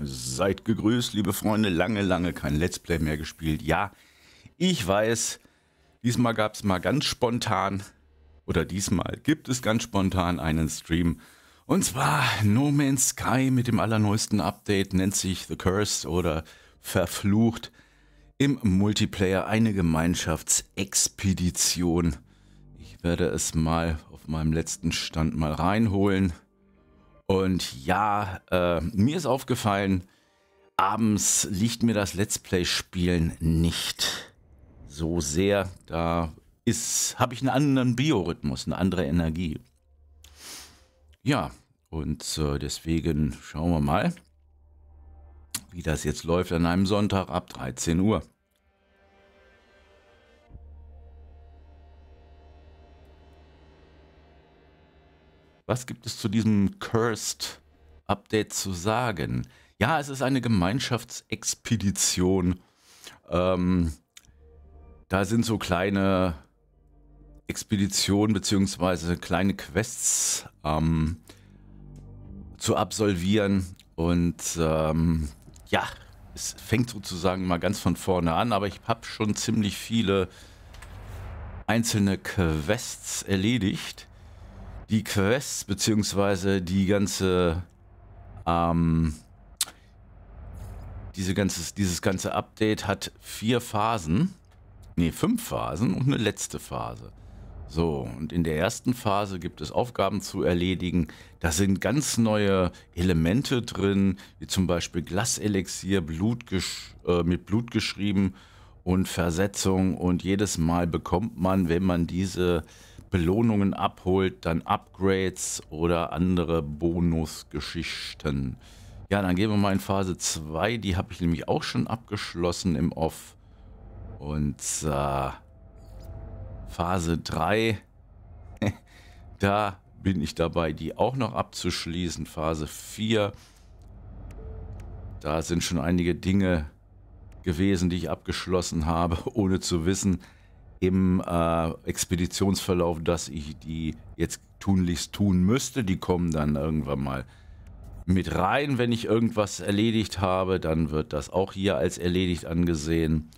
Seid gegrüßt, liebe Freunde. Lange, lange kein Let's Play mehr gespielt. Ja, ich weiß, diesmal gab es mal ganz spontan, oder diesmal gibt es ganz spontan einen Stream. Und zwar No Man's Sky mit dem allerneuesten Update, nennt sich The Cursed oder Verflucht. Im Multiplayer eine Gemeinschaftsexpedition. Ich werde es mal auf meinem letzten Stand mal reinholen. Und ja, äh, mir ist aufgefallen, abends liegt mir das Let's Play-Spielen nicht so sehr. Da habe ich einen anderen Biorhythmus, eine andere Energie. Ja, und äh, deswegen schauen wir mal, wie das jetzt läuft an einem Sonntag ab 13 Uhr. Was gibt es zu diesem Cursed Update zu sagen? Ja, es ist eine Gemeinschaftsexpedition. Ähm, da sind so kleine Expeditionen bzw. kleine Quests ähm, zu absolvieren. Und ähm, ja, es fängt sozusagen mal ganz von vorne an, aber ich habe schon ziemlich viele einzelne Quests erledigt die Quests beziehungsweise die ganze ähm, diese ganze, dieses ganze Update hat vier Phasen, nee, fünf Phasen und eine letzte Phase. So, und in der ersten Phase gibt es Aufgaben zu erledigen. Da sind ganz neue Elemente drin, wie zum Beispiel Glaselixier, Blut äh, mit Blut geschrieben und Versetzung. Und jedes Mal bekommt man, wenn man diese Belohnungen abholt, dann Upgrades oder andere Bonusgeschichten. Ja, dann gehen wir mal in Phase 2. Die habe ich nämlich auch schon abgeschlossen im Off. Und äh, Phase 3, da bin ich dabei, die auch noch abzuschließen. Phase 4, da sind schon einige Dinge gewesen, die ich abgeschlossen habe, ohne zu wissen, im äh, Expeditionsverlauf, dass ich die jetzt tunlichst tun müsste. Die kommen dann irgendwann mal mit rein, wenn ich irgendwas erledigt habe. Dann wird das auch hier als erledigt angesehen.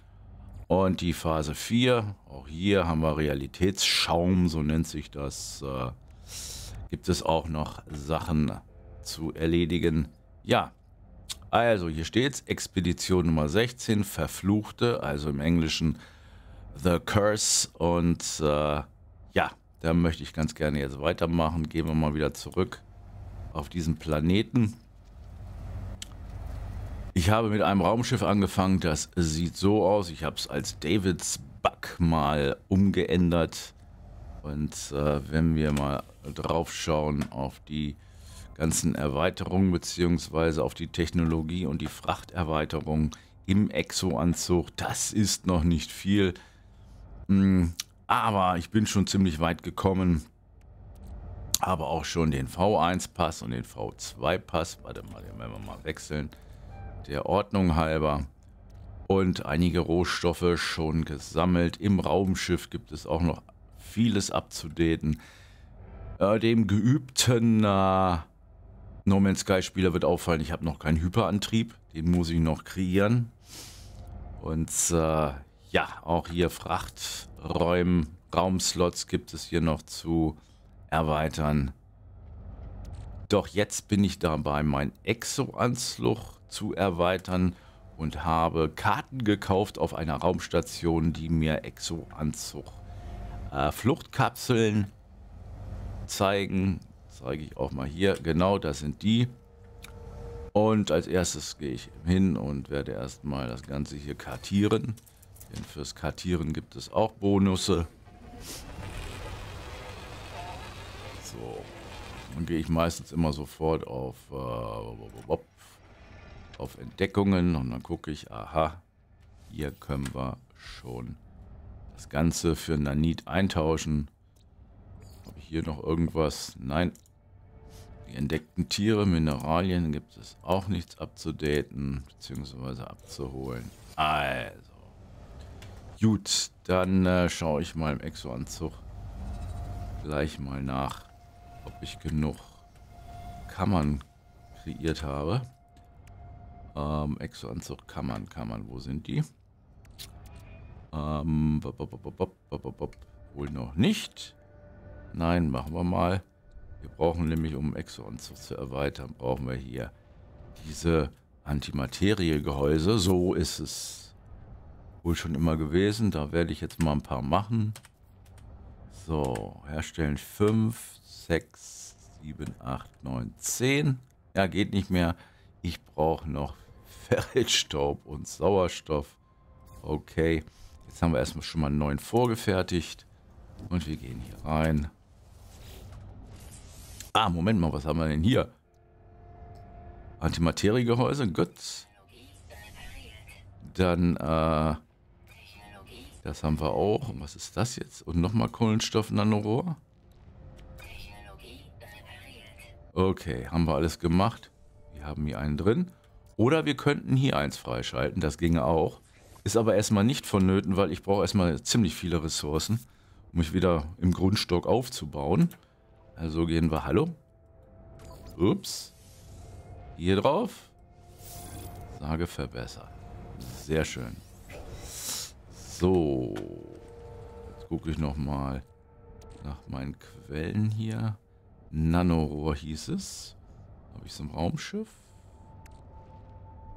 Und die Phase 4, auch hier haben wir Realitätsschaum, so nennt sich das. Äh, gibt es auch noch Sachen zu erledigen. Ja, also hier steht es, Expedition Nummer 16, Verfluchte, also im Englischen The Curse. Und äh, ja, da möchte ich ganz gerne jetzt weitermachen. Gehen wir mal wieder zurück auf diesen Planeten. Ich habe mit einem Raumschiff angefangen, das sieht so aus. Ich habe es als Davids Bug mal umgeändert. Und äh, wenn wir mal drauf schauen auf die ganzen Erweiterungen beziehungsweise auf die Technologie und die Frachterweiterung im Exo-Anzug, das ist noch nicht viel. Mm, aber ich bin schon ziemlich weit gekommen. Habe auch schon den V1-Pass und den V2-Pass. Warte mal, den werden wir mal wechseln. Der Ordnung halber. Und einige Rohstoffe schon gesammelt. Im Raumschiff gibt es auch noch vieles abzudaten. Äh, dem geübten äh, No Man's Sky Spieler wird auffallen, ich habe noch keinen Hyperantrieb. Den muss ich noch kreieren. Und äh, ja, auch hier Frachträumen, Raumslots gibt es hier noch zu erweitern. Doch jetzt bin ich dabei, mein Exo-Anzug zu erweitern und habe Karten gekauft auf einer Raumstation, die mir Exo-Anzug äh, Fluchtkapseln zeigen. Zeige ich auch mal hier. Genau, das sind die. Und als erstes gehe ich hin und werde erstmal das Ganze hier kartieren. Denn fürs Kartieren gibt es auch Bonusse. So. Dann gehe ich meistens immer sofort auf, äh, auf Entdeckungen und dann gucke ich, aha, hier können wir schon das Ganze für Nanit eintauschen. Habe ich hier noch irgendwas? Nein. Die entdeckten Tiere, Mineralien gibt es auch nichts abzudaten bzw. abzuholen. Also. Gut, dann äh, schaue ich mal im Exo-Anzug gleich mal nach, ob ich genug Kammern kreiert habe. Ähm, Exo-Anzug kann man. Wo sind die? Ähm, bop, bop, bop, wohl noch nicht. Nein, machen wir mal. Wir brauchen nämlich, um Exo-Anzug zu erweitern, brauchen wir hier diese Antimateriegehäuse. So ist es wohl schon immer gewesen. Da werde ich jetzt mal ein paar machen. So, herstellen 5, 6, 7, 8, 9, 10. Ja, geht nicht mehr. Ich brauche noch Feldstaub und Sauerstoff. Okay, jetzt haben wir erstmal schon mal einen neuen vorgefertigt. Und wir gehen hier rein. Ah, Moment mal, was haben wir denn hier? Antimateriegehäuse, gut. Dann, äh, das haben wir auch. Und was ist das jetzt? Und nochmal Kohlenstoff-Nanorohr. Okay, haben wir alles gemacht. Wir haben hier einen drin. Oder wir könnten hier eins freischalten, das ginge auch. Ist aber erstmal nicht vonnöten, weil ich brauche erstmal ziemlich viele Ressourcen, um mich wieder im Grundstock aufzubauen. Also gehen wir, hallo? Ups. Hier drauf. Sage verbessern. Sehr schön. So. Jetzt gucke ich nochmal nach meinen Quellen hier. Nanorohr hieß es. Habe ich es im Raumschiff?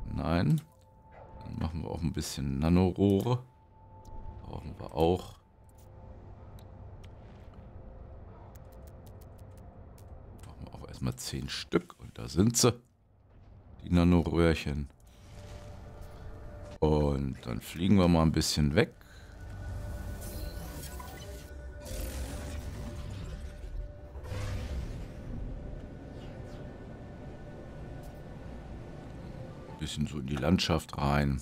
Nein. Dann machen wir auch ein bisschen Nanorohre. Brauchen wir auch. Machen wir auch erstmal 10 Stück. Und da sind sie die Nanoröhrchen. Und dann fliegen wir mal ein bisschen weg. Ein bisschen so in die Landschaft rein.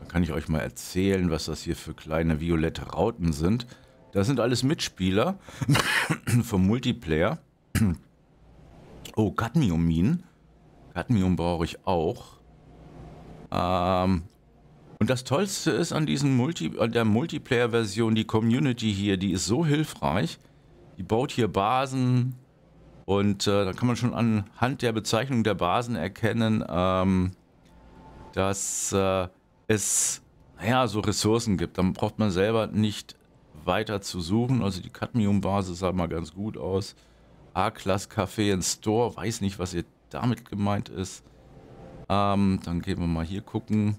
Dann kann ich euch mal erzählen, was das hier für kleine violette Rauten sind. Das sind alles Mitspieler vom Multiplayer. Oh, Cadmium-Minen. Cadmium brauche ich auch. Ähm, und das Tollste ist an, diesen Multi der Multiplayer-Version, die Community hier, die ist so hilfreich. Die baut hier Basen und äh, da kann man schon anhand der Bezeichnung der Basen erkennen, ähm, dass äh, es naja, so Ressourcen gibt. Dann braucht man selber nicht weiter zu suchen. Also die Cadmium-Basis sah mal ganz gut aus. A-Class Café in Store, weiß nicht, was ihr damit gemeint ist. Ähm, dann gehen wir mal hier gucken.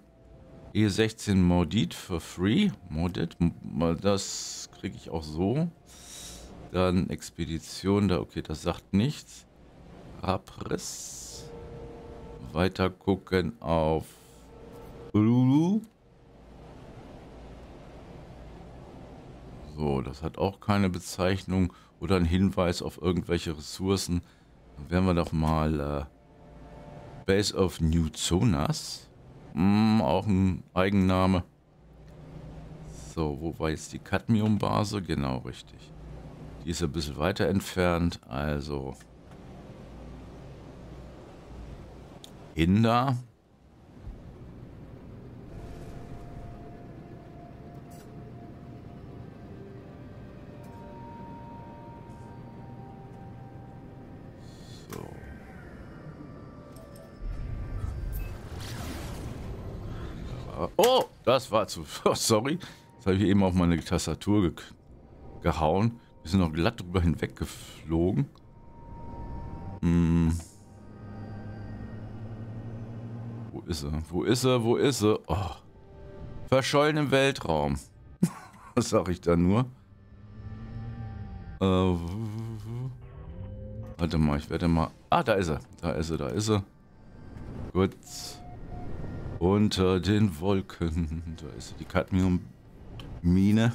E16 Modit for free. Modit, das kriege ich auch so. Dann Expedition, da okay, das sagt nichts. Abriss. Weiter gucken auf Ululu. So, das hat auch keine Bezeichnung oder einen Hinweis auf irgendwelche Ressourcen. Dann werden wir doch mal äh, Base of New Zonas. Hm, auch ein Eigenname. So, wo war jetzt die Cadmium-Base? Genau, richtig. Die ist ein bisschen weiter entfernt, also Hinder. Oh, das war zu... Oh, sorry. Das habe ich eben auf meine Tastatur ge gehauen. Wir sind noch glatt drüber hinweg geflogen. Hm. Wo ist er? Wo ist er? Wo ist er? Oh. Verschollen im Weltraum. Was sag ich da nur? Äh, warte mal, ich werde mal... Ah, da ist er. Da ist er, da ist er. Gut. Unter den Wolken. Da ist die Cadmium-Mine.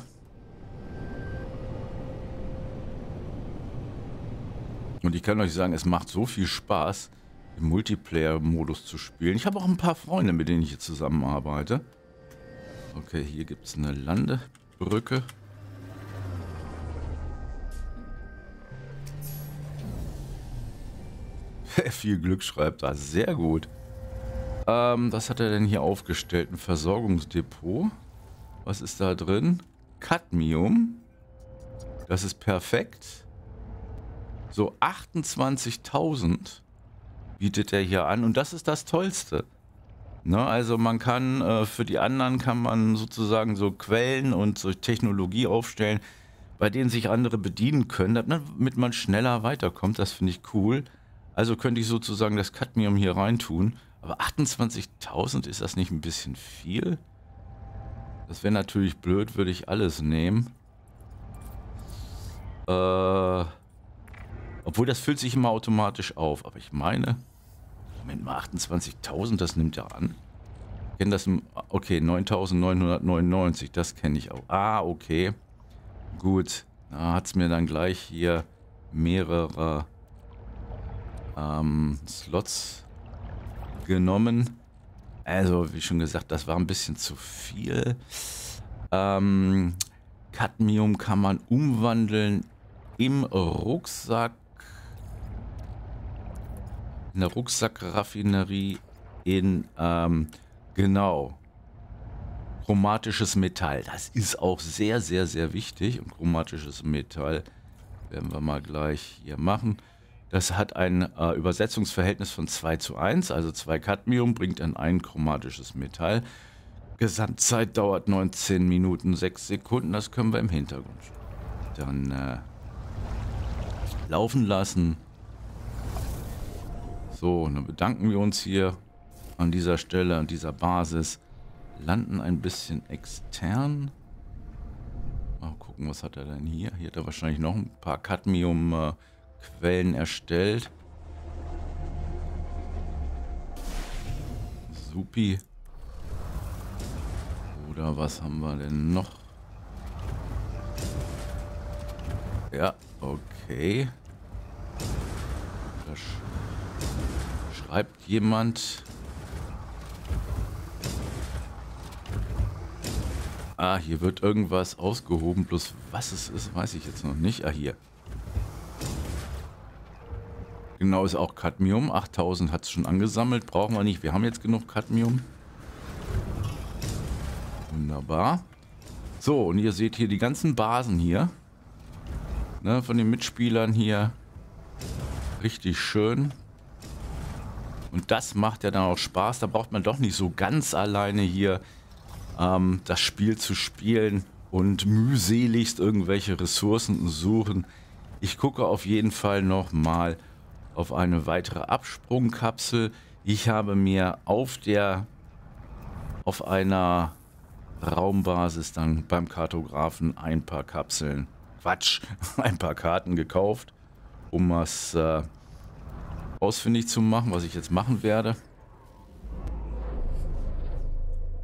Und ich kann euch sagen, es macht so viel Spaß, im Multiplayer-Modus zu spielen. Ich habe auch ein paar Freunde, mit denen ich hier zusammenarbeite. Okay, hier gibt es eine Landebrücke. Viel Glück schreibt da. Sehr gut. Ähm, was hat er denn hier aufgestellt? Ein Versorgungsdepot. Was ist da drin? Cadmium. Das ist perfekt. So, 28.000 bietet er hier an. Und das ist das Tollste. Ne, also man kann, äh, für die anderen kann man sozusagen so Quellen und so Technologie aufstellen, bei denen sich andere bedienen können, damit man schneller weiterkommt. Das finde ich cool. Also könnte ich sozusagen das Cadmium hier reintun. Aber 28.000, ist das nicht ein bisschen viel? Das wäre natürlich blöd, würde ich alles nehmen. Äh, obwohl das füllt sich immer automatisch auf. Aber ich meine, Moment mal, 28.000, das nimmt ja an. Ich kenne das, okay, 9.999, das kenne ich auch. Ah, okay. Gut, da hat es mir dann gleich hier mehrere ähm, Slots genommen. Also, wie schon gesagt, das war ein bisschen zu viel. Ähm, Cadmium kann man umwandeln im Rucksack. In der Rucksackraffinerie in, ähm, genau, chromatisches Metall. Das ist auch sehr, sehr, sehr wichtig. Und chromatisches Metall werden wir mal gleich hier machen. Das hat ein äh, Übersetzungsverhältnis von 2 zu 1, also 2 Cadmium bringt dann ein chromatisches Metall. Gesamtzeit dauert 19 Minuten 6 Sekunden, das können wir im Hintergrund dann äh, laufen lassen. So, dann bedanken wir uns hier an dieser Stelle, an dieser Basis. Landen ein bisschen extern. Mal gucken, was hat er denn hier? Hier hat er wahrscheinlich noch ein paar Cadmium... Äh, Quellen erstellt. Supi. Oder was haben wir denn noch? Ja, okay. Da sch schreibt jemand. Ah, hier wird irgendwas ausgehoben. Bloß was es ist, weiß ich jetzt noch nicht. Ah, hier. Genau, ist auch Cadmium. 8000 hat es schon angesammelt. Brauchen wir nicht. Wir haben jetzt genug Cadmium. Wunderbar. So, und ihr seht hier die ganzen Basen hier. Ne, von den Mitspielern hier. Richtig schön. Und das macht ja dann auch Spaß. Da braucht man doch nicht so ganz alleine hier ähm, das Spiel zu spielen und mühseligst irgendwelche Ressourcen suchen. Ich gucke auf jeden Fall nochmal mal auf eine weitere Absprungkapsel. Ich habe mir auf der auf einer Raumbasis dann beim Kartografen ein paar Kapseln, Quatsch, ein paar Karten gekauft, um was äh, ausfindig zu machen, was ich jetzt machen werde.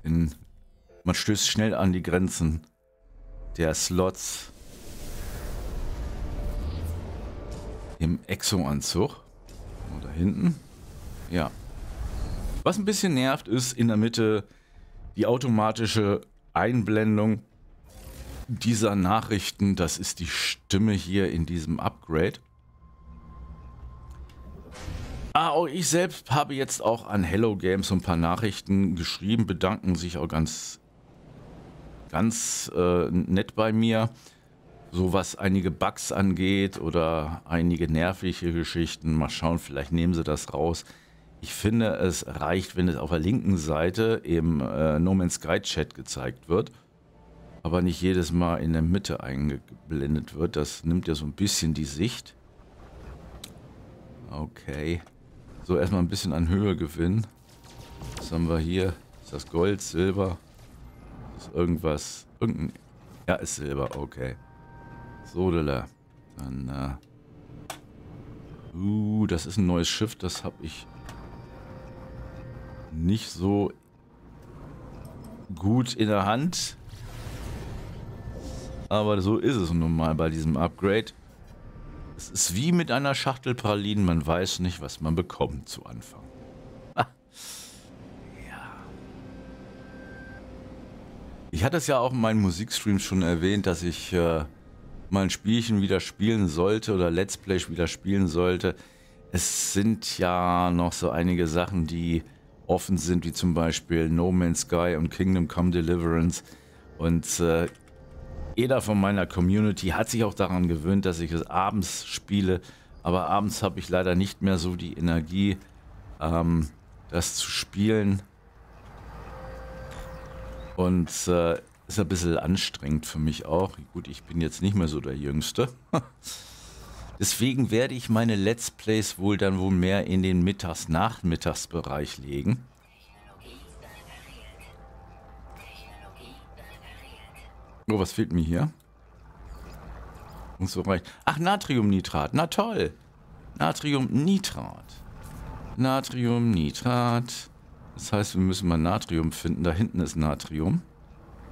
In, man stößt schnell an die Grenzen der Slots im Exo-Anzug. Da hinten. Ja. Was ein bisschen nervt, ist in der Mitte die automatische Einblendung dieser Nachrichten. Das ist die Stimme hier in diesem Upgrade. Ah, auch ich selbst habe jetzt auch an Hello Games ein paar Nachrichten geschrieben, bedanken sich auch ganz, ganz äh, nett bei mir so was einige Bugs angeht oder einige nervige Geschichten. Mal schauen, vielleicht nehmen sie das raus. Ich finde, es reicht, wenn es auf der linken Seite im äh, No Man's Sky Chat gezeigt wird, aber nicht jedes Mal in der Mitte eingeblendet wird. Das nimmt ja so ein bisschen die Sicht. Okay. So, erstmal ein bisschen an Höhe gewinnen. Was haben wir hier? Ist das Gold, Silber? Ist irgendwas? Irgendein. Ja, ist Silber, okay. So, Dilla. Dann, äh... Uh, das ist ein neues Schiff, das habe ich nicht so gut in der Hand. Aber so ist es nun mal bei diesem Upgrade. Es ist wie mit einer Schachtel Pralinen, man weiß nicht, was man bekommt zu Anfang. Ah. Ja. Ich hatte es ja auch in meinen Musikstreams schon erwähnt, dass ich äh, mal ein Spielchen wieder spielen sollte oder Let's Play wieder spielen sollte. Es sind ja noch so einige Sachen, die offen sind, wie zum Beispiel No Man's Sky und Kingdom Come Deliverance. Und äh, jeder von meiner Community hat sich auch daran gewöhnt, dass ich es abends spiele. Aber abends habe ich leider nicht mehr so die Energie, ähm, das zu spielen. Und äh, ist ein bisschen anstrengend für mich auch. Gut, ich bin jetzt nicht mehr so der Jüngste. Deswegen werde ich meine Let's Plays wohl dann wohl mehr in den Mittags-Nachmittagsbereich legen. Oh, was fehlt mir hier? Und so reicht. Ach, Natriumnitrat. Na toll. Natriumnitrat. Natriumnitrat. Das heißt, wir müssen mal Natrium finden. Da hinten ist Natrium.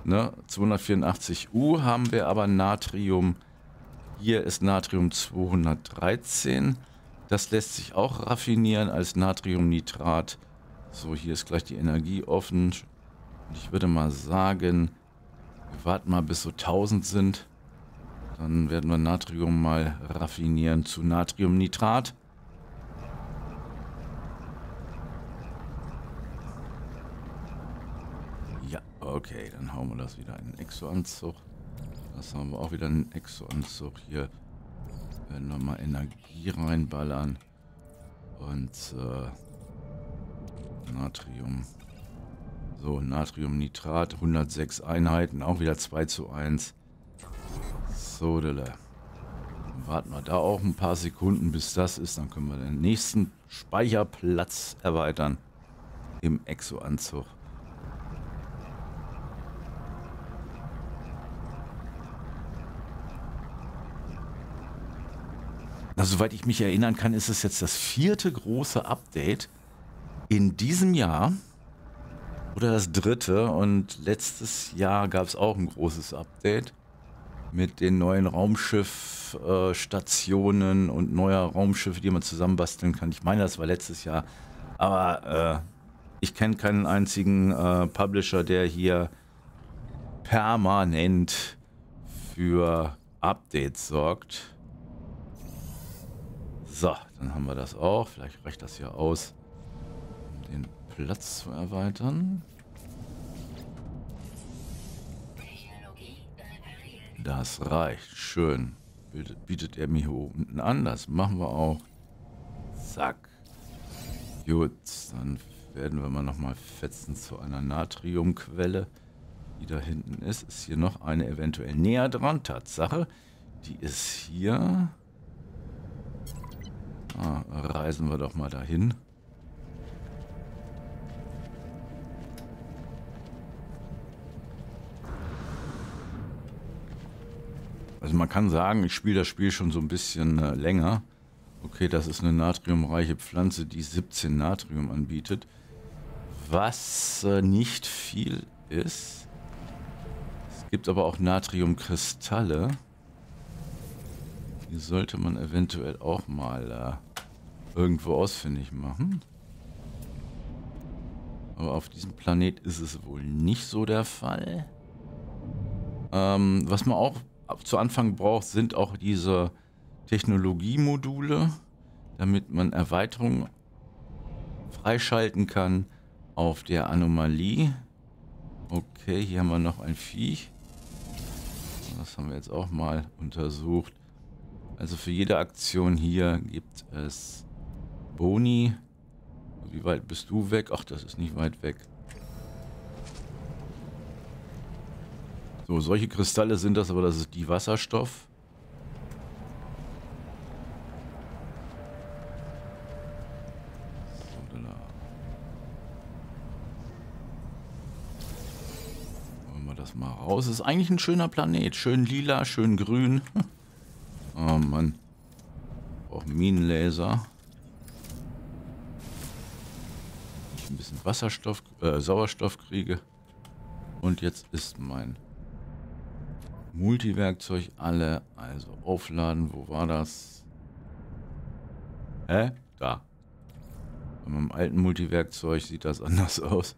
Ne? 284U haben wir aber Natrium. Hier ist Natrium 213. Das lässt sich auch raffinieren als Natriumnitrat. So, hier ist gleich die Energie offen. Und ich würde mal sagen, wir warten mal bis so 1000 sind. Dann werden wir Natrium mal raffinieren zu Natriumnitrat. Okay, dann hauen wir das wieder in den Exo-Anzug. Das haben wir auch wieder einen Exo-Anzug. Hier werden wir mal Energie reinballern. Und äh, Natrium. So, Natriumnitrat, 106 Einheiten, auch wieder 2 zu 1. So, Dille. Warten wir da auch ein paar Sekunden, bis das ist. Dann können wir den nächsten Speicherplatz erweitern im Exo-Anzug. Na, soweit ich mich erinnern kann, ist es jetzt das vierte große Update in diesem Jahr. Oder das dritte. Und letztes Jahr gab es auch ein großes Update mit den neuen Raumschiffstationen äh, und neuer Raumschiffe, die man zusammenbasteln kann. Ich meine, das war letztes Jahr. Aber äh, ich kenne keinen einzigen äh, Publisher, der hier permanent für Updates sorgt. So, dann haben wir das auch. Vielleicht reicht das ja aus, um den Platz zu erweitern. Das reicht. Schön. Bietet er mir hier unten an. Das machen wir auch. Zack. Gut, dann werden wir mal nochmal fetzen zu einer Natriumquelle, die da hinten ist. Ist hier noch eine eventuell näher dran. Tatsache. Die ist hier. Ah, reisen wir doch mal dahin. Also man kann sagen, ich spiele das Spiel schon so ein bisschen äh, länger. Okay, das ist eine natriumreiche Pflanze, die 17 Natrium anbietet. Was äh, nicht viel ist. Es gibt aber auch Natriumkristalle. Die sollte man eventuell auch mal äh, irgendwo ausfindig machen. Aber auf diesem Planet ist es wohl nicht so der Fall. Ähm, was man auch zu Anfang braucht, sind auch diese Technologiemodule, damit man Erweiterungen freischalten kann auf der Anomalie. Okay, hier haben wir noch ein Viech. Das haben wir jetzt auch mal untersucht. Also für jede Aktion hier gibt es Boni. Wie weit bist du weg? Ach, das ist nicht weit weg. So, solche Kristalle sind das, aber das ist die Wasserstoff. Holen wir das mal raus. ist eigentlich ein schöner Planet. Schön lila, schön grün. Oh Mann. Auch Minenlaser. ein bisschen Wasserstoff, äh, Sauerstoff kriege. Und jetzt ist mein Multiwerkzeug alle. Also aufladen, wo war das? Hä? Da. Bei meinem alten Multiwerkzeug sieht das anders aus.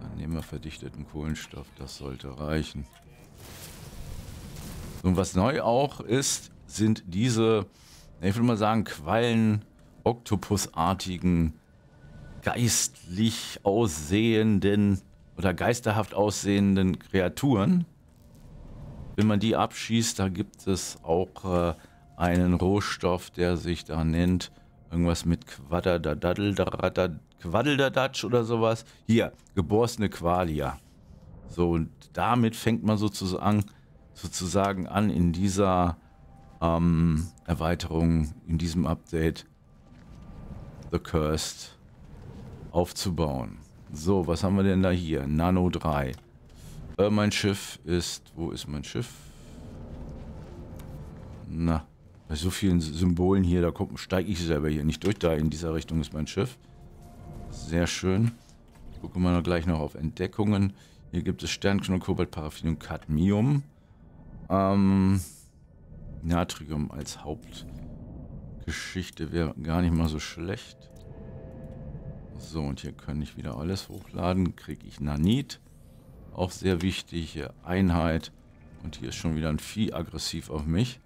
Dann nehmen wir verdichteten Kohlenstoff, das sollte reichen. Und was neu auch ist, sind diese, ich würde mal sagen, Quallen, Oktopusartigen geistlich aussehenden oder geisterhaft aussehenden Kreaturen. Wenn man die abschießt, da gibt es auch äh, einen Rohstoff, der sich da nennt irgendwas mit Quaddeldadatsch oder sowas. Hier, geborstene Qualia. So, und damit fängt man sozusagen, sozusagen an, in dieser ähm, Erweiterung, in diesem Update The Cursed aufzubauen. So, was haben wir denn da hier? Nano 3. Äh, mein Schiff ist... Wo ist mein Schiff? Na, bei so vielen Symbolen hier, da steige ich selber hier nicht durch. Da in dieser Richtung ist mein Schiff. Sehr schön. Gucken wir noch gleich noch auf Entdeckungen. Hier gibt es Sternknochen, Kobalt, Paraffin und Cadmium. Ähm, Natrium als Hauptgeschichte wäre gar nicht mal so schlecht. So, und hier kann ich wieder alles hochladen. Kriege ich Nanit. Auch sehr wichtige Einheit. Und hier ist schon wieder ein Vieh aggressiv auf mich.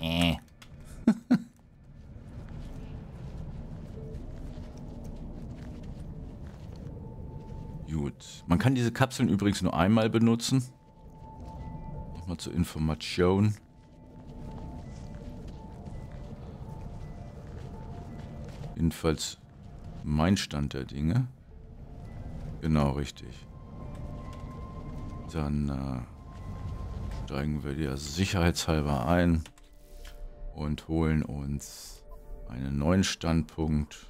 Äh. Gut. Man kann diese Kapseln übrigens nur einmal benutzen. Nochmal zur Information. Jedenfalls mein Stand der Dinge. Genau, richtig. Dann äh, steigen wir dir sicherheitshalber ein und holen uns einen neuen Standpunkt.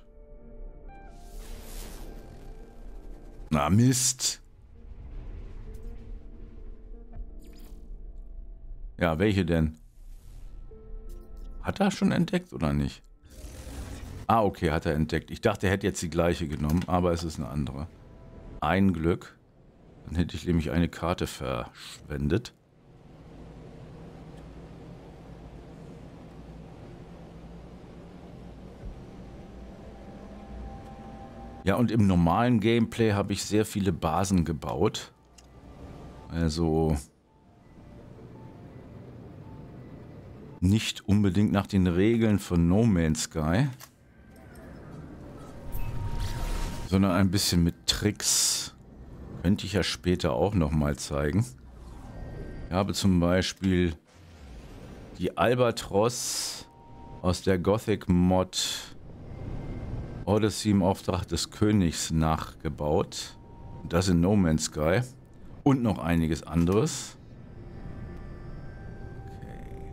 Na Mist. Ja, welche denn? Hat er schon entdeckt oder nicht? Ah, okay, hat er entdeckt. Ich dachte, er hätte jetzt die gleiche genommen, aber es ist eine andere. Ein Glück. Dann hätte ich nämlich eine Karte verschwendet. Ja, und im normalen Gameplay habe ich sehr viele Basen gebaut. Also nicht unbedingt nach den Regeln von No Man's Sky, sondern ein bisschen mit Tricks. Könnte ich ja später auch nochmal zeigen. Ich habe zum Beispiel die Albatros aus der Gothic Mod Odyssey im Auftrag des Königs nachgebaut. Das in No Man's Sky. Und noch einiges anderes. Okay.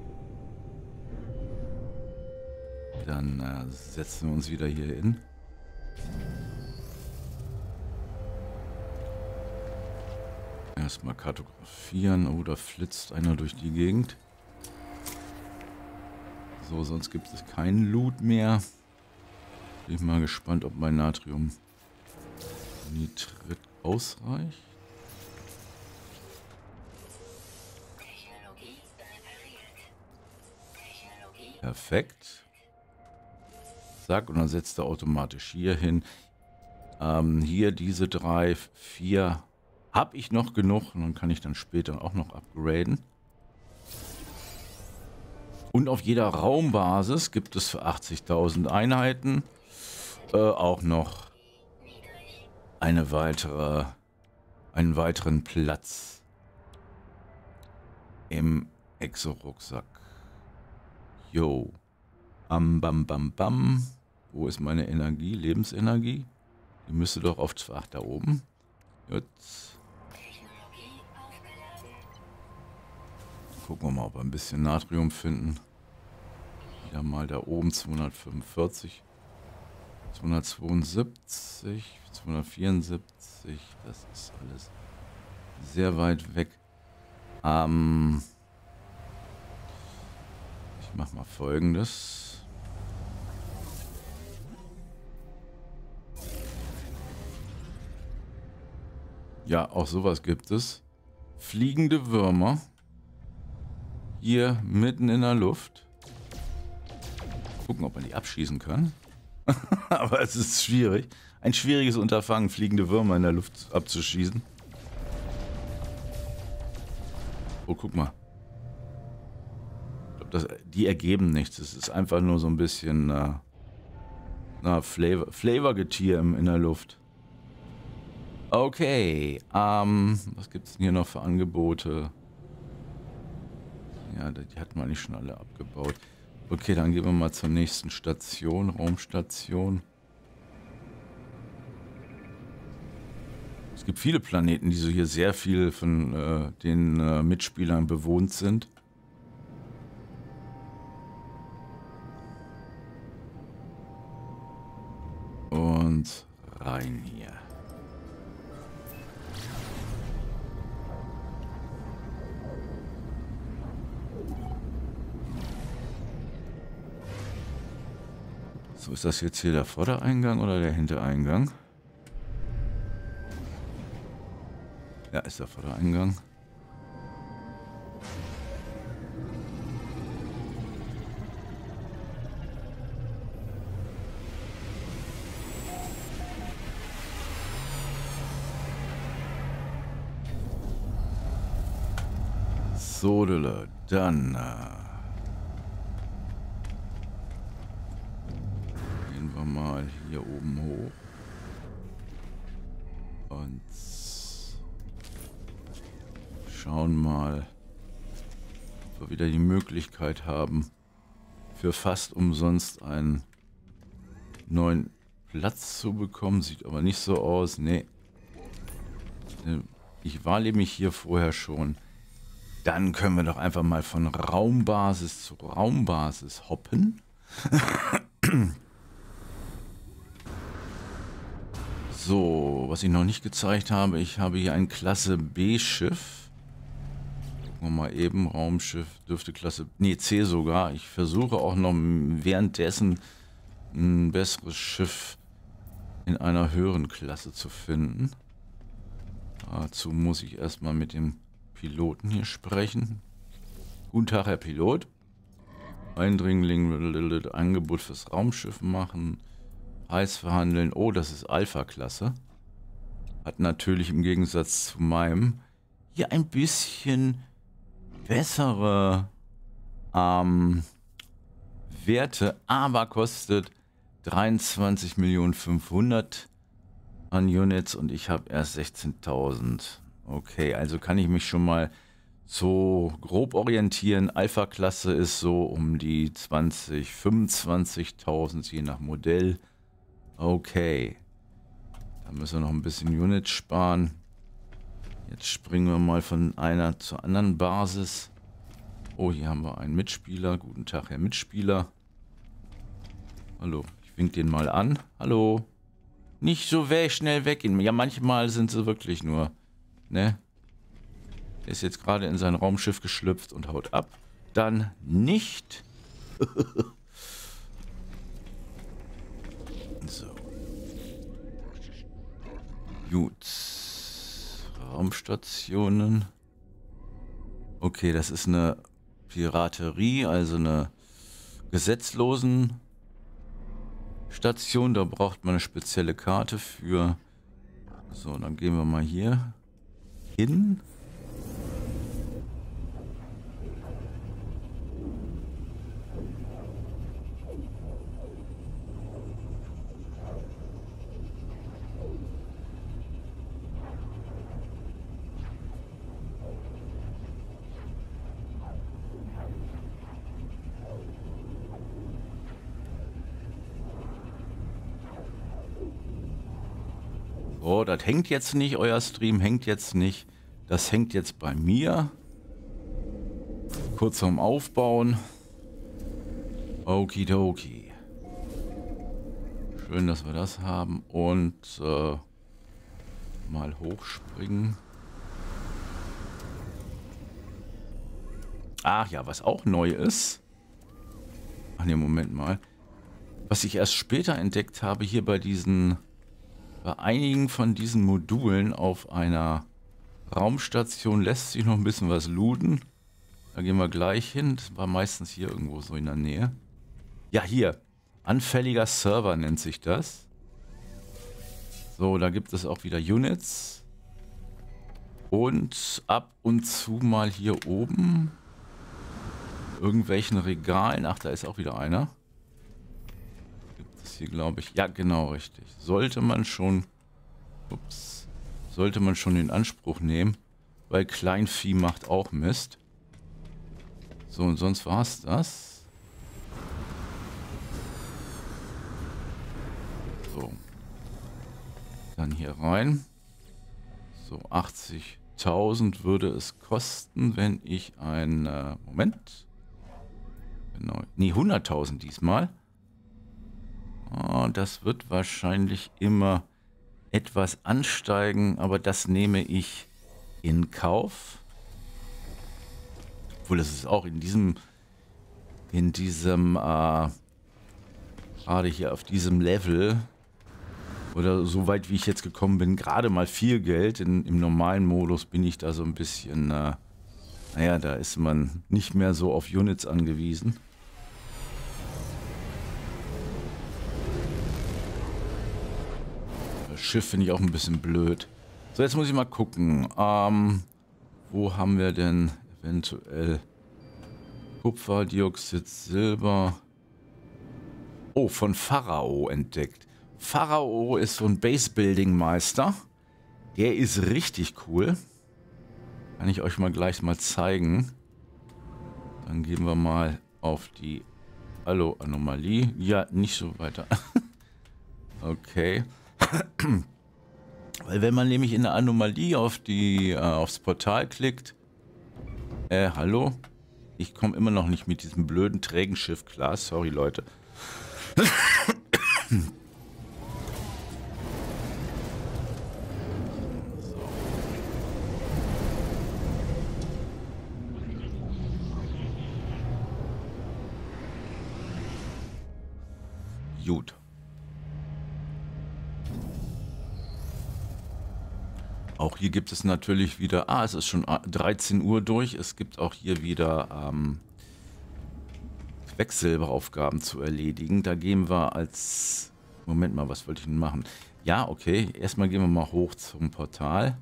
Dann äh, setzen wir uns wieder hier hin. Erstmal kartografieren. Oh, da flitzt einer durch die Gegend. So, sonst gibt es keinen Loot mehr. Bin ich mal gespannt, ob mein Natrium Nitrit ausreicht. Perfekt. Zack, und dann setzt er automatisch hier hin. Ähm, hier diese drei, vier habe ich noch genug und dann kann ich dann später auch noch upgraden. Und auf jeder Raumbasis gibt es für 80.000 Einheiten äh, auch noch eine weitere, einen weiteren Platz im Exo-Rucksack. Jo. Bam, bam, bam, bam. Wo ist meine Energie? Lebensenergie? Die müsste doch auf... Ach, da oben. Jetzt. Gucken wir mal, ob wir ein bisschen Natrium finden. Wieder mal da oben 245. 272, 274, das ist alles sehr weit weg. Ähm, ich mache mal folgendes. Ja, auch sowas gibt es. Fliegende Würmer. Hier mitten in der Luft. Gucken, ob man die abschießen kann. Aber es ist schwierig. Ein schwieriges Unterfangen, fliegende Würmer in der Luft abzuschießen. Oh, guck mal. Ich glaube, die ergeben nichts. Es ist einfach nur so ein bisschen äh, na, Flavor, Flavorgetier in der Luft. Okay, ähm, was gibt es denn hier noch für Angebote? Ja, die hatten wir eigentlich schon alle abgebaut. Okay, dann gehen wir mal zur nächsten Station, Raumstation. Es gibt viele Planeten, die so hier sehr viel von äh, den äh, Mitspielern bewohnt sind. Und rein hier. So, ist das jetzt hier der Vordereingang oder der Hintereingang? Ja, ist der Vordereingang. So, dann... Äh mal hier oben hoch. Und schauen mal, ob wir wieder die Möglichkeit haben, für fast umsonst einen neuen Platz zu bekommen. Sieht aber nicht so aus. Nee. Ich war nämlich hier vorher schon. Dann können wir doch einfach mal von Raumbasis zu Raumbasis hoppen. So, was ich noch nicht gezeigt habe, ich habe hier ein Klasse B-Schiff. Gucken wir mal eben, Raumschiff dürfte Klasse, nee, C sogar. Ich versuche auch noch währenddessen ein besseres Schiff in einer höheren Klasse zu finden. Dazu muss ich erstmal mit dem Piloten hier sprechen. Guten Tag, Herr Pilot. Eindringling, Angebot fürs Raumschiff machen. Preis verhandeln. Oh, das ist Alpha-Klasse. Hat natürlich im Gegensatz zu meinem hier ein bisschen bessere ähm, Werte, aber kostet 23.500.000 an Units und ich habe erst 16.000. Okay, also kann ich mich schon mal so grob orientieren. Alpha-Klasse ist so um die 20, 25.000 je nach Modell. Okay. Da müssen wir noch ein bisschen Units sparen. Jetzt springen wir mal von einer zur anderen Basis. Oh, hier haben wir einen Mitspieler. Guten Tag, Herr Mitspieler. Hallo, ich wink den mal an. Hallo. Nicht so weg, schnell weggehen. Ja, manchmal sind sie wirklich nur, ne? Er ist jetzt gerade in sein Raumschiff geschlüpft und haut ab. Dann nicht. So. Gut. Raumstationen. Okay, das ist eine Piraterie, also eine gesetzlosen Station. Da braucht man eine spezielle Karte für. So, dann gehen wir mal hier hin. Oh, das hängt jetzt nicht, euer Stream hängt jetzt nicht. Das hängt jetzt bei mir. Kurz zum Aufbauen. Okidoki. Schön, dass wir das haben. Und äh, mal hochspringen. Ach ja, was auch neu ist. Ach ne, Moment mal. Was ich erst später entdeckt habe, hier bei diesen bei einigen von diesen Modulen auf einer Raumstation lässt sich noch ein bisschen was looten. Da gehen wir gleich hin. Das war meistens hier irgendwo so in der Nähe. Ja, hier. Anfälliger Server nennt sich das. So, da gibt es auch wieder Units. Und ab und zu mal hier oben irgendwelchen Regalen. Ach, da ist auch wieder einer hier, glaube ich. Ja, genau, richtig. Sollte man schon... Ups. Sollte man schon in Anspruch nehmen. Weil Kleinvieh macht auch Mist. So, und sonst war es das. So. Dann hier rein. So, 80.000 würde es kosten, wenn ich ein... Äh, Moment. Genau. Nee, 100.000 diesmal. Oh, das wird wahrscheinlich immer etwas ansteigen, aber das nehme ich in Kauf. Obwohl, das ist auch in diesem, in diesem, äh, gerade hier auf diesem Level oder so weit wie ich jetzt gekommen bin, gerade mal viel Geld. In, Im normalen Modus bin ich da so ein bisschen, äh, naja, da ist man nicht mehr so auf Units angewiesen. Schiff finde ich auch ein bisschen blöd. So, jetzt muss ich mal gucken. Ähm, wo haben wir denn eventuell Kupfer, Dioxid, Silber? Oh, von Pharao entdeckt. Pharao ist so ein Base-Building-Meister. Der ist richtig cool. Kann ich euch mal gleich mal zeigen. Dann gehen wir mal auf die Hallo Anomalie. Ja, nicht so weiter. okay. Weil wenn man nämlich in der Anomalie auf die äh, aufs Portal klickt, äh, hallo? Ich komme immer noch nicht mit diesem blöden trägen Schiff klar. Sorry, Leute. Gut. Auch hier gibt es natürlich wieder, ah, es ist schon 13 Uhr durch, es gibt auch hier wieder ähm, Quecksilberaufgaben zu erledigen. Da gehen wir als, Moment mal, was wollte ich denn machen? Ja, okay, erstmal gehen wir mal hoch zum Portal,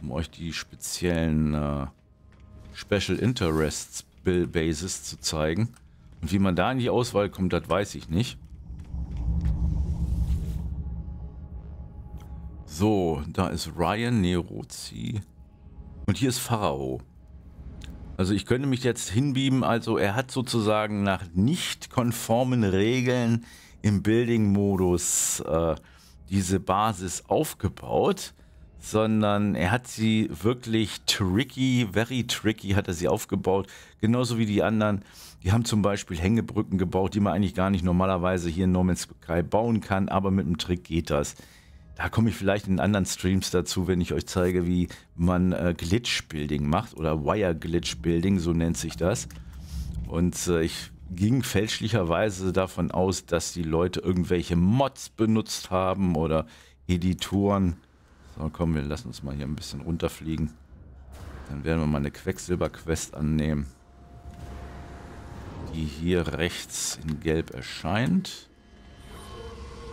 um euch die speziellen äh, Special Interests Bases zu zeigen. Und wie man da in die Auswahl kommt, das weiß ich nicht. So, da ist Ryan Nerozi. Und hier ist Pharao. Also ich könnte mich jetzt hinbieben, also er hat sozusagen nach nicht konformen Regeln im Building-Modus äh, diese Basis aufgebaut, sondern er hat sie wirklich tricky, very tricky hat er sie aufgebaut, genauso wie die anderen. Die haben zum Beispiel Hängebrücken gebaut, die man eigentlich gar nicht normalerweise hier in No Sky bauen kann, aber mit einem Trick geht das. Da komme ich vielleicht in anderen Streams dazu, wenn ich euch zeige, wie man äh, Glitch-Building macht oder Wire-Glitch-Building, so nennt sich das. Und äh, ich ging fälschlicherweise davon aus, dass die Leute irgendwelche Mods benutzt haben oder Editoren. So, komm, wir lassen uns mal hier ein bisschen runterfliegen. Dann werden wir mal eine Quecksilber-Quest annehmen, die hier rechts in Gelb erscheint.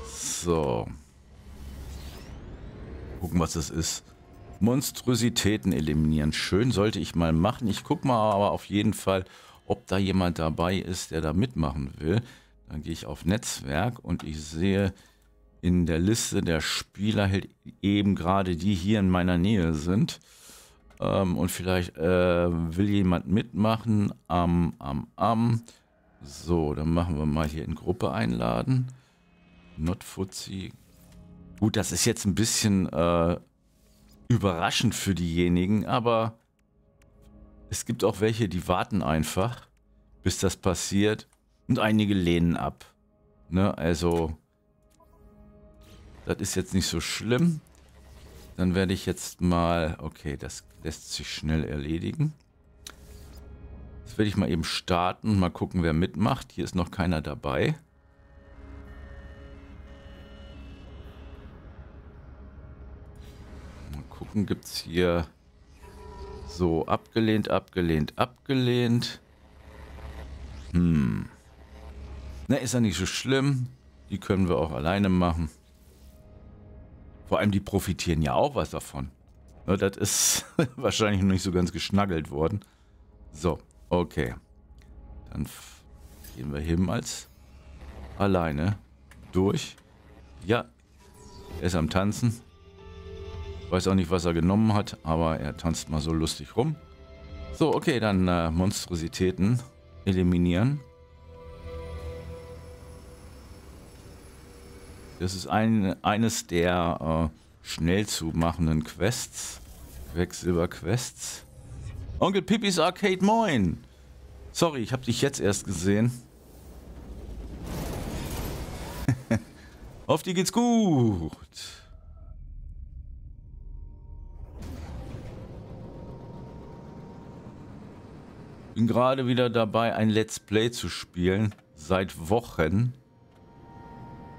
So. Gucken, was es ist. Monstrositäten eliminieren. Schön, sollte ich mal machen. Ich gucke mal aber auf jeden Fall, ob da jemand dabei ist, der da mitmachen will. Dann gehe ich auf Netzwerk und ich sehe in der Liste der Spieler halt eben gerade die hier in meiner Nähe sind. Ähm, und vielleicht äh, will jemand mitmachen. Am, am, am. So, dann machen wir mal hier in Gruppe einladen. Not Gut, das ist jetzt ein bisschen äh, überraschend für diejenigen, aber es gibt auch welche, die warten einfach, bis das passiert und einige lehnen ab. Ne, also, das ist jetzt nicht so schlimm. Dann werde ich jetzt mal, okay, das lässt sich schnell erledigen. Jetzt werde ich mal eben starten, mal gucken, wer mitmacht. Hier ist noch keiner dabei. Gucken, gibt es hier so abgelehnt, abgelehnt, abgelehnt. Hm. Na, ist ja nicht so schlimm. Die können wir auch alleine machen. Vor allem, die profitieren ja auch was davon. Ja, das ist wahrscheinlich noch nicht so ganz geschnaggelt worden. So, okay. Dann gehen wir hier als alleine durch. Ja, er ist am Tanzen. Weiß auch nicht, was er genommen hat, aber er tanzt mal so lustig rum. So, okay, dann äh, Monstrositäten eliminieren. Das ist ein, eines der äh, schnell zu machenden Quests. Quecksilber Quests. Onkel Pippis Arcade, moin! Sorry, ich habe dich jetzt erst gesehen. Auf die geht's gut. Bin gerade wieder dabei, ein Let's Play zu spielen. Seit Wochen.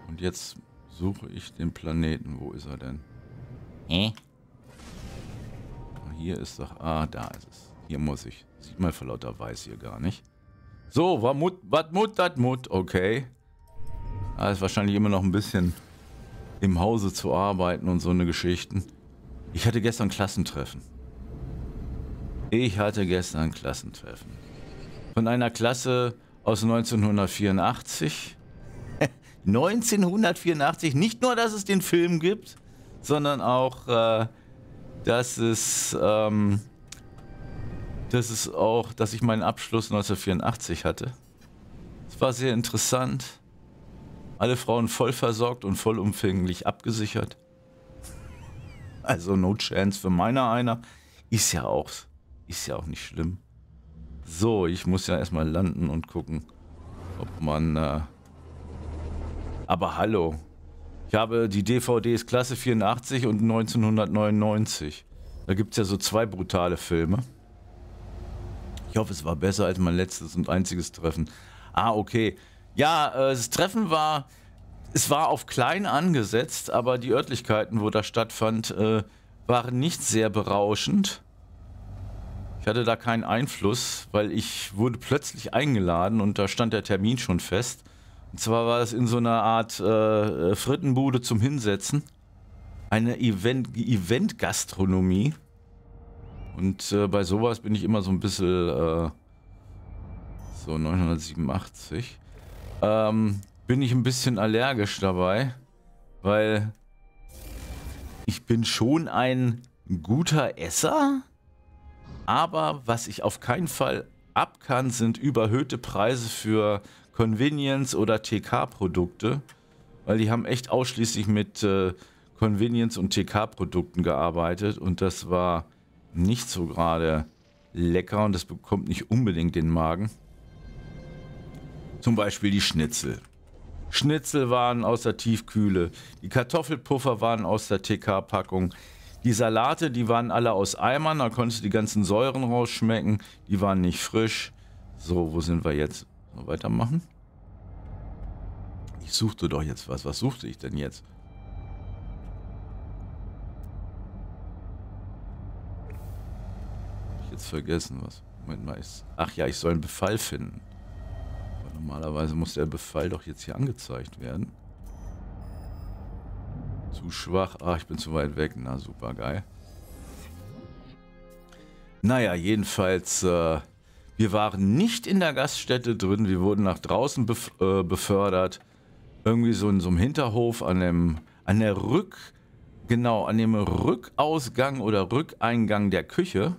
Und jetzt suche ich den Planeten. Wo ist er denn? Hä? Hier ist doch... Ah, da ist es. Hier muss ich. Sieht man vor lauter Weiß hier gar nicht. So, was Mut, was Mut, das Mut. Okay. Da ist wahrscheinlich immer noch ein bisschen im Hause zu arbeiten und so eine Geschichten. Ich hatte gestern Klassentreffen. Ich hatte gestern Klassentreffen. Von einer Klasse aus 1984. 1984, nicht nur, dass es den Film gibt, sondern auch, äh, dass es, ähm, dass es auch, dass ich meinen Abschluss 1984 hatte. Es war sehr interessant. Alle Frauen voll versorgt und vollumfänglich abgesichert. Also no chance für meiner einer. Ist ja auch, ist ja auch nicht schlimm. So, ich muss ja erstmal landen und gucken, ob man... Äh Aber hallo. Ich habe die DVDs Klasse 84 und 1999. Da gibt es ja so zwei brutale Filme. Ich hoffe, es war besser als mein letztes und einziges Treffen. Ah, okay. Ja, äh, das Treffen war... Es war auf klein angesetzt, aber die Örtlichkeiten, wo das stattfand, äh, waren nicht sehr berauschend. Ich hatte da keinen Einfluss, weil ich wurde plötzlich eingeladen und da stand der Termin schon fest. Und zwar war es in so einer Art äh, Frittenbude zum Hinsetzen. Eine Event, Event-Gastronomie. Und äh, bei sowas bin ich immer so ein bisschen äh, so 987. Ähm, bin ich ein bisschen allergisch dabei, weil ich bin schon ein guter Esser, aber was ich auf keinen Fall ab kann, sind überhöhte Preise für Convenience oder TK-Produkte, weil die haben echt ausschließlich mit äh, Convenience und TK-Produkten gearbeitet und das war nicht so gerade lecker und das bekommt nicht unbedingt den Magen. Zum Beispiel die Schnitzel. Schnitzel waren aus der Tiefkühle, die Kartoffelpuffer waren aus der TK-Packung, die Salate, die waren alle aus Eimern, da konntest du die ganzen Säuren rausschmecken. Die waren nicht frisch. So, wo sind wir jetzt? Weitermachen. Ich suchte doch jetzt was. Was suchte ich denn jetzt? Hab ich jetzt vergessen, was? Moment mal. Ist, ach ja, ich soll einen Befall finden. Aber normalerweise muss der Befall doch jetzt hier angezeigt werden. Zu schwach. Ah, ich bin zu weit weg. Na, super geil. Naja, jedenfalls, äh, wir waren nicht in der Gaststätte drin. Wir wurden nach draußen bef äh, befördert. Irgendwie so in so einem Hinterhof an dem, an der Rück, genau, an dem Rückausgang oder Rückeingang der Küche.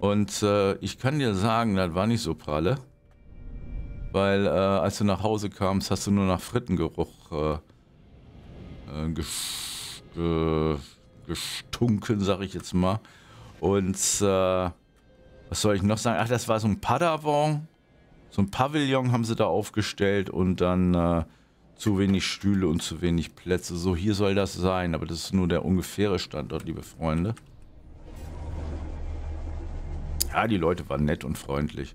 Und äh, ich kann dir sagen, das war nicht so pralle. Weil äh, als du nach Hause kamst, hast du nur nach Frittengeruch äh, ges gestunken, sag ich jetzt mal. Und äh, was soll ich noch sagen? Ach, das war so ein Padawan. So ein Pavillon haben sie da aufgestellt und dann äh, zu wenig Stühle und zu wenig Plätze. So, hier soll das sein, aber das ist nur der ungefähre Standort, liebe Freunde. Ja, die Leute waren nett und freundlich.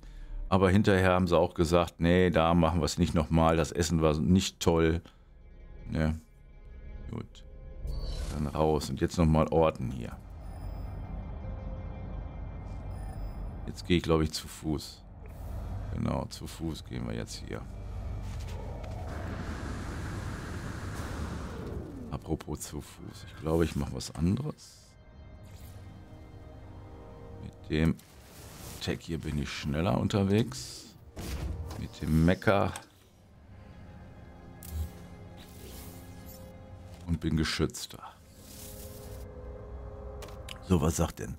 Aber hinterher haben sie auch gesagt, nee, da machen wir es nicht nochmal. Das Essen war nicht toll. Ja. Gut. Dann raus. Und jetzt nochmal orten hier. Jetzt gehe ich, glaube ich, zu Fuß. Genau, zu Fuß gehen wir jetzt hier. Apropos zu Fuß. Ich glaube, ich mache was anderes. Mit dem Tech hier bin ich schneller unterwegs. Mit dem Mecker und bin geschützter. So, was sagt denn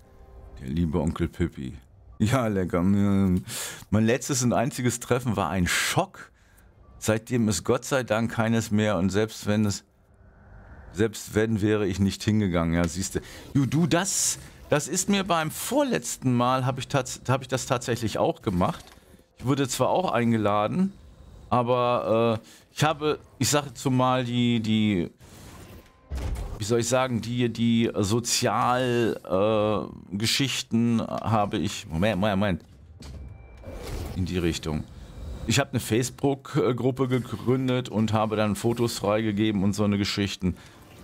der liebe Onkel Pippi? Ja, lecker. Mein letztes und einziges Treffen war ein Schock. Seitdem ist Gott sei Dank keines mehr und selbst wenn es, selbst wenn wäre ich nicht hingegangen, ja, siehst du. Du, du, das, Das ist mir beim vorletzten Mal, habe ich, hab ich das tatsächlich auch gemacht. Ich wurde zwar auch eingeladen, aber äh, ich habe, ich sage zumal die, die, wie soll ich sagen, die, die Sozialgeschichten äh, habe ich, Moment, Moment, Moment, in die Richtung. Ich habe eine Facebook-Gruppe gegründet und habe dann Fotos freigegeben und so eine Geschichten.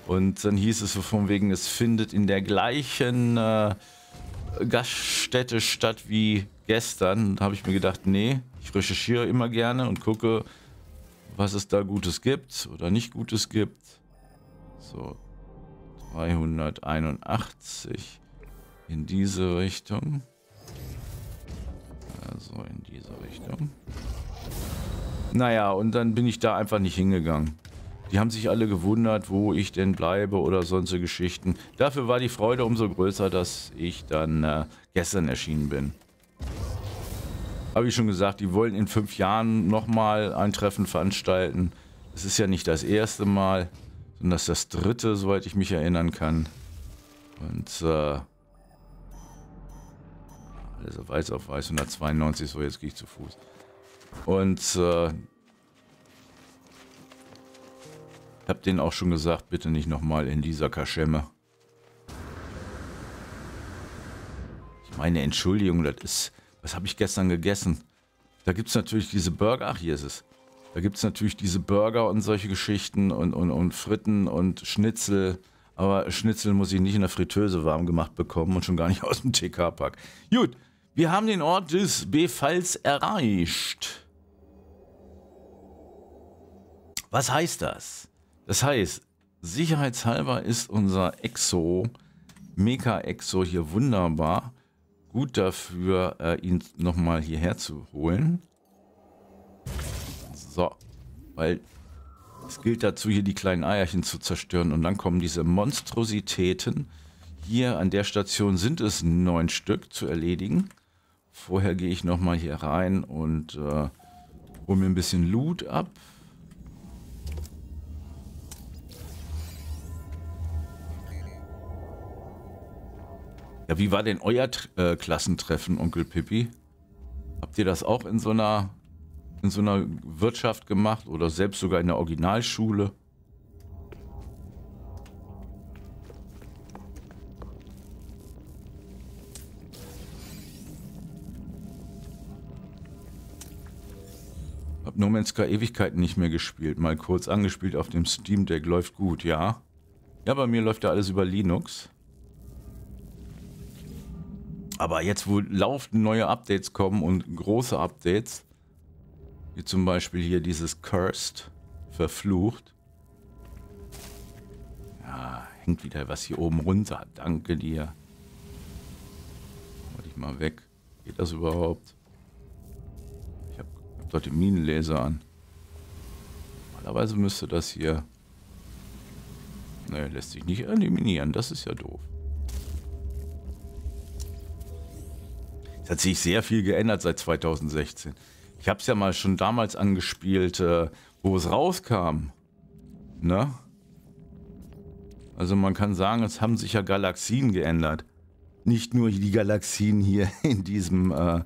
Und dann hieß es so von wegen, es findet in der gleichen äh, Gaststätte statt wie gestern. Da habe ich mir gedacht, nee, ich recherchiere immer gerne und gucke, was es da Gutes gibt oder nicht Gutes gibt. So, 381 in diese Richtung. Also in diese Richtung. Naja, und dann bin ich da einfach nicht hingegangen. Die haben sich alle gewundert, wo ich denn bleibe oder sonstige Geschichten. Dafür war die Freude umso größer, dass ich dann äh, gestern erschienen bin. Habe ich schon gesagt, die wollen in fünf Jahren nochmal ein Treffen veranstalten. Es ist ja nicht das erste Mal, sondern das das dritte, soweit ich mich erinnern kann. Und äh, also weiß auf weiß 192, so jetzt gehe ich zu Fuß. Und äh, hab denen auch schon gesagt, bitte nicht nochmal in dieser Kaschemme. Ich meine, Entschuldigung, das ist... Was habe ich gestern gegessen? Da gibt es natürlich diese Burger. Ach, hier ist es. Da gibt es natürlich diese Burger und solche Geschichten und, und, und Fritten und Schnitzel. Aber Schnitzel muss ich nicht in der Fritteuse warm gemacht bekommen und schon gar nicht aus dem TK-Pack. Gut, wir haben den Ort des Befalls erreicht. Was heißt das? Das heißt, sicherheitshalber ist unser Exo, Mega Exo hier wunderbar gut dafür, äh, ihn nochmal hierher zu holen. So, weil es gilt dazu, hier die kleinen Eierchen zu zerstören. Und dann kommen diese Monstrositäten. Hier an der Station sind es neun Stück zu erledigen. Vorher gehe ich nochmal hier rein und äh, hole mir ein bisschen Loot ab. Ja, wie war denn euer äh, Klassentreffen, Onkel Pippi? Habt ihr das auch in so einer in so einer Wirtschaft gemacht oder selbst sogar in der Originalschule? Hab No Man's Sky Ewigkeiten nicht mehr gespielt. Mal kurz angespielt auf dem Steam Deck. Läuft gut, ja. Ja, bei mir läuft ja alles über Linux. Aber jetzt, wo laufend neue Updates kommen und große Updates, wie zum Beispiel hier dieses Cursed, verflucht. Ja, hängt wieder was hier oben runter. Danke dir. Mach dich mal weg. Geht das überhaupt? Ich habe hab dort den Minenlaser an. Normalerweise müsste das hier... Naja, lässt sich nicht eliminieren. Das ist ja doof. Es hat sich sehr viel geändert seit 2016. Ich habe es ja mal schon damals angespielt, äh, wo es rauskam. Ne? Also man kann sagen, es haben sich ja Galaxien geändert. Nicht nur die Galaxien hier in diesem, äh,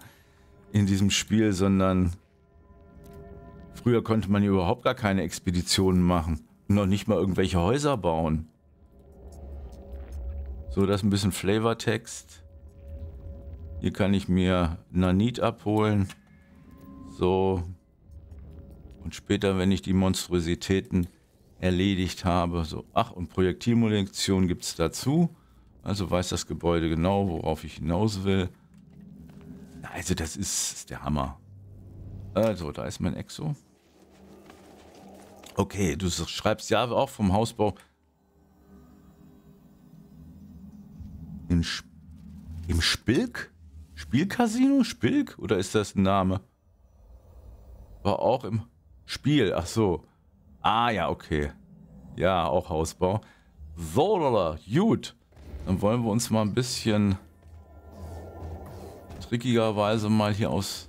in diesem Spiel, sondern früher konnte man hier überhaupt gar keine Expeditionen machen. Noch nicht mal irgendwelche Häuser bauen. So, das ist ein bisschen Flavortext. Hier kann ich mir Nanit abholen. So. Und später, wenn ich die Monstrositäten erledigt habe, so. Ach, und Projektilmunition gibt es dazu. Also weiß das Gebäude genau, worauf ich hinaus will. Also das ist der Hammer. Also, da ist mein Exo. Okay, du schreibst ja auch vom Hausbau. In Sp Im Spilk? Spielcasino? Spilk? Oder ist das ein Name? War auch im Spiel. Ach so. Ah ja, okay. Ja, auch Hausbau. So, gut. Dann wollen wir uns mal ein bisschen trickigerweise mal hier aus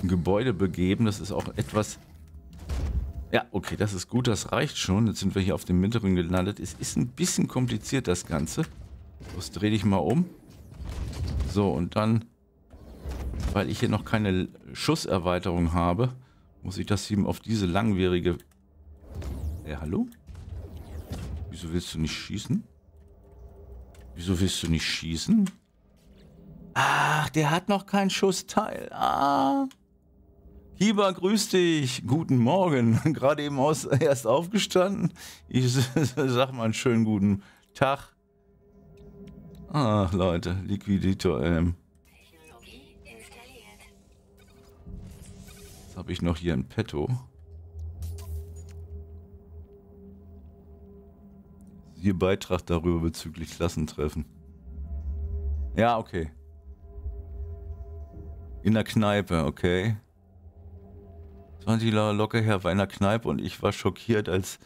dem Gebäude begeben. Das ist auch etwas... Ja, okay, das ist gut, das reicht schon. Jetzt sind wir hier auf dem mittleren gelandet. Es ist ein bisschen kompliziert, das Ganze. Das dreh dich mal um. So, und dann, weil ich hier noch keine Schusserweiterung habe, muss ich das eben auf diese langwierige... Ja, hallo? Wieso willst du nicht schießen? Wieso willst du nicht schießen? Ach, der hat noch kein Schussteil. Ah. Hieber, grüß dich. Guten Morgen. Gerade eben aus, erst aufgestanden. Ich sag mal einen schönen guten Tag. Ach, Leute, Liquiditor M. Habe ich noch hier in petto? Hier Beitrag darüber bezüglich Klassentreffen. Ja, okay. In der Kneipe, okay. 20 Jahre locker her war in der Kneipe und ich war schockiert, als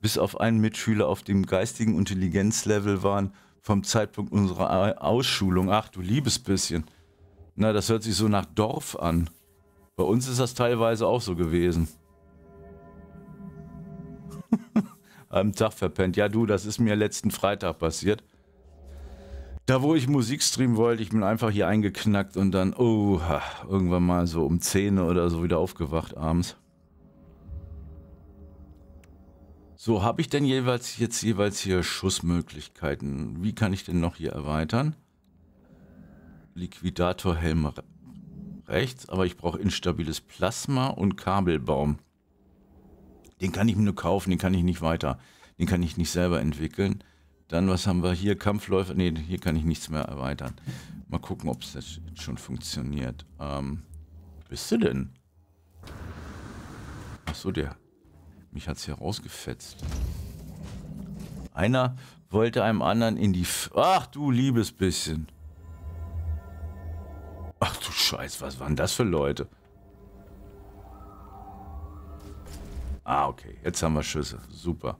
bis auf einen Mitschüler auf dem geistigen Intelligenzlevel waren vom Zeitpunkt unserer Ausschulung. Ach du liebes bisschen. Na, das hört sich so nach Dorf an. Bei uns ist das teilweise auch so gewesen. Am Tag verpennt. Ja, du, das ist mir letzten Freitag passiert. Da, wo ich Musik streamen wollte, ich bin einfach hier eingeknackt und dann, oh, irgendwann mal so um 10 oder so wieder aufgewacht abends. So, habe ich denn jeweils jetzt jeweils hier Schussmöglichkeiten? Wie kann ich denn noch hier erweitern? Liquidatorhelm rechts, aber ich brauche instabiles Plasma und Kabelbaum. Den kann ich mir nur kaufen, den kann ich nicht weiter, den kann ich nicht selber entwickeln. Dann, was haben wir hier? Kampfläufer. Ne, hier kann ich nichts mehr erweitern. Mal gucken, ob es schon funktioniert. Ähm, bist du denn? Achso, der. Mich hat es hier rausgefetzt. Einer wollte einem anderen in die... F Ach du liebes bisschen. Ach du Scheiß, was waren das für Leute? Ah, okay. Jetzt haben wir Schüsse. Super.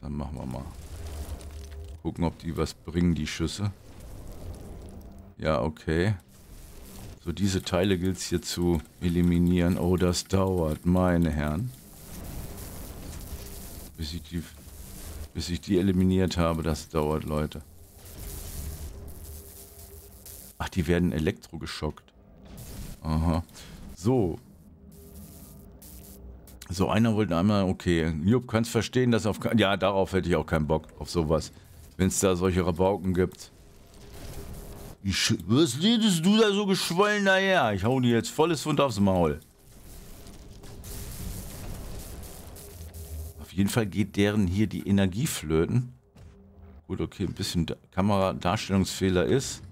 Dann machen wir mal. Gucken, ob die was bringen, die Schüsse. Ja, okay. So, diese Teile gilt es hier zu eliminieren. Oh, das dauert, meine Herren. Bis ich die, bis ich die eliminiert habe, das dauert, Leute. Ach, die werden elektrogeschockt. Aha. So. So, einer wollte einmal, okay. Jupp, kannst verstehen, dass auf... Ja, darauf hätte ich auch keinen Bock, auf sowas wenn es da solche Rabauken gibt. Ich, was redest du da so geschwollen daher? Ich hau dir jetzt volles Fund aufs Maul. Auf jeden Fall geht deren hier die Energie flöten. Gut, okay, ein bisschen Kameradarstellungsfehler ist.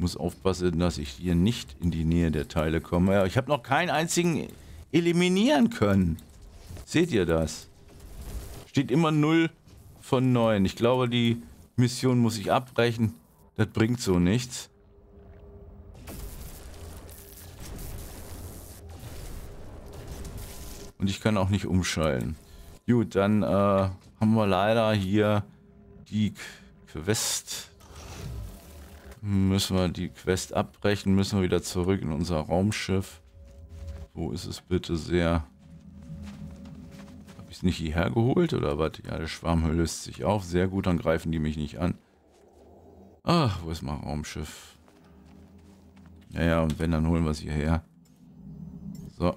Muss aufpassen, dass ich hier nicht in die Nähe der Teile komme. Ich habe noch keinen einzigen eliminieren können. Seht ihr das? Steht immer 0 von 9. Ich glaube, die Mission muss ich abbrechen. Das bringt so nichts. Und ich kann auch nicht umschalten. Gut, dann äh, haben wir leider hier die Quest. Müssen wir die Quest abbrechen, müssen wir wieder zurück in unser Raumschiff. Wo ist es bitte sehr? es nicht hierher geholt oder was? Ja, der Schwarm löst sich auf. Sehr gut, dann greifen die mich nicht an. Ach, wo ist mein Raumschiff? Ja, ja, und wenn, dann holen wir es hierher. So.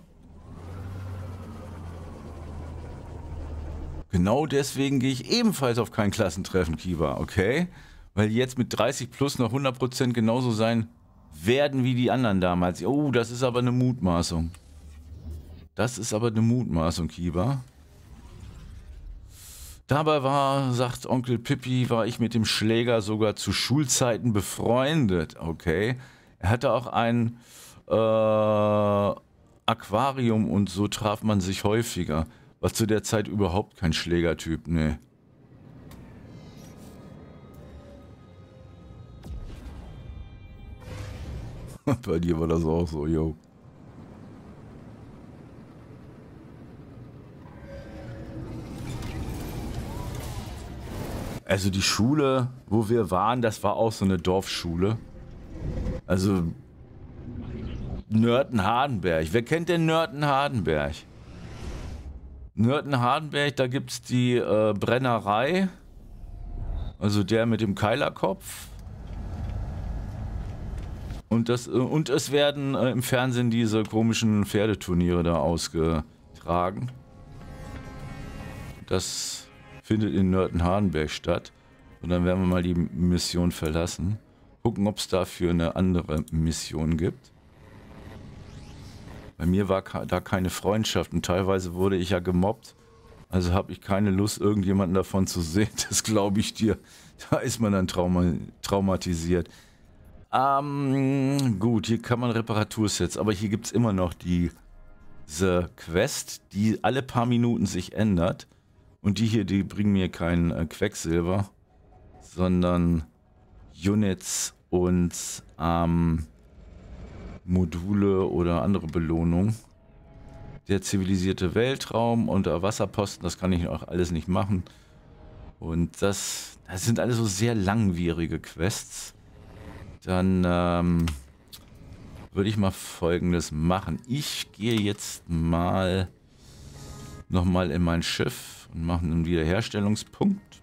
Genau deswegen gehe ich ebenfalls auf kein Klassentreffen, Kiba, okay? Weil die jetzt mit 30 plus noch 100% genauso sein werden wie die anderen damals. Oh, das ist aber eine Mutmaßung. Das ist aber eine Mutmaßung, Kiba. Dabei war, sagt Onkel Pippi, war ich mit dem Schläger sogar zu Schulzeiten befreundet. Okay. Er hatte auch ein äh, Aquarium und so traf man sich häufiger. War zu der Zeit überhaupt kein Schlägertyp, nee. Bei dir war das auch so, yo. Also die Schule, wo wir waren, das war auch so eine Dorfschule. Also Nörten-Hardenberg. Wer kennt denn Nörten-Hardenberg? Nörten-Hardenberg, da gibt es die äh, Brennerei. Also der mit dem Keilerkopf. Und, das, und es werden äh, im Fernsehen diese komischen Pferdeturniere da ausgetragen. Das findet in Nörten-Hardenberg statt. Und dann werden wir mal die Mission verlassen. Gucken, ob es dafür eine andere Mission gibt. Bei mir war da keine Freundschaft und teilweise wurde ich ja gemobbt. Also habe ich keine Lust, irgendjemanden davon zu sehen. Das glaube ich dir. Da ist man dann trauma traumatisiert. Ähm, gut, hier kann man Reparatursets, aber hier gibt es immer noch die, diese Quest, die alle paar Minuten sich ändert. Und die hier, die bringen mir kein äh, Quecksilber, sondern Units und ähm, Module oder andere Belohnungen. Der zivilisierte Weltraum und der Wasserposten, das kann ich auch alles nicht machen. Und das, das sind alles so sehr langwierige Quests. Dann ähm, würde ich mal folgendes machen. Ich gehe jetzt mal nochmal in mein Schiff und mache einen Wiederherstellungspunkt.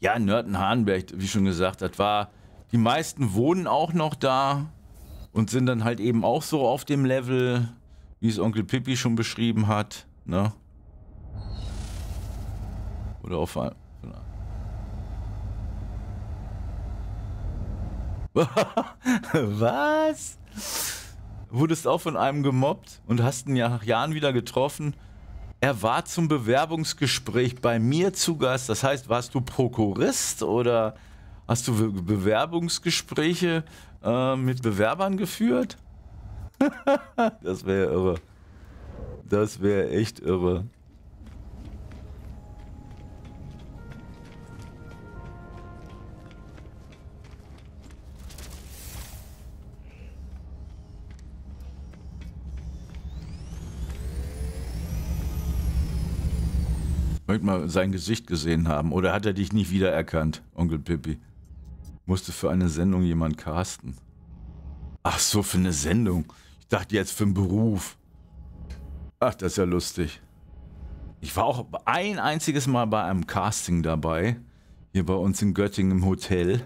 Ja, Nörten-Hahnberg, wie schon gesagt, das war. Die meisten wohnen auch noch da und sind dann halt eben auch so auf dem Level, wie es Onkel Pippi schon beschrieben hat. Ne? Oder auf, Was? Wurdest auch von einem gemobbt und hast ihn nach Jahren wieder getroffen. Er war zum Bewerbungsgespräch bei mir zu Gast. Das heißt, warst du Prokurist oder hast du Bewerbungsgespräche äh, mit Bewerbern geführt? das wäre irre. Das wäre echt irre. Möchte mal sein Gesicht gesehen haben. Oder hat er dich nicht wiedererkannt, Onkel Pippi? Musste für eine Sendung jemand casten. Ach so, für eine Sendung. Ich dachte jetzt für einen Beruf. Ach, das ist ja lustig. Ich war auch ein einziges Mal bei einem Casting dabei. Hier bei uns in Göttingen im Hotel.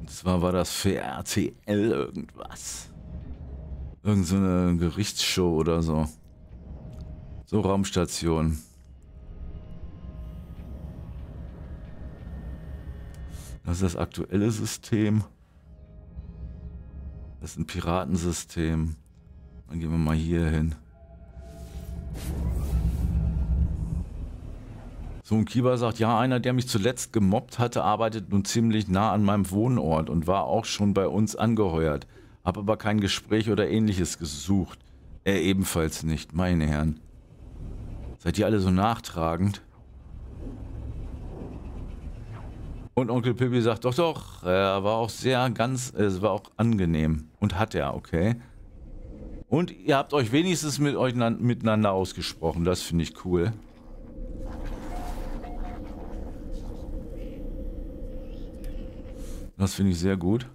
Und zwar war das für RTL irgendwas. Irgend so eine Gerichtsshow oder so. So, Raumstation. Das ist das aktuelle System. Das ist ein Piratensystem. Dann gehen wir mal hier hin. So, und Kiba sagt, ja, einer, der mich zuletzt gemobbt hatte, arbeitet nun ziemlich nah an meinem Wohnort und war auch schon bei uns angeheuert. Hab aber kein Gespräch oder ähnliches gesucht. Er ebenfalls nicht, meine Herren. Seid ihr alle so nachtragend? Und Onkel Pippi sagt, doch, doch, er war auch sehr ganz, es war auch angenehm. Und hat er, okay. Und ihr habt euch wenigstens mit euch miteinander ausgesprochen, das finde ich cool. Das finde ich sehr gut.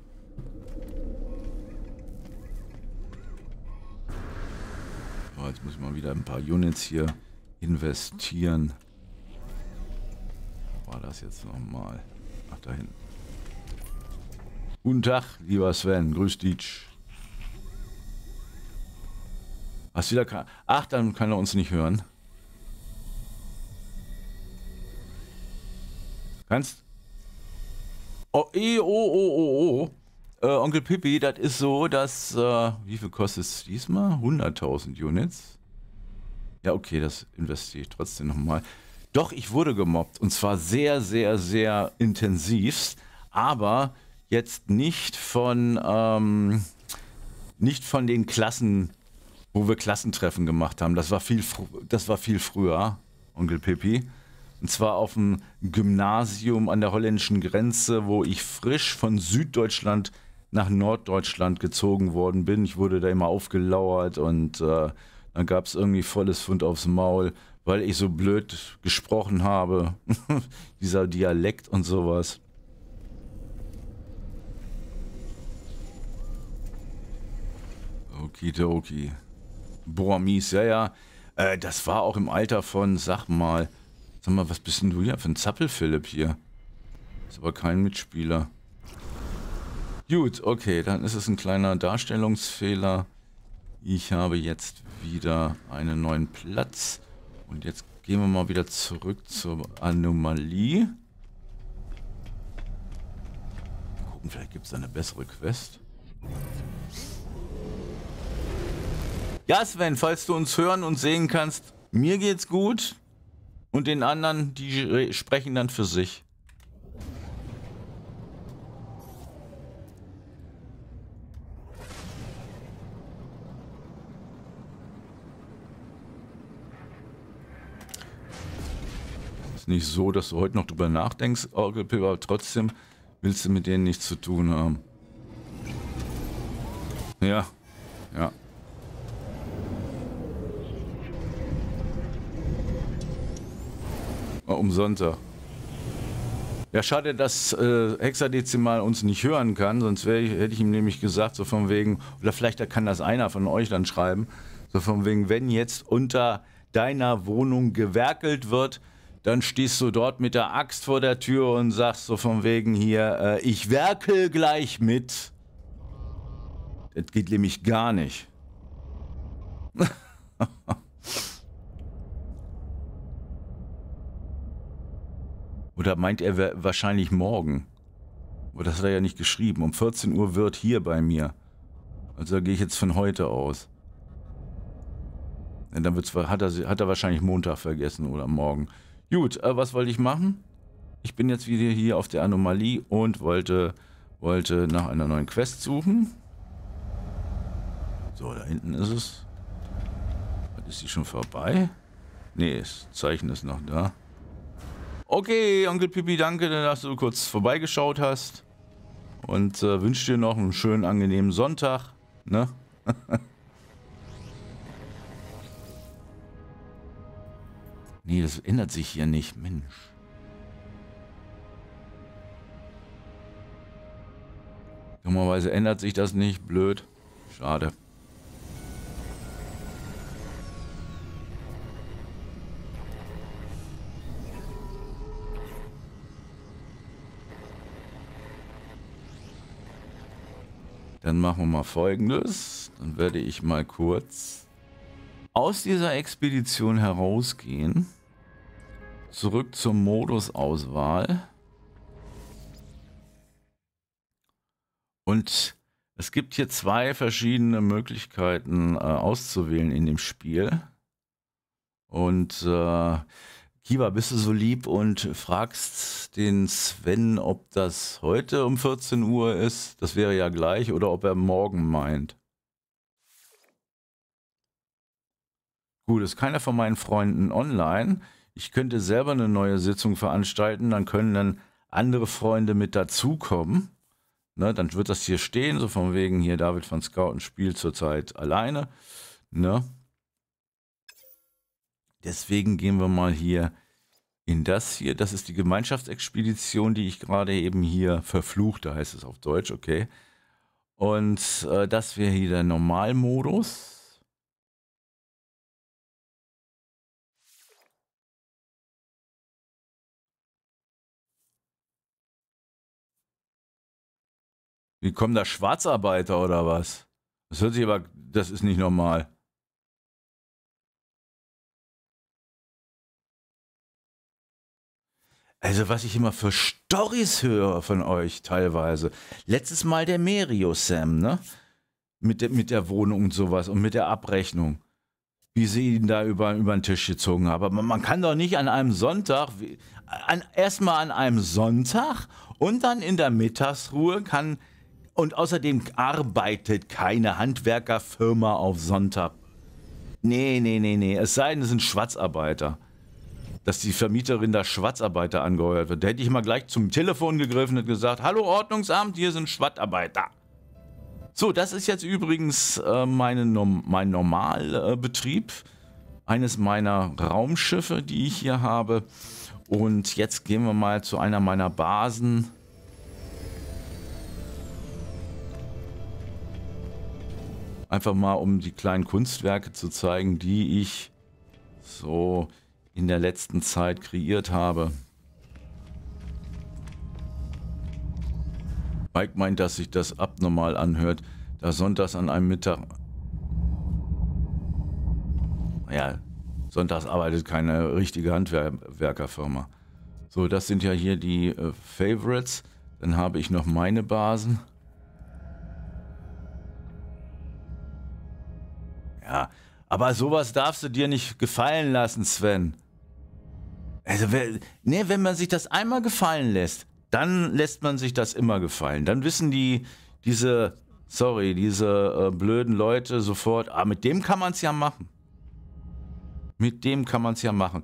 Jetzt muss ich mal wieder ein paar Units hier investieren. War das jetzt nochmal? Ach, da hinten. Guten Tag, lieber Sven. Grüß dich. Hast wieder kein... Ach, dann kann er uns nicht hören. Kannst... Oh, eh, oh, oh, oh, oh. Äh, Onkel Pippi, das ist so, dass... Äh, wie viel kostet es diesmal? 100.000 Units. Ja, okay, das investiere ich trotzdem nochmal. Doch, ich wurde gemobbt und zwar sehr, sehr, sehr intensiv, aber jetzt nicht von, ähm, nicht von den Klassen, wo wir Klassentreffen gemacht haben. Das war viel, das war viel früher, Onkel Pippi. Und zwar auf dem Gymnasium an der holländischen Grenze, wo ich frisch von Süddeutschland nach Norddeutschland gezogen worden bin. Ich wurde da immer aufgelauert und äh, dann gab es irgendwie volles Fund aufs Maul, weil ich so blöd gesprochen habe. Dieser Dialekt und sowas. Okidoki. Boah, mies, ja, ja. Äh, das war auch im Alter von, sag mal, Sag mal, was bist denn du hier für ein Zappel-Philipp hier? Ist aber kein Mitspieler. Gut, okay, dann ist es ein kleiner Darstellungsfehler. Ich habe jetzt wieder einen neuen Platz. Und jetzt gehen wir mal wieder zurück zur Anomalie. Gucken, vielleicht gibt es eine bessere Quest. Ja, Sven, falls du uns hören und sehen kannst, mir geht's gut. Und den anderen, die sprechen dann für sich. Ist nicht so, dass du heute noch drüber nachdenkst, Orgelpilger, aber trotzdem willst du mit denen nichts zu tun haben. Ja, ja. um Sonntag. Ja, schade, dass äh, Hexadezimal uns nicht hören kann, sonst ich, hätte ich ihm nämlich gesagt, so von wegen, oder vielleicht kann das einer von euch dann schreiben, so von wegen, wenn jetzt unter deiner Wohnung gewerkelt wird, dann stehst du dort mit der Axt vor der Tür und sagst so von wegen hier, äh, ich werkel gleich mit. Das geht nämlich gar nicht. Oder meint er wahrscheinlich morgen? Aber das hat er ja nicht geschrieben. Um 14 Uhr wird hier bei mir. Also da gehe ich jetzt von heute aus. Ja, dann wird's, hat, er, hat er wahrscheinlich Montag vergessen oder morgen. Gut, äh, was wollte ich machen? Ich bin jetzt wieder hier auf der Anomalie und wollte, wollte nach einer neuen Quest suchen. So, da hinten ist es. Ist sie schon vorbei? Nee, das Zeichen ist noch da. Okay, Onkel Pipi, danke, dass du kurz vorbeigeschaut hast. Und äh, wünsche dir noch einen schönen, angenehmen Sonntag. Ne? nee, das ändert sich hier nicht. Mensch. Dummerweise ändert sich das nicht. Blöd. Schade. Dann machen wir mal folgendes. Dann werde ich mal kurz aus dieser Expedition herausgehen. Zurück zur Modusauswahl. Und es gibt hier zwei verschiedene Möglichkeiten äh, auszuwählen in dem Spiel. Und äh, Kiva, bist du so lieb und fragst den Sven, ob das heute um 14 Uhr ist? Das wäre ja gleich, oder ob er morgen meint. Gut, ist keiner von meinen Freunden online. Ich könnte selber eine neue Sitzung veranstalten, dann können dann andere Freunde mit dazukommen. Ne, dann wird das hier stehen, so von wegen hier David von Scouten spielt zurzeit alleine. Ne? Deswegen gehen wir mal hier in das hier. Das ist die Gemeinschaftsexpedition, die ich gerade eben hier verfluchte, heißt es auf Deutsch, okay. Und äh, das wäre hier der Normalmodus. Wie kommen da Schwarzarbeiter oder was? Das hört sich aber, das ist nicht normal. Also was ich immer für Stories höre von euch teilweise. Letztes Mal der Merio Sam, ne? Mit der, mit der Wohnung und sowas und mit der Abrechnung. Wie sie ihn da über, über den Tisch gezogen haben. Aber man, man kann doch nicht an einem Sonntag, erstmal an einem Sonntag und dann in der Mittagsruhe kann, und außerdem arbeitet keine Handwerkerfirma auf Sonntag. Nee, nee, nee, nee. Es sei denn, es sind Schwarzarbeiter dass die Vermieterin da Schwarzarbeiter angeheuert wird. Da hätte ich mal gleich zum Telefon gegriffen und gesagt, hallo Ordnungsamt, hier sind Schwarzarbeiter. So, das ist jetzt übrigens äh, meine, mein Normalbetrieb äh, eines meiner Raumschiffe, die ich hier habe. Und jetzt gehen wir mal zu einer meiner Basen. Einfach mal, um die kleinen Kunstwerke zu zeigen, die ich so in der letzten Zeit kreiert habe. Mike meint, dass sich das abnormal anhört, da sonntags an einem Mittag... Ja, sonntags arbeitet keine richtige Handwerkerfirma. So, das sind ja hier die äh, Favorites. Dann habe ich noch meine Basen. Ja, aber sowas darfst du dir nicht gefallen lassen, Sven. Also, ne, wenn man sich das einmal gefallen lässt, dann lässt man sich das immer gefallen. Dann wissen die, diese, sorry, diese äh, blöden Leute sofort, ah, mit dem kann man es ja machen. Mit dem kann man es ja machen.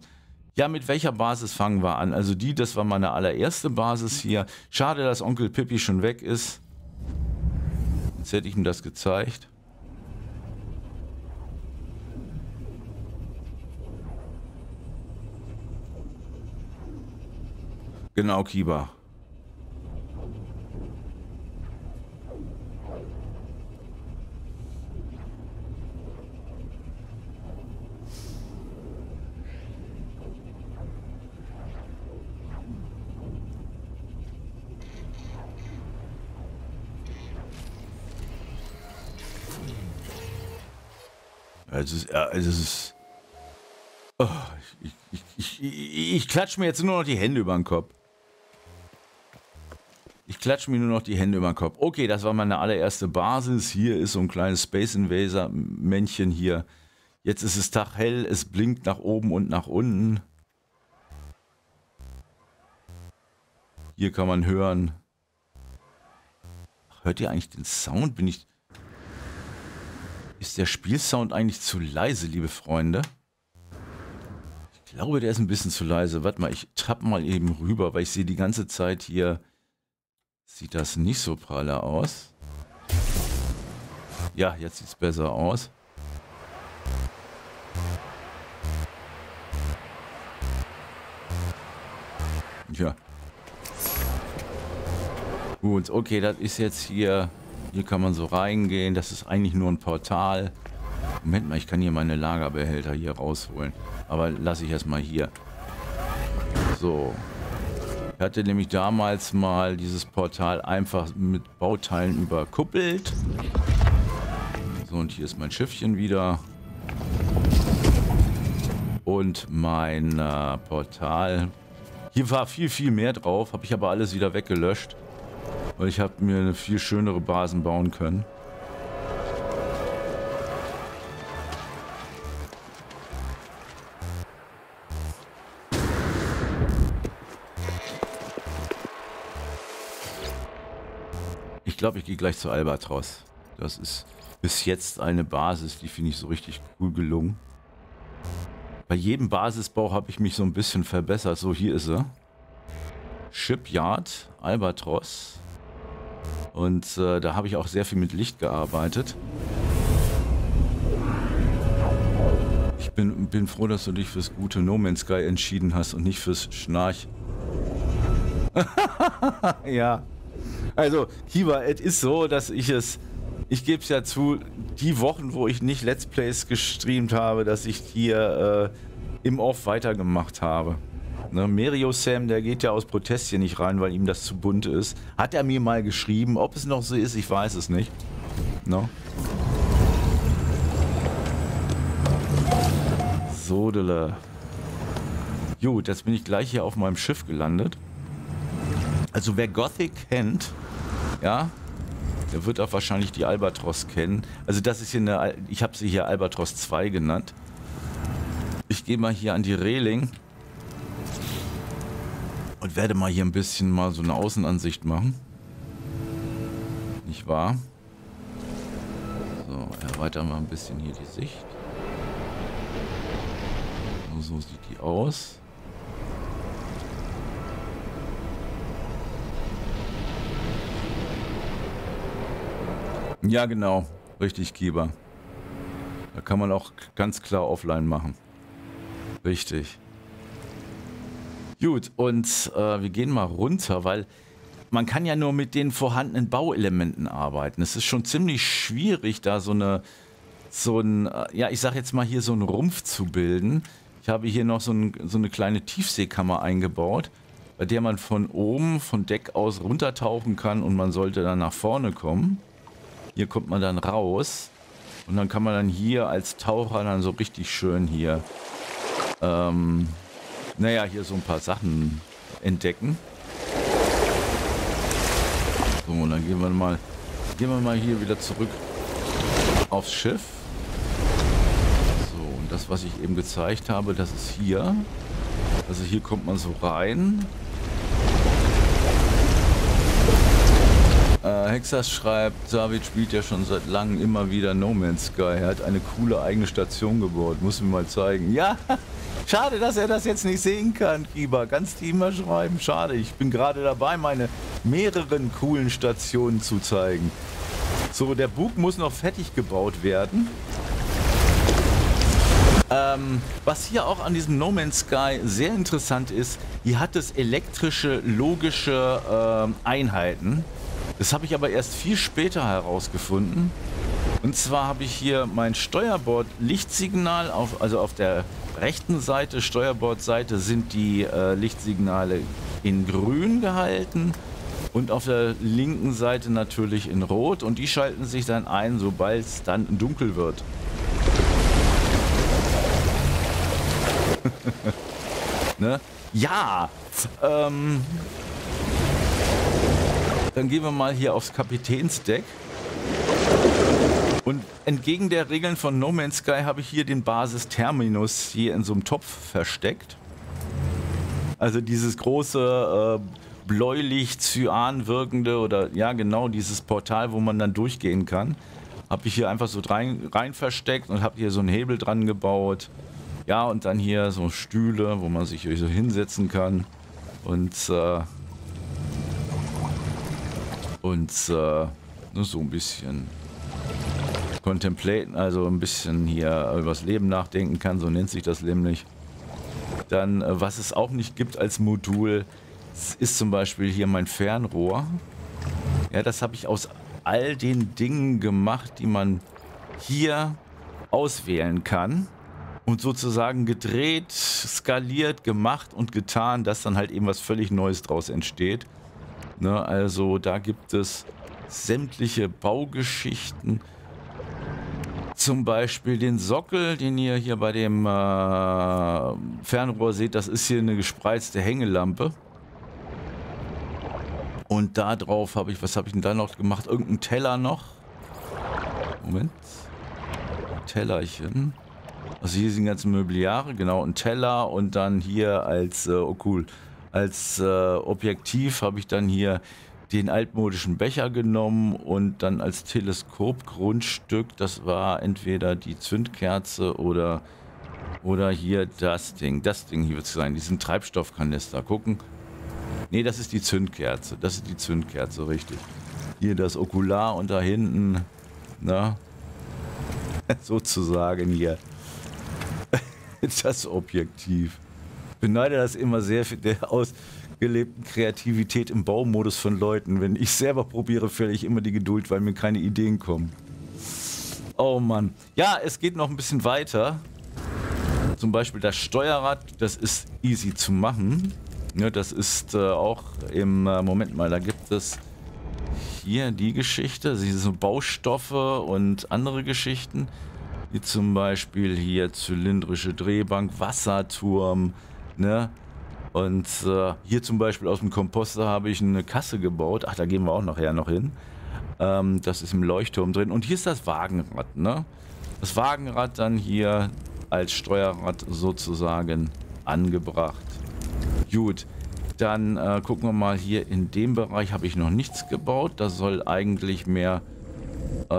Ja, mit welcher Basis fangen wir an? Also die, das war meine allererste Basis hier. Schade, dass Onkel Pippi schon weg ist. Jetzt hätte ich ihm das gezeigt. Genau, Kiba. Also es ist, also es ist oh, ich, ich, ich, ich, klatsche mir jetzt nur noch die Hände über den Kopf. Ich klatsche mir nur noch die Hände über den Kopf. Okay, das war meine allererste Basis. Hier ist so ein kleines Space Invader Männchen hier. Jetzt ist es Tag hell, es blinkt nach oben und nach unten. Hier kann man hören. Hört ihr eigentlich den Sound? Bin ich ist der Spielsound eigentlich zu leise, liebe Freunde? Ich glaube, der ist ein bisschen zu leise. Warte mal, ich tapp mal eben rüber, weil ich sehe die ganze Zeit hier... Sieht das nicht so pralle aus? Ja, jetzt sieht es besser aus. Ja. Gut, okay, das ist jetzt hier hier kann man so reingehen. Das ist eigentlich nur ein Portal. Moment mal, ich kann hier meine Lagerbehälter hier rausholen. Aber lasse ich erstmal hier. So. Ich hatte nämlich damals mal dieses Portal einfach mit Bauteilen überkuppelt. So, und hier ist mein Schiffchen wieder. Und mein äh, Portal. Hier war viel, viel mehr drauf. Habe ich aber alles wieder weggelöscht. Weil ich habe mir eine viel schönere Basen bauen können. Glaube, ich gehe gleich zu Albatros. Das ist bis jetzt eine Basis, die finde ich so richtig cool gelungen. Bei jedem Basisbau habe ich mich so ein bisschen verbessert. So, hier ist er. Shipyard, Albatros. Und äh, da habe ich auch sehr viel mit Licht gearbeitet. Ich bin, bin froh, dass du dich fürs gute No Man's Sky entschieden hast und nicht fürs Schnarch. ja. Also, Kiva, es ist so, dass ich es, ich gebe es ja zu, die Wochen, wo ich nicht Let's Plays gestreamt habe, dass ich hier äh, im Off weitergemacht habe. Ne, Merio Sam, der geht ja aus Protest hier nicht rein, weil ihm das zu bunt ist. Hat er mir mal geschrieben. Ob es noch so ist, ich weiß es nicht. No? Ne? Sodele. Gut, jetzt bin ich gleich hier auf meinem Schiff gelandet. Also wer Gothic kennt, ja, der wird auch wahrscheinlich die Albatros kennen. Also das ist hier eine, ich habe sie hier Albatros 2 genannt. Ich gehe mal hier an die Reling und werde mal hier ein bisschen mal so eine Außenansicht machen. Nicht wahr? So, erweitern wir ein bisschen hier die Sicht. So, so sieht die aus. Ja, genau. Richtig, Kieber. Da kann man auch ganz klar offline machen. Richtig. Gut, und äh, wir gehen mal runter, weil man kann ja nur mit den vorhandenen Bauelementen arbeiten. Es ist schon ziemlich schwierig, da so eine, so ein, äh, ja, ich sag jetzt mal hier so einen Rumpf zu bilden. Ich habe hier noch so, ein, so eine kleine Tiefseekammer eingebaut, bei der man von oben, von Deck aus runtertauchen kann und man sollte dann nach vorne kommen. Hier kommt man dann raus und dann kann man dann hier als Taucher dann so richtig schön hier, ähm, naja, hier so ein paar Sachen entdecken. So, und dann gehen wir mal, gehen wir mal hier wieder zurück aufs Schiff. So, und das, was ich eben gezeigt habe, das ist hier. Also hier kommt man so rein. Äh, Hexas schreibt, David spielt ja schon seit langem immer wieder No Man's Sky. Er hat eine coole eigene Station gebaut. Muss mir mal zeigen. Ja, schade, dass er das jetzt nicht sehen kann, Kiba. Ganz Teamer schreiben. Schade, ich bin gerade dabei, meine mehreren coolen Stationen zu zeigen. So, der Bug muss noch fertig gebaut werden. Ähm, was hier auch an diesem No Man's Sky sehr interessant ist, hier hat es elektrische, logische äh, Einheiten. Das habe ich aber erst viel später herausgefunden. Und zwar habe ich hier mein Steuerbord-Lichtsignal, auf, also auf der rechten Seite, Steuerbordseite, sind die äh, Lichtsignale in grün gehalten und auf der linken Seite natürlich in Rot und die schalten sich dann ein, sobald es dann dunkel wird. ne? Ja, ähm, dann gehen wir mal hier aufs Kapitänsdeck. Und entgegen der Regeln von No Man's Sky habe ich hier den Basis-Terminus hier in so einem Topf versteckt. Also dieses große äh, bläulich cyan wirkende oder ja genau dieses Portal, wo man dann durchgehen kann. Habe ich hier einfach so rein, rein versteckt und habe hier so einen Hebel dran gebaut. Ja, und dann hier so Stühle, wo man sich so hinsetzen kann. Und, äh, und äh, so ein bisschen contemplaten, also ein bisschen hier über das Leben nachdenken kann, so nennt sich das nämlich. Dann, äh, was es auch nicht gibt als Modul, ist zum Beispiel hier mein Fernrohr. Ja, das habe ich aus all den Dingen gemacht, die man hier auswählen kann. Und sozusagen gedreht, skaliert, gemacht und getan, dass dann halt eben was völlig Neues draus entsteht. Ne, also da gibt es sämtliche Baugeschichten. Zum Beispiel den Sockel, den ihr hier bei dem äh, Fernrohr seht, das ist hier eine gespreizte Hängelampe. Und da drauf habe ich, was habe ich denn da noch gemacht? Irgendein Teller noch. Moment. Tellerchen. Also hier sind ganze Möbliare, genau, ein Teller und dann hier als, äh, oh cool, als äh, Objektiv habe ich dann hier den altmodischen Becher genommen und dann als Teleskopgrundstück, das war entweder die Zündkerze oder, oder hier das Ding. Das Ding hier wird es sein, diesen Treibstoffkanister. Gucken, Nee, das ist die Zündkerze. Das ist die Zündkerze, richtig. Hier das Okular und da hinten, na, sozusagen hier. das Objektiv. Beneide das immer sehr für der ausgelebten Kreativität im Baumodus von Leuten. Wenn ich selber probiere, verliere ich immer die Geduld, weil mir keine Ideen kommen. Oh Mann. Ja, es geht noch ein bisschen weiter. Zum Beispiel das Steuerrad, das ist easy zu machen. Ja, das ist äh, auch im äh, Moment mal, da gibt es hier die Geschichte, diese Baustoffe und andere Geschichten, wie zum Beispiel hier zylindrische Drehbank, Wasserturm, ne? Und äh, hier zum Beispiel aus dem Komposter habe ich eine Kasse gebaut. Ach, da gehen wir auch nachher noch hin. Ähm, das ist im Leuchtturm drin. Und hier ist das Wagenrad, ne? Das Wagenrad dann hier als Steuerrad sozusagen angebracht. Gut, dann äh, gucken wir mal hier in dem Bereich habe ich noch nichts gebaut. Da soll eigentlich mehr äh,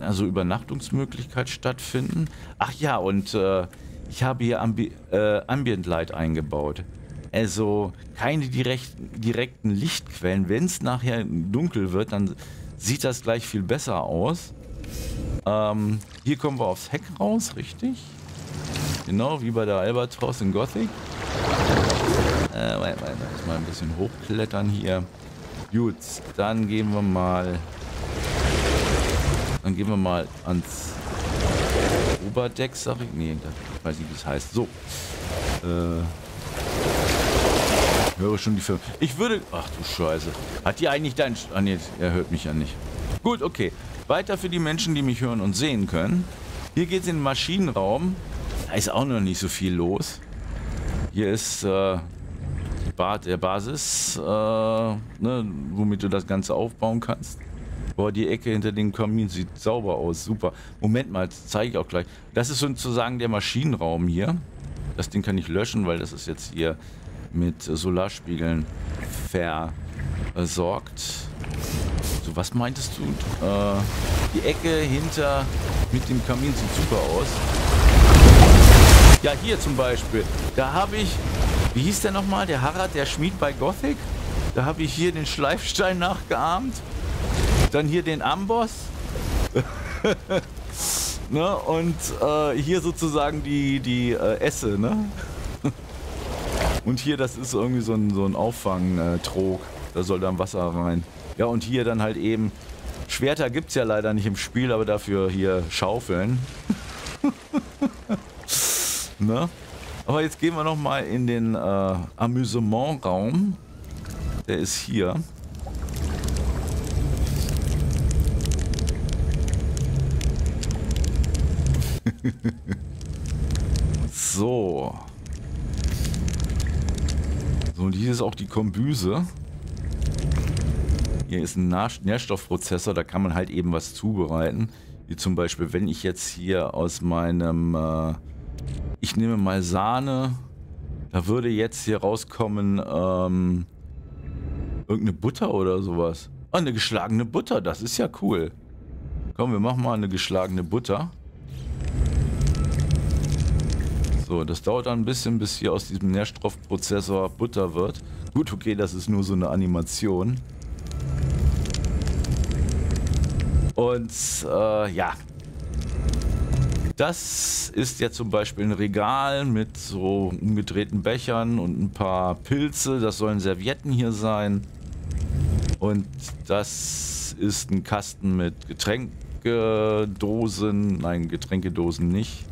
also Übernachtungsmöglichkeit stattfinden. Ach ja, und äh, ich habe hier Ambi äh, Ambient Light eingebaut. Also keine direkt, direkten Lichtquellen. Wenn es nachher dunkel wird, dann sieht das gleich viel besser aus. Ähm, hier kommen wir aufs Heck raus, richtig? Genau, wie bei der Albatros in Gothic. Äh, warte, warte, mal ein bisschen hochklettern hier. Gut, dann gehen wir mal. Dann gehen wir mal ans Oberdeck, sag ich. Nee, ich weiß nicht, wie es heißt. So. Äh, höre schon die Firma. Ich würde... Ach du Scheiße. Hat die eigentlich dein... Ah nee, er hört mich ja nicht. Gut, okay. Weiter für die Menschen, die mich hören und sehen können. Hier geht es in den Maschinenraum. Da ist auch noch nicht so viel los. Hier ist äh, der Basis, äh, ne, womit du das Ganze aufbauen kannst. Boah, die Ecke hinter dem Kamin sieht sauber aus. Super. Moment mal, das zeige ich auch gleich. Das ist sozusagen der Maschinenraum hier. Das Ding kann ich löschen, weil das ist jetzt hier mit Solarspiegeln versorgt. So, was meintest du? Äh, die Ecke hinter mit dem Kamin sieht super aus. Ja, hier zum Beispiel. Da habe ich, wie hieß der nochmal? Der Harald, der Schmied bei Gothic. Da habe ich hier den Schleifstein nachgeahmt. Dann hier den Amboss. ne? Und äh, hier sozusagen die, die äh, Esse. Ne? und hier, das ist irgendwie so ein, so ein Auffangtrog. Da soll dann Wasser rein. Ja, und hier dann halt eben. Schwerter gibt es ja leider nicht im Spiel, aber dafür hier Schaufeln. ne? Aber jetzt gehen wir nochmal in den äh, Amüsementraum. Der ist hier. so. So, und hier ist auch die Kombüse. Hier ist ein Nährstoffprozessor, da kann man halt eben was zubereiten. Wie zum Beispiel, wenn ich jetzt hier aus meinem, äh, ich nehme mal Sahne, da würde jetzt hier rauskommen, ähm, irgendeine Butter oder sowas. Oh, eine geschlagene Butter, das ist ja cool. Komm, wir machen mal eine geschlagene Butter. So, das dauert dann ein bisschen, bis hier aus diesem Nährstoffprozessor Butter wird. Gut, okay, das ist nur so eine Animation. Und äh, ja, das ist ja zum Beispiel ein Regal mit so umgedrehten Bechern und ein paar Pilze. Das sollen Servietten hier sein. Und das ist ein Kasten mit Getränkedosen. Nein, Getränkedosen nicht.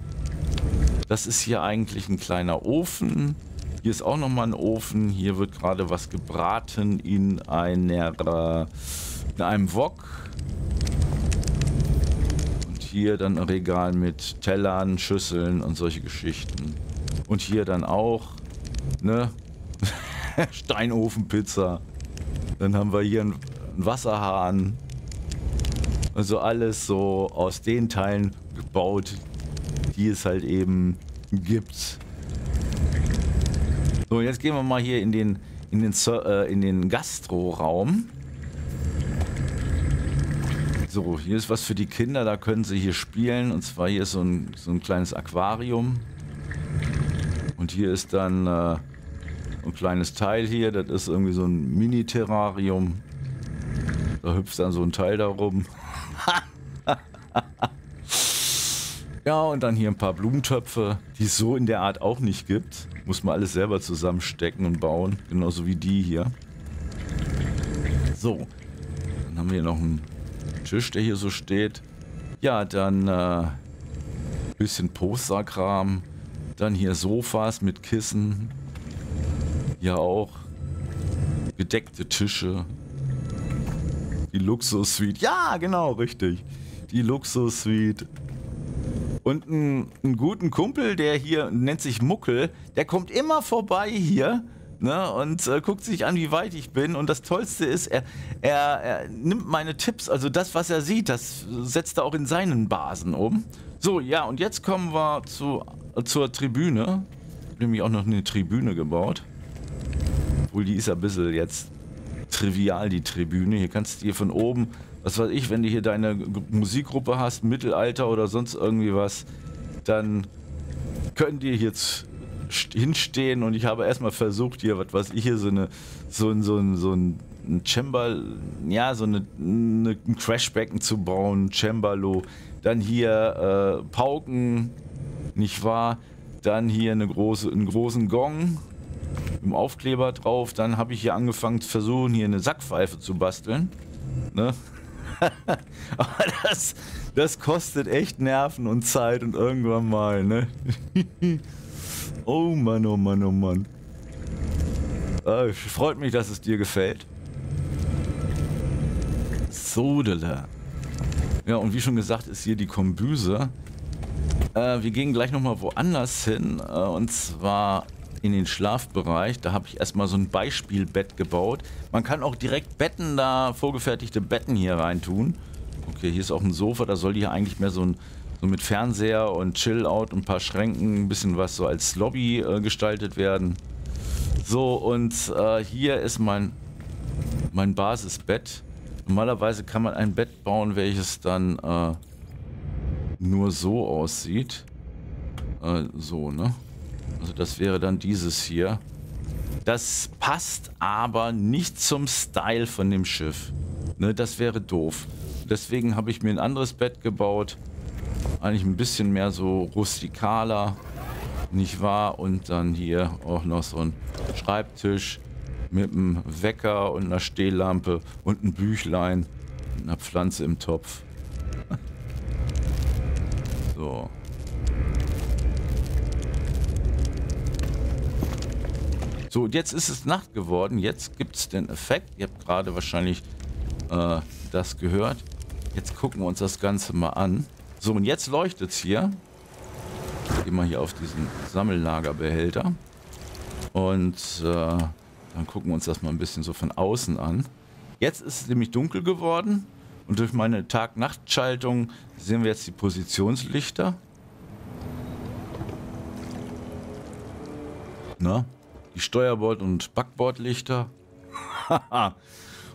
Das ist hier eigentlich ein kleiner Ofen. Hier ist auch nochmal ein Ofen. Hier wird gerade was gebraten in einer in einem Wok. Und hier dann ein Regal mit Tellern, Schüsseln und solche Geschichten. Und hier dann auch, ne? Steinofenpizza. Dann haben wir hier einen Wasserhahn. Also alles so aus den Teilen gebaut, die es halt eben gibt. So, jetzt gehen wir mal hier in den, in den, äh, den Gastroraum. So, hier ist was für die Kinder, da können sie hier spielen. Und zwar hier ist so ein, so ein kleines Aquarium. Und hier ist dann äh, ein kleines Teil hier, das ist irgendwie so ein Mini-Terrarium. Da hüpft dann so ein Teil da rum. Ja, und dann hier ein paar Blumentöpfe, die es so in der Art auch nicht gibt. Muss man alles selber zusammenstecken und bauen. Genauso wie die hier. So. Dann haben wir hier noch einen Tisch, der hier so steht. Ja, dann äh, bisschen Posterkram. Dann hier Sofas mit Kissen. Hier auch gedeckte Tische. Die Luxus-Suite. Ja, genau, richtig. Die Luxus-Suite. Und einen, guten Kumpel, der hier nennt sich Muckel, der kommt immer vorbei hier. Ne, und äh, guckt sich an, wie weit ich bin. Und das Tollste ist, er, er, er, nimmt meine Tipps, also das, was er sieht, das setzt er auch in seinen Basen um. So, ja, und jetzt kommen wir zu, äh, zur Tribüne. Ich habe nämlich auch noch eine Tribüne gebaut. Obwohl, die ist ein bisschen jetzt trivial, die Tribüne. Hier kannst du hier von oben was weiß ich, wenn du hier deine Musikgruppe hast, Mittelalter oder sonst irgendwie was, dann können die jetzt hinstehen und ich habe erstmal versucht hier, was weiß ich, hier so eine, so ein, so ein, so ein Chamber, ja, so eine, eine, ein Crashbecken zu bauen, Cembalo, dann hier äh, Pauken, nicht wahr? Dann hier eine große, einen großen Gong im Aufkleber drauf. Dann habe ich hier angefangen zu versuchen, hier eine Sackpfeife zu basteln. Ne? Aber das, das kostet echt Nerven und Zeit und irgendwann mal, ne? Oh Mann, oh Mann, oh Mann. Äh, freut mich, dass es dir gefällt. Sodele. Ja, und wie schon gesagt, ist hier die Kombüse. Äh, wir gehen gleich nochmal woanders hin. Äh, und zwar in den Schlafbereich. Da habe ich erstmal so ein Beispielbett gebaut. Man kann auch direkt Betten da, vorgefertigte Betten hier rein tun. Okay, hier ist auch ein Sofa. Da soll hier eigentlich mehr so ein so mit Fernseher und Chill-Out und ein paar Schränken, ein bisschen was so als Lobby äh, gestaltet werden. So, und äh, hier ist mein, mein Basisbett. Normalerweise kann man ein Bett bauen, welches dann äh, nur so aussieht. Äh, so, ne? Also das wäre dann dieses hier. Das passt aber nicht zum Style von dem Schiff. Ne, das wäre doof. Deswegen habe ich mir ein anderes Bett gebaut. Eigentlich ein bisschen mehr so rustikaler. Nicht wahr? Und dann hier auch noch so ein Schreibtisch mit einem Wecker und einer Stehlampe und ein Büchlein und einer Pflanze im Topf. so. So, und jetzt ist es Nacht geworden. Jetzt gibt es den Effekt. Ihr habt gerade wahrscheinlich äh, das gehört. Jetzt gucken wir uns das Ganze mal an. So, und jetzt leuchtet es hier. Gehen wir hier auf diesen Sammellagerbehälter. Und äh, dann gucken wir uns das mal ein bisschen so von außen an. Jetzt ist es nämlich dunkel geworden. Und durch meine Tag-Nacht-Schaltung sehen wir jetzt die Positionslichter. Na? Die Steuerbord- und Backbordlichter.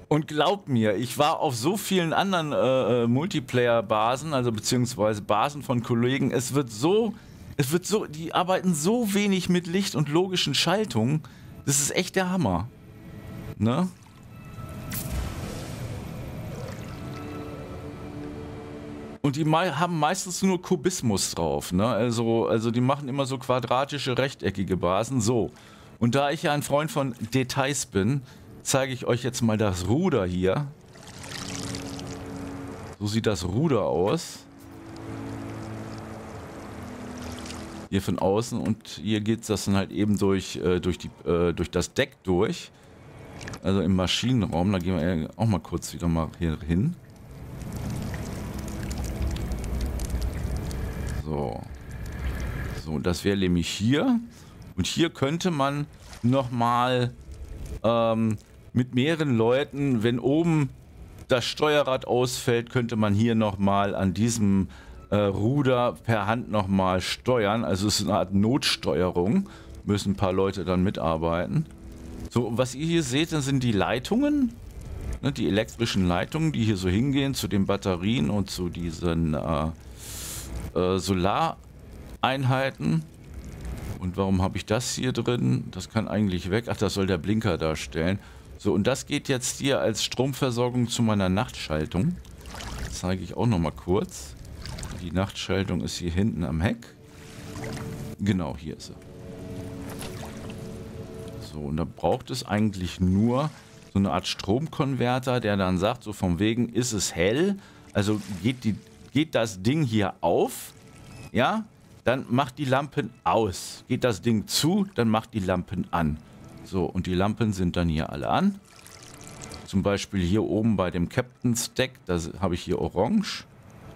und glaubt mir, ich war auf so vielen anderen äh, äh, Multiplayer-Basen, also beziehungsweise Basen von Kollegen. Es wird so, es wird so, die arbeiten so wenig mit Licht und logischen Schaltungen. Das ist echt der Hammer. Ne? Und die haben meistens nur Kubismus drauf, ne? Also, also die machen immer so quadratische, rechteckige Basen. So. Und da ich ja ein Freund von Details bin, zeige ich euch jetzt mal das Ruder hier. So sieht das Ruder aus. Hier von außen und hier geht das dann halt eben durch, äh, durch, die, äh, durch das Deck durch. Also im Maschinenraum, da gehen wir auch mal kurz wieder mal hier hin. So. So, das wäre nämlich hier. Und hier könnte man nochmal ähm, mit mehreren Leuten, wenn oben das Steuerrad ausfällt, könnte man hier nochmal an diesem äh, Ruder per Hand nochmal steuern. Also es ist eine Art Notsteuerung. Müssen ein paar Leute dann mitarbeiten. So, was ihr hier seht, das sind die Leitungen. Ne, die elektrischen Leitungen, die hier so hingehen zu den Batterien und zu diesen äh, äh, Solareinheiten. Und warum habe ich das hier drin? Das kann eigentlich weg. Ach, das soll der Blinker darstellen. So, und das geht jetzt hier als Stromversorgung zu meiner Nachtschaltung. Das zeige ich auch noch mal kurz. Die Nachtschaltung ist hier hinten am Heck. Genau, hier ist sie. So, und da braucht es eigentlich nur so eine Art Stromkonverter, der dann sagt, so vom wegen, ist es hell? Also geht, die, geht das Ding hier auf? Ja, dann macht die Lampen aus. Geht das Ding zu, dann macht die Lampen an. So, und die Lampen sind dann hier alle an. Zum Beispiel hier oben bei dem Captain's Deck, da habe ich hier orange.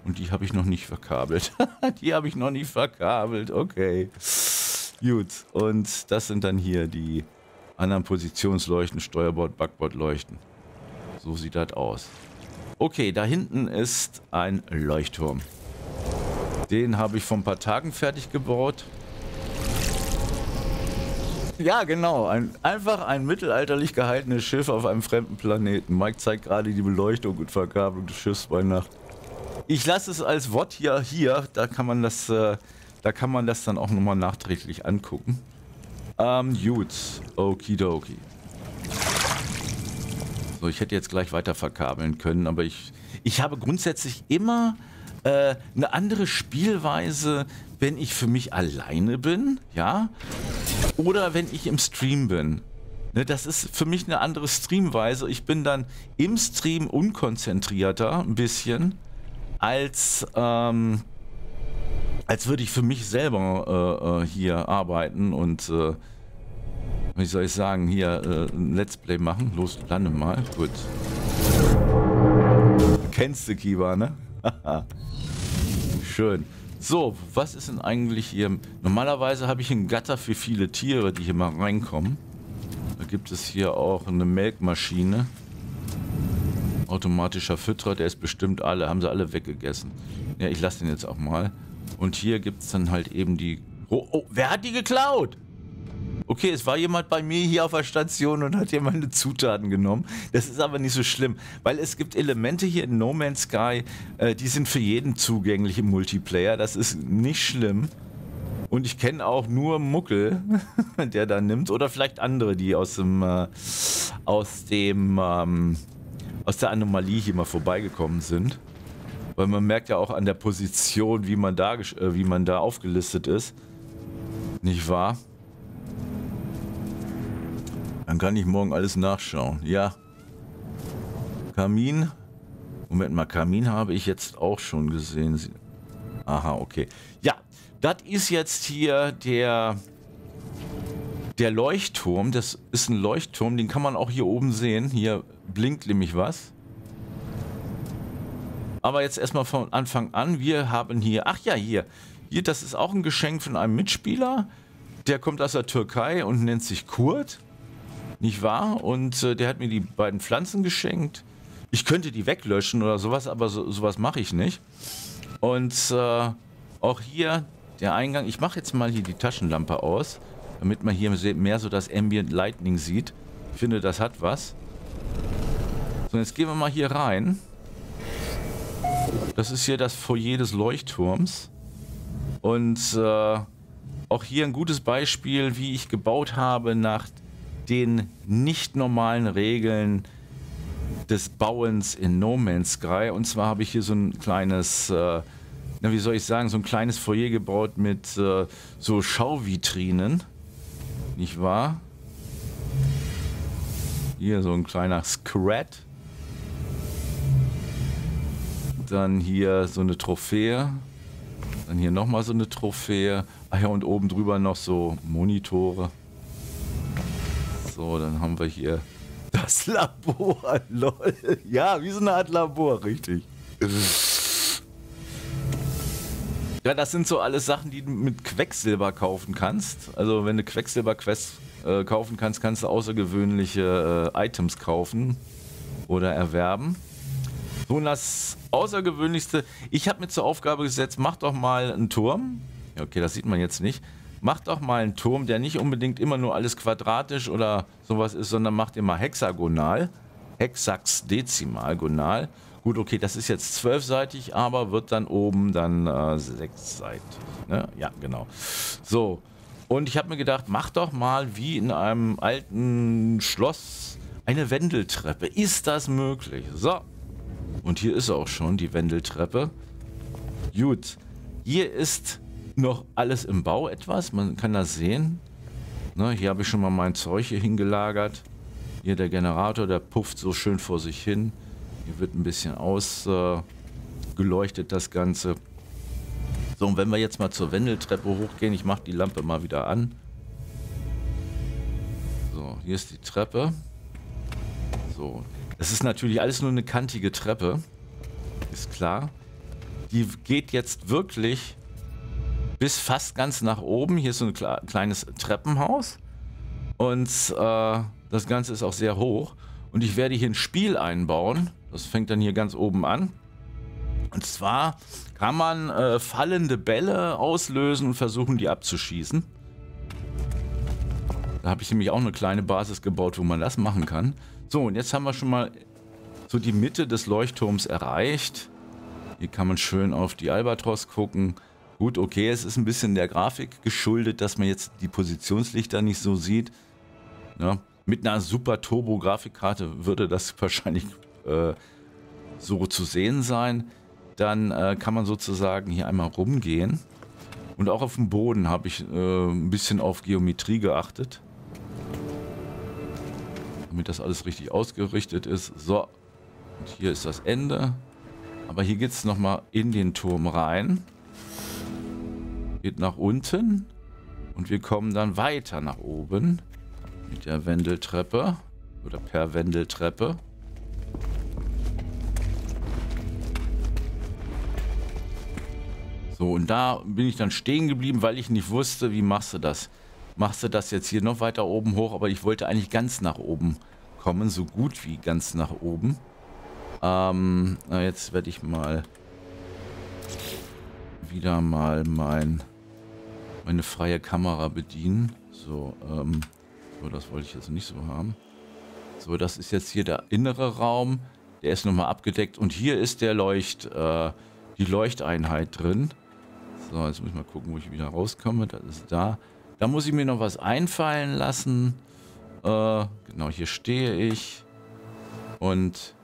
Und die habe ich noch nicht verkabelt. die habe ich noch nicht verkabelt, okay. Gut, und das sind dann hier die anderen Positionsleuchten, Steuerbord, Backbordleuchten. So sieht das aus. Okay, da hinten ist ein Leuchtturm. Den habe ich vor ein paar Tagen fertig gebaut. Ja, genau. Ein, einfach ein mittelalterlich gehaltenes Schiff auf einem fremden Planeten. Mike zeigt gerade die Beleuchtung und Verkabelung des Schiffs bei Nacht. Ich lasse es als Wort hier, hier. Da kann man das, äh, da kann man das dann auch nochmal nachträglich angucken. Ähm, gut. Okidoki. So, ich hätte jetzt gleich weiter verkabeln können, aber ich, ich habe grundsätzlich immer äh, eine andere Spielweise, wenn ich für mich alleine bin, ja, oder wenn ich im Stream bin. Ne, das ist für mich eine andere Streamweise. Ich bin dann im Stream unkonzentrierter ein bisschen als, ähm, als würde ich für mich selber äh, äh, hier arbeiten und äh, wie soll ich sagen, hier äh, ein Let's Play machen. Los, lande mal. Gut. Kennst du Kiba, ne? Schön. So, was ist denn eigentlich hier? Normalerweise habe ich einen Gatter für viele Tiere, die hier mal reinkommen. Da gibt es hier auch eine Melkmaschine. Automatischer Fütterer, der ist bestimmt alle, haben sie alle weggegessen. Ja, ich lasse den jetzt auch mal. Und hier gibt es dann halt eben die... Oh, oh, wer hat die geklaut? Okay, es war jemand bei mir hier auf der Station und hat hier meine Zutaten genommen. Das ist aber nicht so schlimm, weil es gibt Elemente hier in No Man's Sky, äh, die sind für jeden zugänglich im Multiplayer. Das ist nicht schlimm. Und ich kenne auch nur Muckel, der da nimmt. Oder vielleicht andere, die aus dem, äh, aus dem, ähm, aus der Anomalie hier mal vorbeigekommen sind. Weil man merkt ja auch an der Position, wie man da, äh, wie man da aufgelistet ist. Nicht wahr? Dann kann ich morgen alles nachschauen. Ja. Kamin. Moment mal, Kamin habe ich jetzt auch schon gesehen. Aha, okay. Ja, das ist jetzt hier der, der Leuchtturm. Das ist ein Leuchtturm, den kann man auch hier oben sehen. Hier blinkt nämlich was. Aber jetzt erstmal von Anfang an. Wir haben hier, ach ja, hier. Hier, das ist auch ein Geschenk von einem Mitspieler. Der kommt aus der Türkei und nennt sich Kurt. Nicht wahr? Und äh, der hat mir die beiden Pflanzen geschenkt. Ich könnte die weglöschen oder sowas, aber so, sowas mache ich nicht. Und äh, auch hier der Eingang. Ich mache jetzt mal hier die Taschenlampe aus, damit man hier mehr so das Ambient Lightning sieht. Ich finde, das hat was. So, jetzt gehen wir mal hier rein. Das ist hier das Foyer des Leuchtturms. Und äh, auch hier ein gutes Beispiel, wie ich gebaut habe nach den nicht normalen Regeln des Bauens in No Man's Sky. Und zwar habe ich hier so ein kleines, äh, na, wie soll ich sagen, so ein kleines Foyer gebaut mit äh, so Schauvitrinen. Nicht wahr? Hier so ein kleiner Scrat. Dann hier so eine Trophäe. Dann hier nochmal so eine Trophäe. Ah ja, und oben drüber noch so Monitore. So, dann haben wir hier das Labor. Lol. Ja, wie so eine Art Labor, richtig. Ja, das sind so alles Sachen, die du mit Quecksilber kaufen kannst. Also wenn du Quecksilber-Quest äh, kaufen kannst, kannst du außergewöhnliche äh, Items kaufen oder erwerben. Und das Außergewöhnlichste, ich habe mir zur Aufgabe gesetzt, mach doch mal einen Turm. Okay, das sieht man jetzt nicht macht doch mal einen Turm, der nicht unbedingt immer nur alles quadratisch oder sowas ist, sondern macht immer hexagonal. Hexaxdezimalgonal. Gut, okay, das ist jetzt zwölfseitig, aber wird dann oben dann äh, sechsseitig. Ne? Ja, genau. So, und ich habe mir gedacht, mach doch mal wie in einem alten Schloss eine Wendeltreppe. Ist das möglich? So, und hier ist auch schon die Wendeltreppe. Gut, hier ist noch alles im Bau etwas. Man kann das sehen. Ne, hier habe ich schon mal mein Zeug hier hingelagert. Hier der Generator, der pufft so schön vor sich hin. Hier wird ein bisschen ausgeleuchtet äh, das Ganze. So, und wenn wir jetzt mal zur Wendeltreppe hochgehen, ich mache die Lampe mal wieder an. So, hier ist die Treppe. So, das ist natürlich alles nur eine kantige Treppe. Ist klar. Die geht jetzt wirklich bis fast ganz nach oben. Hier ist so ein kleines Treppenhaus. Und äh, das Ganze ist auch sehr hoch. Und ich werde hier ein Spiel einbauen. Das fängt dann hier ganz oben an. Und zwar kann man äh, fallende Bälle auslösen und versuchen, die abzuschießen. Da habe ich nämlich auch eine kleine Basis gebaut, wo man das machen kann. So, und jetzt haben wir schon mal so die Mitte des Leuchtturms erreicht. Hier kann man schön auf die Albatros gucken. Gut, okay, es ist ein bisschen der Grafik geschuldet, dass man jetzt die Positionslichter nicht so sieht. Ja, mit einer super Turbo-Grafikkarte würde das wahrscheinlich äh, so zu sehen sein. Dann äh, kann man sozusagen hier einmal rumgehen. Und auch auf dem Boden habe ich äh, ein bisschen auf Geometrie geachtet. Damit das alles richtig ausgerichtet ist. So, und hier ist das Ende. Aber hier geht es nochmal in den Turm rein. Geht nach unten und wir kommen dann weiter nach oben mit der Wendeltreppe oder per Wendeltreppe. So, und da bin ich dann stehen geblieben, weil ich nicht wusste, wie machst du das? Machst du das jetzt hier noch weiter oben hoch? Aber ich wollte eigentlich ganz nach oben kommen, so gut wie ganz nach oben. Ähm, jetzt werde ich mal wieder mal mein, meine freie Kamera bedienen. So, ähm, so, das wollte ich jetzt nicht so haben. So, das ist jetzt hier der innere Raum. Der ist nochmal abgedeckt. Und hier ist der Leucht, äh, die Leuchteinheit drin. So, jetzt muss ich mal gucken, wo ich wieder rauskomme. Das ist da. Da muss ich mir noch was einfallen lassen. Äh, genau, hier stehe ich. Und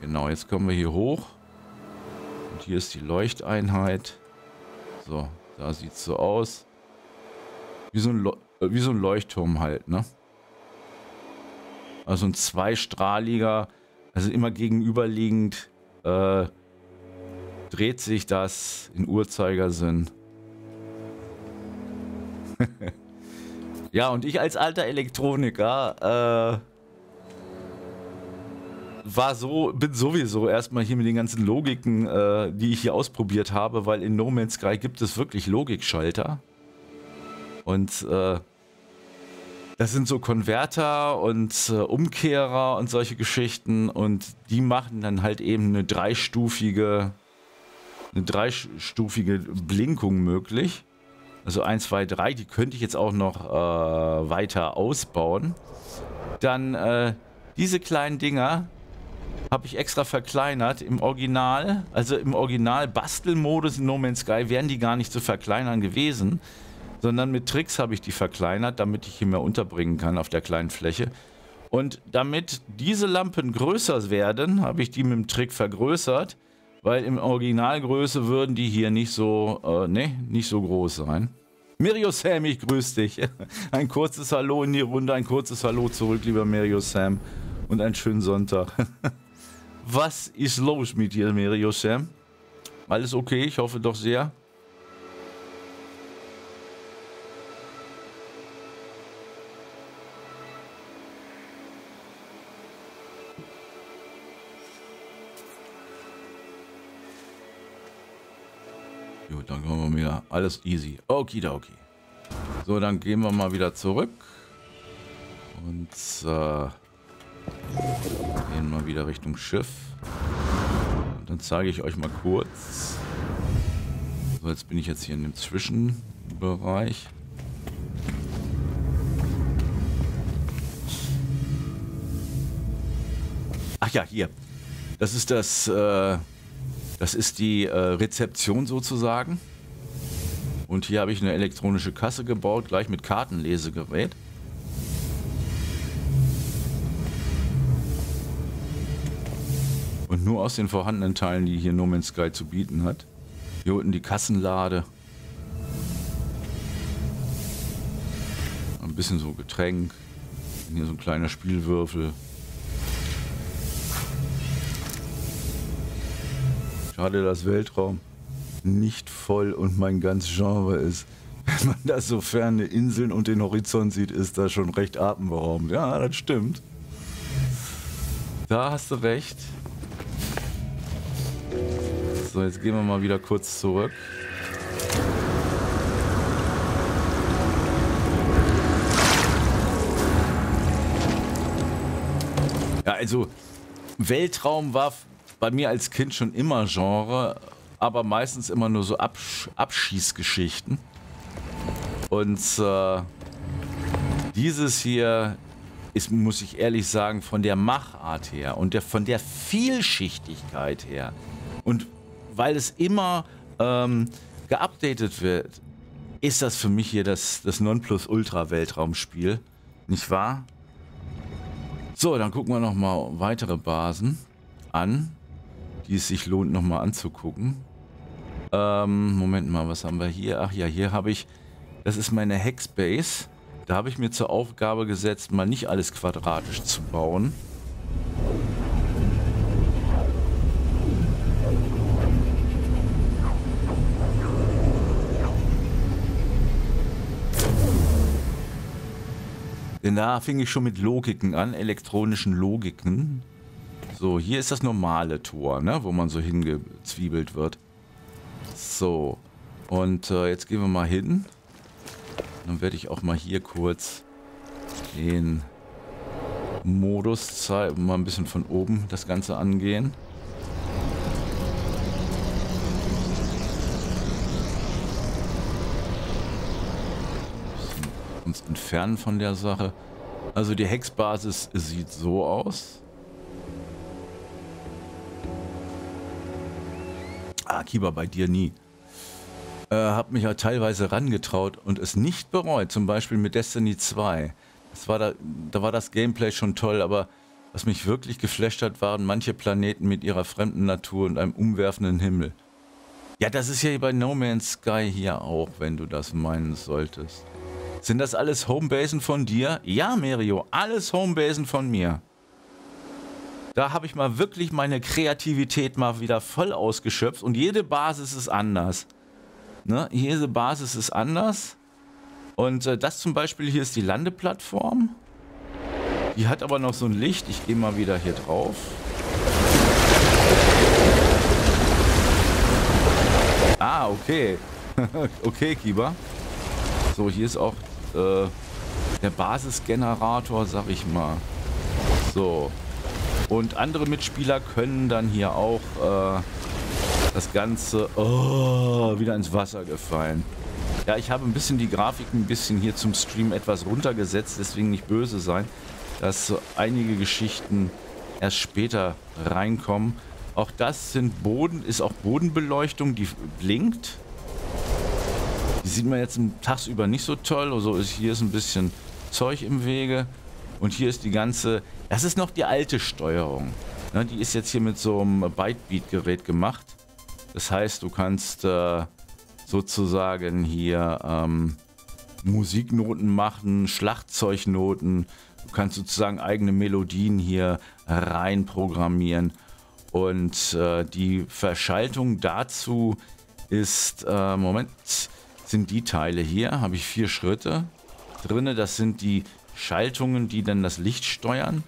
genau, jetzt kommen wir hier hoch. Und hier ist die Leuchteinheit. So, da sieht es so aus. Wie so, ein äh, wie so ein Leuchtturm halt, ne? Also ein zweistrahliger, also immer gegenüberliegend, äh, dreht sich das in Uhrzeigersinn. ja, und ich als alter Elektroniker, äh, war so, bin sowieso erstmal hier mit den ganzen Logiken, äh, die ich hier ausprobiert habe, weil in No Man's Sky gibt es wirklich Logikschalter. Und äh, das sind so Konverter und äh, Umkehrer und solche Geschichten und die machen dann halt eben eine dreistufige, eine dreistufige Blinkung möglich. Also 1, 2, 3, die könnte ich jetzt auch noch äh, weiter ausbauen. Dann äh, diese kleinen Dinger, habe ich extra verkleinert im Original, also im Original Bastelmodus in No Man's Sky wären die gar nicht zu verkleinern gewesen, sondern mit Tricks habe ich die verkleinert, damit ich hier mehr unterbringen kann auf der kleinen Fläche. Und damit diese Lampen größer werden, habe ich die mit dem Trick vergrößert, weil im Originalgröße würden die hier nicht so, äh, ne, nicht so groß sein. Mirio Sam, ich grüße dich. Ein kurzes Hallo in die Runde, ein kurzes Hallo zurück, lieber Mirio Sam. Und einen schönen Sonntag. Was ist los mit dir, Mirio Sam? Alles okay? Ich hoffe doch sehr. Gut, dann kommen wir wieder. Alles easy. Okidoki. So, dann gehen wir mal wieder zurück. Und äh, gehen mal wieder Richtung Schiff. Und dann zeige ich euch mal kurz. So, jetzt bin ich jetzt hier in dem Zwischenbereich. Ach ja, hier. Das ist das äh, das ist die äh, Rezeption sozusagen. Und hier habe ich eine elektronische Kasse gebaut, gleich mit Kartenlesegerät. Und nur aus den vorhandenen Teilen, die hier No Man's Sky zu bieten hat. Hier unten die Kassenlade. Ein bisschen so Getränk. Hier so ein kleiner Spielwürfel. Schade, dass Weltraum nicht voll und mein ganz Genre ist. Wenn man da so ferne Inseln und den Horizont sieht, ist das schon recht atemberaubend. Ja, das stimmt. Da hast du recht. So, jetzt gehen wir mal wieder kurz zurück. Ja, also Weltraum war bei mir als Kind schon immer Genre, aber meistens immer nur so Absch Abschießgeschichten. Und äh, dieses hier ist, muss ich ehrlich sagen, von der Machart her und der, von der Vielschichtigkeit her und weil es immer ähm, geupdatet wird, ist das für mich hier das, das Nonplusultra-Weltraumspiel. Nicht wahr? So, dann gucken wir nochmal weitere Basen an die es sich lohnt, nochmal anzugucken. Ähm, Moment mal, was haben wir hier? Ach ja, hier habe ich, das ist meine Hackspace. Da habe ich mir zur Aufgabe gesetzt, mal nicht alles quadratisch zu bauen. Denn da fing ich schon mit Logiken an, elektronischen Logiken. So, hier ist das normale Tor, ne, wo man so hingezwiebelt wird. So, und äh, jetzt gehen wir mal hin. Dann werde ich auch mal hier kurz den Modus zeigen, mal ein bisschen von oben das Ganze angehen. Uns entfernen von der Sache. Also die Hexbasis sieht so aus. Ah, Kiba, bei dir nie. Äh, hab mich ja teilweise rangetraut und es nicht bereut. Zum Beispiel mit Destiny 2. Das war da, da war das Gameplay schon toll, aber was mich wirklich geflasht hat, waren manche Planeten mit ihrer fremden Natur und einem umwerfenden Himmel. Ja, das ist ja bei No Man's Sky hier auch, wenn du das meinen solltest. Sind das alles Homebasen von dir? Ja, Merio, alles Homebasen von mir. Da habe ich mal wirklich meine Kreativität mal wieder voll ausgeschöpft und jede Basis ist anders. Ne? Jede Basis ist anders. Und äh, das zum Beispiel hier ist die Landeplattform. Die hat aber noch so ein Licht. Ich gehe mal wieder hier drauf. Ah, okay. okay, Kiba. So, hier ist auch äh, der Basisgenerator, sag ich mal. So. Und andere Mitspieler können dann hier auch äh, das Ganze oh, wieder ins Wasser gefallen. Ja, ich habe ein bisschen die Grafik ein bisschen hier zum Stream etwas runtergesetzt, deswegen nicht böse sein, dass einige Geschichten erst später reinkommen. Auch das sind Boden, ist auch Bodenbeleuchtung, die blinkt. Die sieht man jetzt tagsüber nicht so toll. Also ist, hier ist ein bisschen Zeug im Wege. Und hier ist die ganze, das ist noch die alte Steuerung. Ne, die ist jetzt hier mit so einem Bytebeat-Gerät gemacht. Das heißt, du kannst äh, sozusagen hier ähm, Musiknoten machen, Schlagzeugnoten. Du kannst sozusagen eigene Melodien hier rein programmieren. Und äh, die Verschaltung dazu ist, äh, Moment, sind die Teile hier. Habe ich vier Schritte drin. Das sind die Schaltungen, die dann das Licht steuern.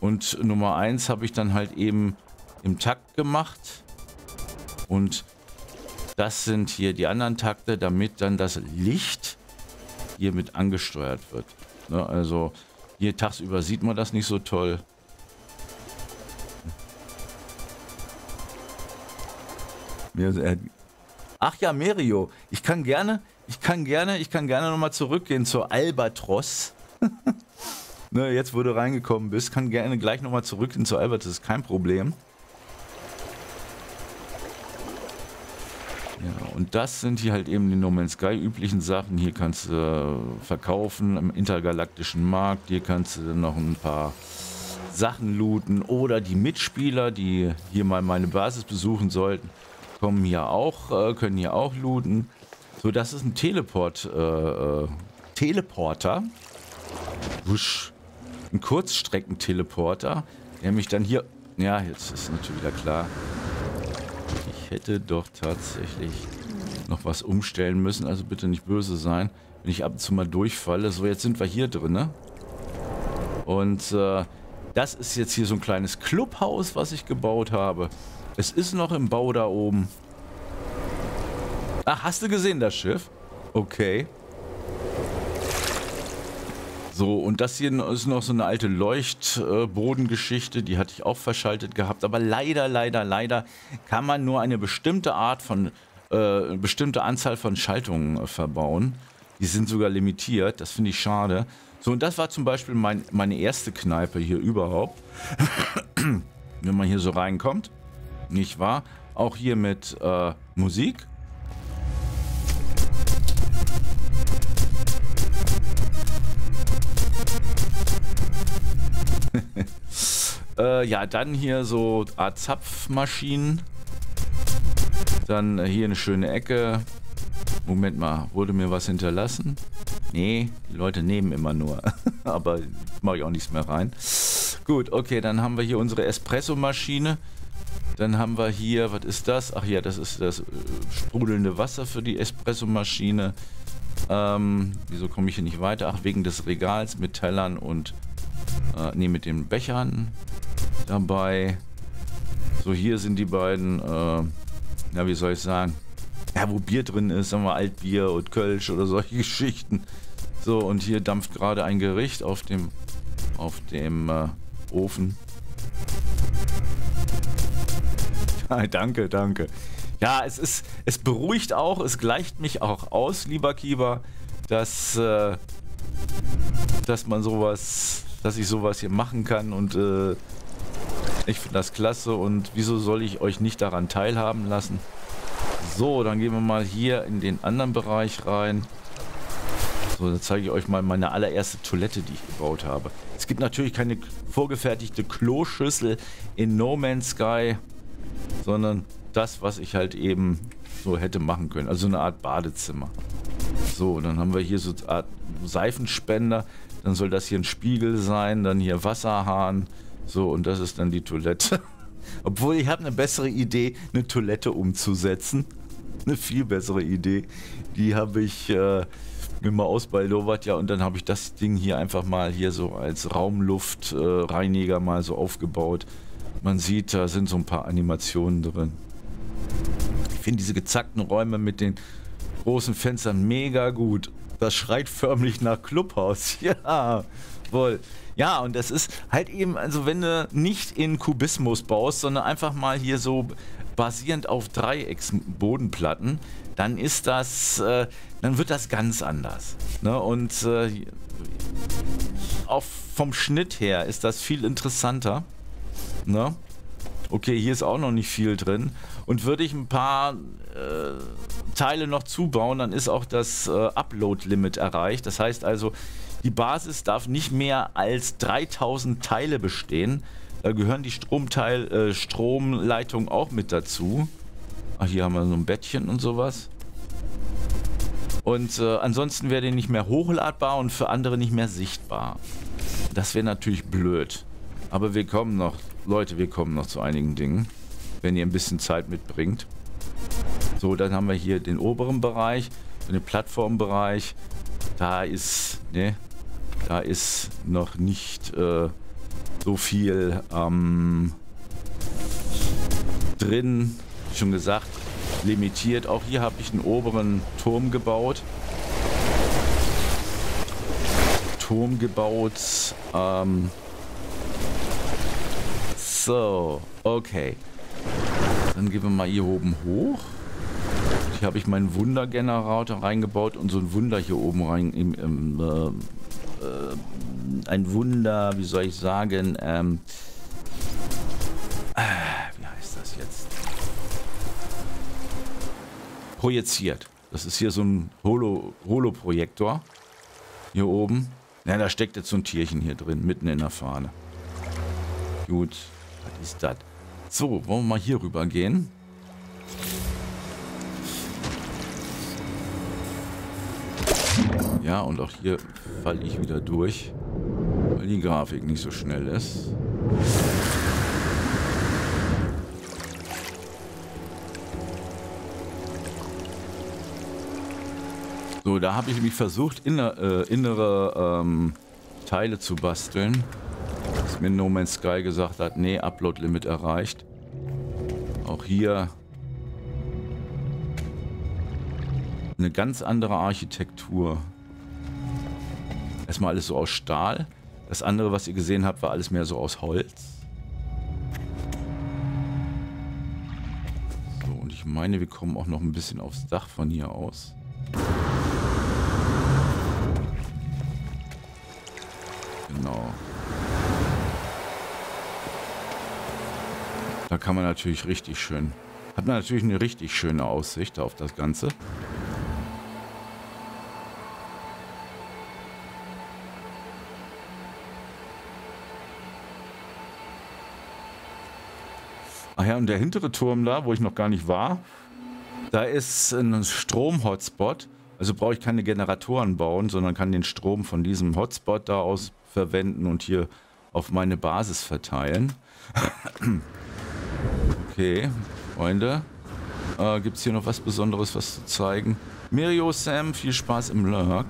Und Nummer eins habe ich dann halt eben im Takt gemacht. Und das sind hier die anderen Takte, damit dann das Licht hier mit angesteuert wird. Ne, also hier tagsüber sieht man das nicht so toll. Ach ja, Merio, ich kann gerne, ich kann gerne, ich kann gerne nochmal zurückgehen zur Albatros. ne, jetzt, wo du reingekommen bist, kann gerne gleich nochmal zurückgehen zur Albatros, ist kein Problem. Ja, und das sind hier halt eben die No Man's Sky üblichen Sachen. Hier kannst du äh, verkaufen im intergalaktischen Markt. Hier kannst du noch ein paar Sachen looten. Oder die Mitspieler, die hier mal meine Basis besuchen sollten, kommen hier auch, äh, können hier auch looten. So, das ist ein Teleport, äh, äh Teleporter. Wusch. Ein Kurzstreckenteleporter, der mich dann hier... Ja, jetzt ist natürlich wieder klar hätte doch tatsächlich noch was umstellen müssen. Also bitte nicht böse sein, wenn ich ab und zu mal durchfalle. So, jetzt sind wir hier drin. Ne? Und äh, das ist jetzt hier so ein kleines Clubhaus, was ich gebaut habe. Es ist noch im Bau da oben. Ach, hast du gesehen, das Schiff? Okay. So, und das hier ist noch so eine alte Leuchtbodengeschichte, die hatte ich auch verschaltet gehabt. Aber leider, leider, leider kann man nur eine bestimmte Art von, äh, eine bestimmte Anzahl von Schaltungen äh, verbauen. Die sind sogar limitiert, das finde ich schade. So, und das war zum Beispiel mein, meine erste Kneipe hier überhaupt. Wenn man hier so reinkommt, nicht wahr? Auch hier mit äh, Musik. äh, ja, dann hier so Art Zapfmaschinen. Dann äh, hier eine schöne Ecke. Moment mal, wurde mir was hinterlassen? Nee, die Leute nehmen immer nur. Aber mache ich auch nichts mehr rein. Gut, okay, dann haben wir hier unsere Espresso-Maschine. Dann haben wir hier, was ist das? Ach ja, das ist das äh, sprudelnde Wasser für die Espresso-Maschine. Ähm, wieso komme ich hier nicht weiter? Ach, wegen des Regals mit Tellern und äh, nee, mit den Bechern dabei. So, hier sind die beiden, äh, na, wie soll ich sagen? Ja, wo Bier drin ist, sagen wir Altbier und Kölsch oder solche Geschichten. So, und hier dampft gerade ein Gericht auf dem, auf dem äh, Ofen. Danke, danke. Ja, es ist, es beruhigt auch, es gleicht mich auch aus, lieber Kieber, dass, äh, dass man sowas, dass ich sowas hier machen kann und äh, ich finde das klasse und wieso soll ich euch nicht daran teilhaben lassen? So, dann gehen wir mal hier in den anderen Bereich rein. So, dann zeige ich euch mal meine allererste Toilette, die ich gebaut habe. Es gibt natürlich keine vorgefertigte Kloschüssel in No Man's Sky, sondern das, was ich halt eben so hätte machen können. Also eine Art Badezimmer. So, dann haben wir hier so eine Art Seifenspender. Dann soll das hier ein Spiegel sein, dann hier Wasserhahn. So, und das ist dann die Toilette. Obwohl ich habe eine bessere Idee, eine Toilette umzusetzen. Eine viel bessere Idee. Die habe ich äh, mal ausbaldowert, ja, und dann habe ich das Ding hier einfach mal hier so als Raumluftreiniger äh, mal so aufgebaut. Man sieht, da sind so ein paar Animationen drin. Ich finde diese gezackten Räume mit den großen Fenstern mega gut. Das schreit förmlich nach Clubhaus. Ja, wohl. Ja, und das ist halt eben, also wenn du nicht in Kubismus baust, sondern einfach mal hier so basierend auf Dreiecksbodenplatten, dann ist das, äh, dann wird das ganz anders. Ne? Und äh, auch vom Schnitt her ist das viel interessanter. Ne? Okay, hier ist auch noch nicht viel drin. Und würde ich ein paar äh, Teile noch zubauen, dann ist auch das äh, Upload-Limit erreicht. Das heißt also, die Basis darf nicht mehr als 3000 Teile bestehen. Da gehören die Stromteil, äh, Stromleitungen auch mit dazu. Ach, hier haben wir so ein Bettchen und sowas. Und äh, ansonsten wäre die nicht mehr hochladbar und für andere nicht mehr sichtbar. Das wäre natürlich blöd. Aber wir kommen noch, Leute, wir kommen noch zu einigen Dingen, wenn ihr ein bisschen Zeit mitbringt. So, dann haben wir hier den oberen Bereich, den Plattformbereich. Da ist, ne, da ist noch nicht äh, so viel ähm, drin. Schon gesagt, limitiert. Auch hier habe ich einen oberen Turm gebaut. Turm gebaut. Ähm so, okay. Dann gehen wir mal hier oben hoch. Hier habe ich meinen Wundergenerator reingebaut und so ein Wunder hier oben rein im, im äh, äh, ein Wunder, wie soll ich sagen, ähm, äh, wie heißt das jetzt? Projiziert. Das ist hier so ein Holo, Holo-Projektor. Hier oben. Ja, da steckt jetzt so ein Tierchen hier drin, mitten in der Fahne. Gut, was ist das? So, wollen wir mal hier rüber gehen? Ja, und auch hier falle ich wieder durch, weil die Grafik nicht so schnell ist. So, da habe ich mich versucht, inner, äh, innere ähm, Teile zu basteln. Dass mir No Man's Sky gesagt hat, nee, Upload-Limit erreicht. Auch hier eine ganz andere Architektur. Erstmal alles so aus Stahl. Das andere, was ihr gesehen habt, war alles mehr so aus Holz. So, und ich meine, wir kommen auch noch ein bisschen aufs Dach von hier aus. Genau. Da kann man natürlich richtig schön... Hat man natürlich eine richtig schöne Aussicht auf das Ganze. Ach ja, und der hintere Turm da, wo ich noch gar nicht war, da ist ein Strom-Hotspot. Also brauche ich keine Generatoren bauen, sondern kann den Strom von diesem Hotspot da aus verwenden und hier auf meine Basis verteilen. Okay, Freunde. Äh, Gibt es hier noch was Besonderes, was zu zeigen? Mirio Sam, viel Spaß im Lurk.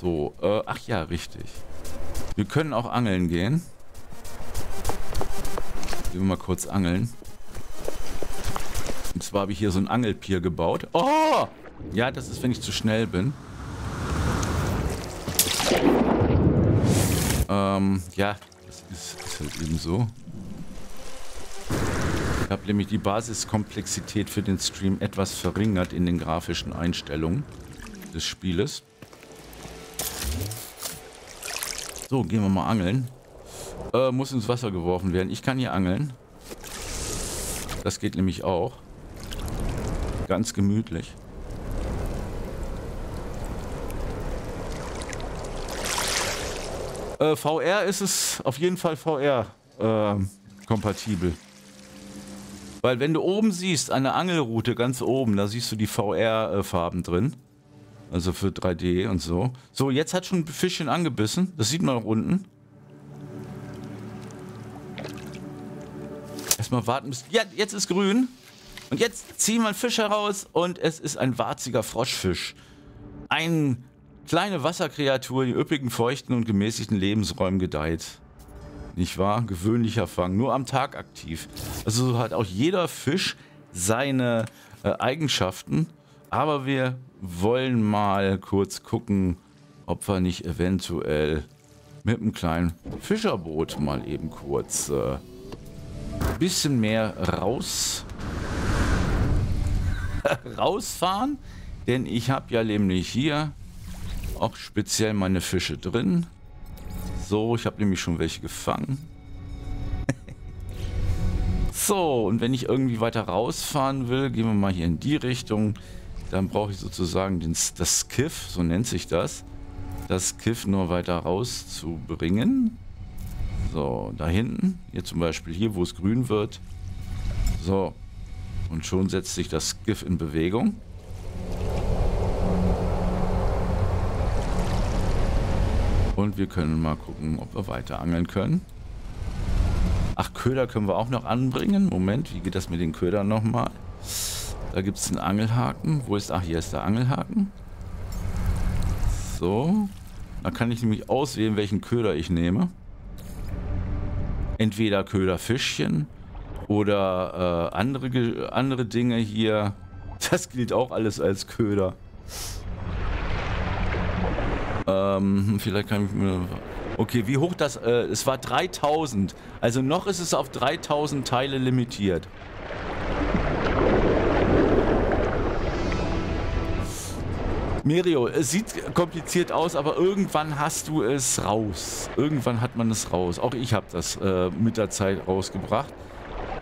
So, äh, ach ja, richtig. Wir können auch angeln gehen. Gehen wir mal kurz angeln. Und zwar habe ich hier so ein Angelpier gebaut. Oh! Ja, das ist, wenn ich zu schnell bin. Ähm, ja, das ist, ist halt eben so. Ich habe nämlich die Basiskomplexität für den Stream etwas verringert in den grafischen Einstellungen des Spieles. So, gehen wir mal angeln. Äh, muss ins Wasser geworfen werden. Ich kann hier angeln. Das geht nämlich auch. Ganz gemütlich. Äh, VR ist es auf jeden Fall VR äh, kompatibel. Weil wenn du oben siehst, eine Angelroute ganz oben, da siehst du die VR-Farben drin. Also für 3D und so. So, jetzt hat schon ein Fischchen angebissen. Das sieht man auch unten. Erstmal warten bis... Ja, jetzt ist grün. Und jetzt ziehen wir einen Fisch heraus und es ist ein warziger Froschfisch. Eine kleine Wasserkreatur, die üppigen, feuchten und gemäßigten Lebensräumen gedeiht. Nicht wahr? Gewöhnlicher Fang, nur am Tag aktiv. Also so hat auch jeder Fisch seine äh, Eigenschaften. Aber wir wollen mal kurz gucken, ob wir nicht eventuell mit einem kleinen Fischerboot mal eben kurz äh, ein bisschen mehr raus rausfahren. Denn ich habe ja nämlich hier auch speziell meine Fische drin. So, ich habe nämlich schon welche gefangen. so, und wenn ich irgendwie weiter rausfahren will, gehen wir mal hier in die Richtung. Dann brauche ich sozusagen den, das Skiff, so nennt sich das. Das Skiff nur weiter rauszubringen. So, da hinten, hier zum Beispiel hier, wo es grün wird. So, und schon setzt sich das Skiff in Bewegung. Und wir können mal gucken, ob wir weiter angeln können. Ach, Köder können wir auch noch anbringen. Moment, wie geht das mit den Ködern nochmal? Da gibt es einen Angelhaken. Wo ist... Ach, hier ist der Angelhaken. So. Da kann ich nämlich auswählen, welchen Köder ich nehme. Entweder Köderfischchen oder äh, andere, andere Dinge hier. Das gilt auch alles als Köder. Ähm, vielleicht kann ich mir... Okay, wie hoch das... Äh, es war 3000. Also noch ist es auf 3000 Teile limitiert. Merio, es sieht kompliziert aus, aber irgendwann hast du es raus. Irgendwann hat man es raus. Auch ich habe das äh, mit der Zeit rausgebracht.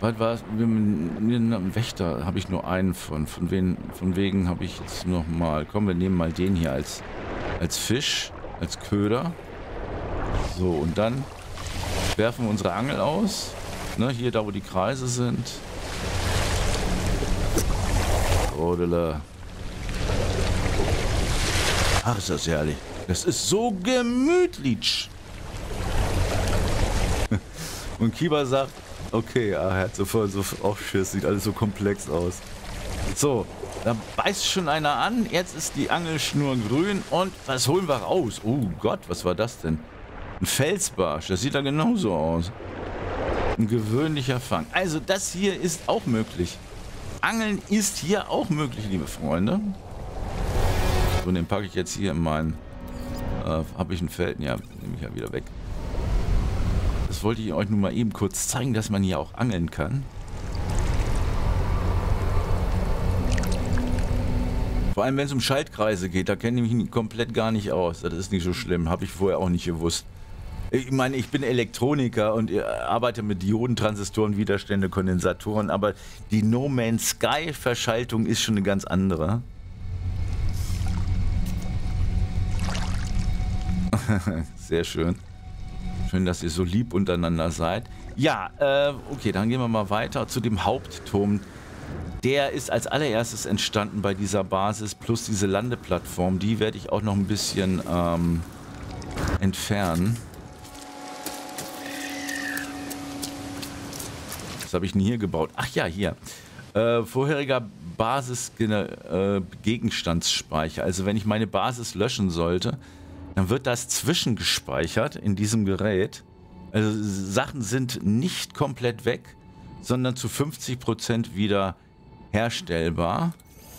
Was war Ein Wächter habe ich nur einen von. Von, wen, von wegen habe ich jetzt noch mal. Komm, wir nehmen mal den hier als, als Fisch, als Köder. So, und dann werfen wir unsere Angel aus. Ne, hier da, wo die Kreise sind. Rodele. Ach, ist das herrlich. Das ist so gemütlich. Und Kiba sagt, okay, ah, er hat sofort so auch Schiss, sieht alles so komplex aus. So, da beißt schon einer an. Jetzt ist die Angelschnur grün. Und was holen wir raus? Oh Gott, was war das denn? Ein Felsbarsch. Das sieht da genauso aus. Ein gewöhnlicher Fang. Also das hier ist auch möglich. Angeln ist hier auch möglich, liebe Freunde. So, den packe ich jetzt hier in meinen... Äh, Habe ich ein Feld? Ja, nehme ich ja wieder weg. Das wollte ich euch nur mal eben kurz zeigen, dass man hier auch angeln kann. Vor allem, wenn es um Schaltkreise geht, da kenne ich mich komplett gar nicht aus. Das ist nicht so schlimm, habe ich vorher auch nicht gewusst. Ich meine, ich bin Elektroniker und arbeite mit Dioden, Transistoren, Widerstände, Kondensatoren, aber die No Man's Sky Verschaltung ist schon eine ganz andere. Sehr schön. Schön, dass ihr so lieb untereinander seid. Ja, äh, okay, dann gehen wir mal weiter zu dem Hauptturm. Der ist als allererstes entstanden bei dieser Basis plus diese Landeplattform. Die werde ich auch noch ein bisschen ähm, entfernen. Was habe ich denn hier gebaut? Ach ja, hier. Äh, vorheriger Basis-Gegenstandsspeicher. Äh, also wenn ich meine Basis löschen sollte, dann wird das zwischengespeichert in diesem Gerät. Also Sachen sind nicht komplett weg, sondern zu 50% wieder herstellbar.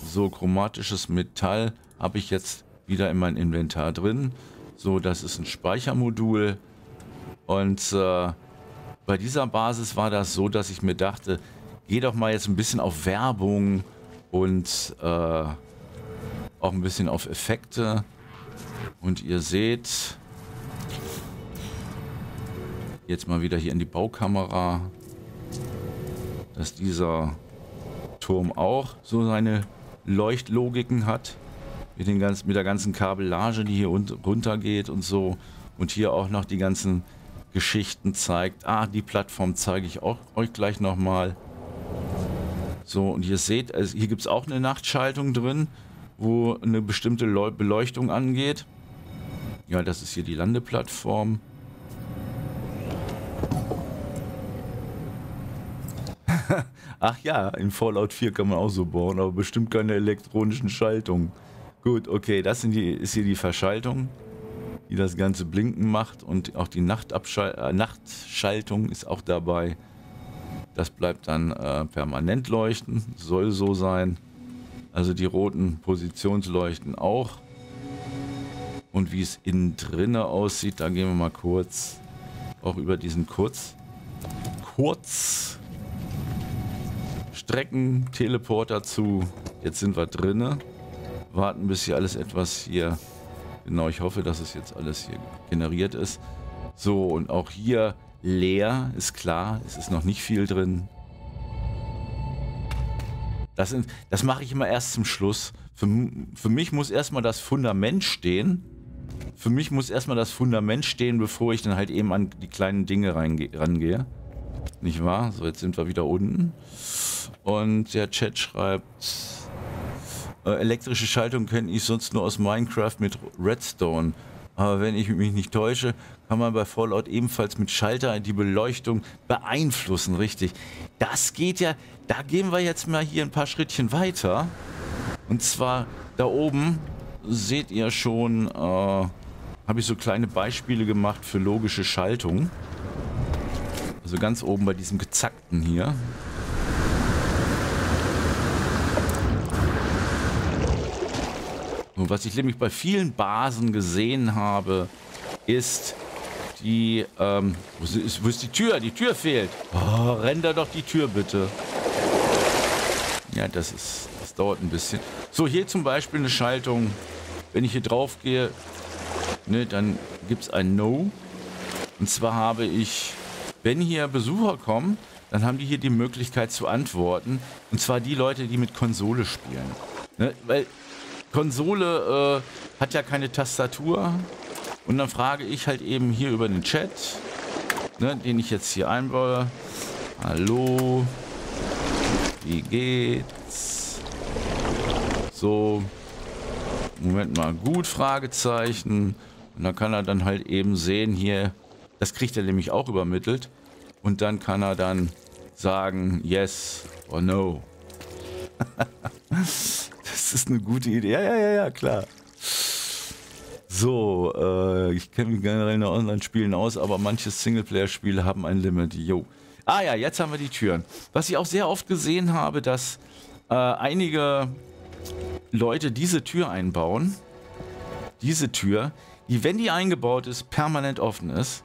So chromatisches Metall habe ich jetzt wieder in mein Inventar drin. So, das ist ein Speichermodul. Und äh, bei dieser Basis war das so, dass ich mir dachte, geh doch mal jetzt ein bisschen auf Werbung und äh, auch ein bisschen auf Effekte. Und ihr seht, jetzt mal wieder hier in die Baukamera, dass dieser Turm auch so seine Leuchtlogiken hat. Mit, den ganzen, mit der ganzen Kabellage, die hier runter geht und so. Und hier auch noch die ganzen Geschichten zeigt. Ah, die Plattform zeige ich auch euch gleich nochmal. So, und ihr seht, also hier gibt es auch eine Nachtschaltung drin, wo eine bestimmte Beleuchtung angeht. Ja, das ist hier die Landeplattform. Ach ja, in Fallout 4 kann man auch so bauen, aber bestimmt keine elektronischen Schaltungen. Gut, okay, das die, ist hier die Verschaltung, die das ganze Blinken macht und auch die äh, Nachtschaltung ist auch dabei. Das bleibt dann äh, permanent leuchten, soll so sein. Also die roten Positionsleuchten auch. Und wie es innen drinne aussieht, da gehen wir mal kurz auch über diesen kurz kurz Strecken Teleporter zu. Jetzt sind wir drinne. Warten bis hier alles etwas hier genau, ich hoffe, dass es jetzt alles hier generiert ist. So und auch hier leer ist klar, es ist noch nicht viel drin. Das, das mache ich immer erst zum Schluss. Für, für mich muss erstmal das Fundament stehen für mich muss erstmal das Fundament stehen, bevor ich dann halt eben an die kleinen Dinge rangehe. Nicht wahr? So, jetzt sind wir wieder unten. Und der Chat schreibt, äh, elektrische Schaltung kenne ich sonst nur aus Minecraft mit Redstone. Aber wenn ich mich nicht täusche, kann man bei Fallout ebenfalls mit Schalter die Beleuchtung beeinflussen, richtig. Das geht ja, da gehen wir jetzt mal hier ein paar Schrittchen weiter. Und zwar da oben seht ihr schon, äh, habe ich so kleine Beispiele gemacht für logische Schaltung. Also ganz oben bei diesem gezackten hier. Und was ich nämlich bei vielen Basen gesehen habe, ist die, ähm, wo ist, wo ist die Tür? Die Tür fehlt. Oh, renn da doch die Tür bitte. Ja, das ist, das dauert ein bisschen. So, hier zum Beispiel eine Schaltung wenn ich hier drauf gehe, ne, dann gibt es ein No. Und zwar habe ich, wenn hier Besucher kommen, dann haben die hier die Möglichkeit zu antworten. Und zwar die Leute, die mit Konsole spielen. Ne, weil Konsole äh, hat ja keine Tastatur. Und dann frage ich halt eben hier über den Chat, ne, den ich jetzt hier einbaue. Hallo, wie geht's? So, Moment mal, gut, Fragezeichen. Und dann kann er dann halt eben sehen hier, das kriegt er nämlich auch übermittelt. Und dann kann er dann sagen, yes or no. das ist eine gute Idee. Ja, ja, ja, ja, klar. So, äh, ich kenne mich generell in Online-Spielen aus, aber manche Singleplayer-Spiele haben ein Limit. Jo. Ah ja, jetzt haben wir die Türen. Was ich auch sehr oft gesehen habe, dass äh, einige Leute diese Tür einbauen. Diese Tür, die, wenn die eingebaut ist, permanent offen ist.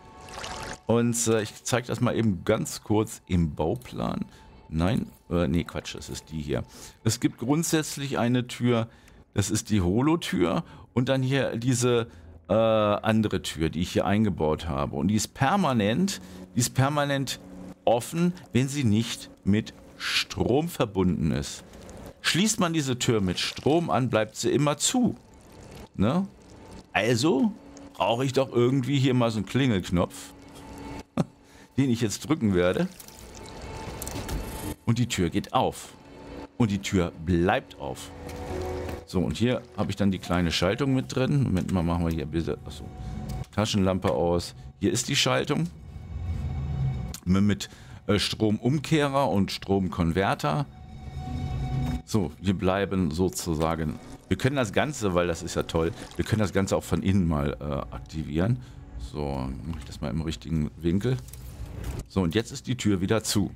Und äh, ich zeige das mal eben ganz kurz im Bauplan. Nein, äh, nee, Quatsch, das ist die hier. Es gibt grundsätzlich eine Tür, das ist die Holotür und dann hier diese äh, andere Tür, die ich hier eingebaut habe. Und die ist permanent, die ist permanent offen, wenn sie nicht mit Strom verbunden ist. Schließt man diese Tür mit Strom an, bleibt sie immer zu. Ne? Also brauche ich doch irgendwie hier mal so einen Klingelknopf, den ich jetzt drücken werde. Und die Tür geht auf. Und die Tür bleibt auf. So, und hier habe ich dann die kleine Schaltung mit drin. Moment mal, machen wir hier bitte. Achso. Taschenlampe aus. Hier ist die Schaltung. Mit äh, Stromumkehrer und Stromkonverter. So, wir bleiben sozusagen. Wir können das Ganze, weil das ist ja toll, wir können das Ganze auch von innen mal äh, aktivieren. So, mache ich das mal im richtigen Winkel. So, und jetzt ist die Tür wieder zu.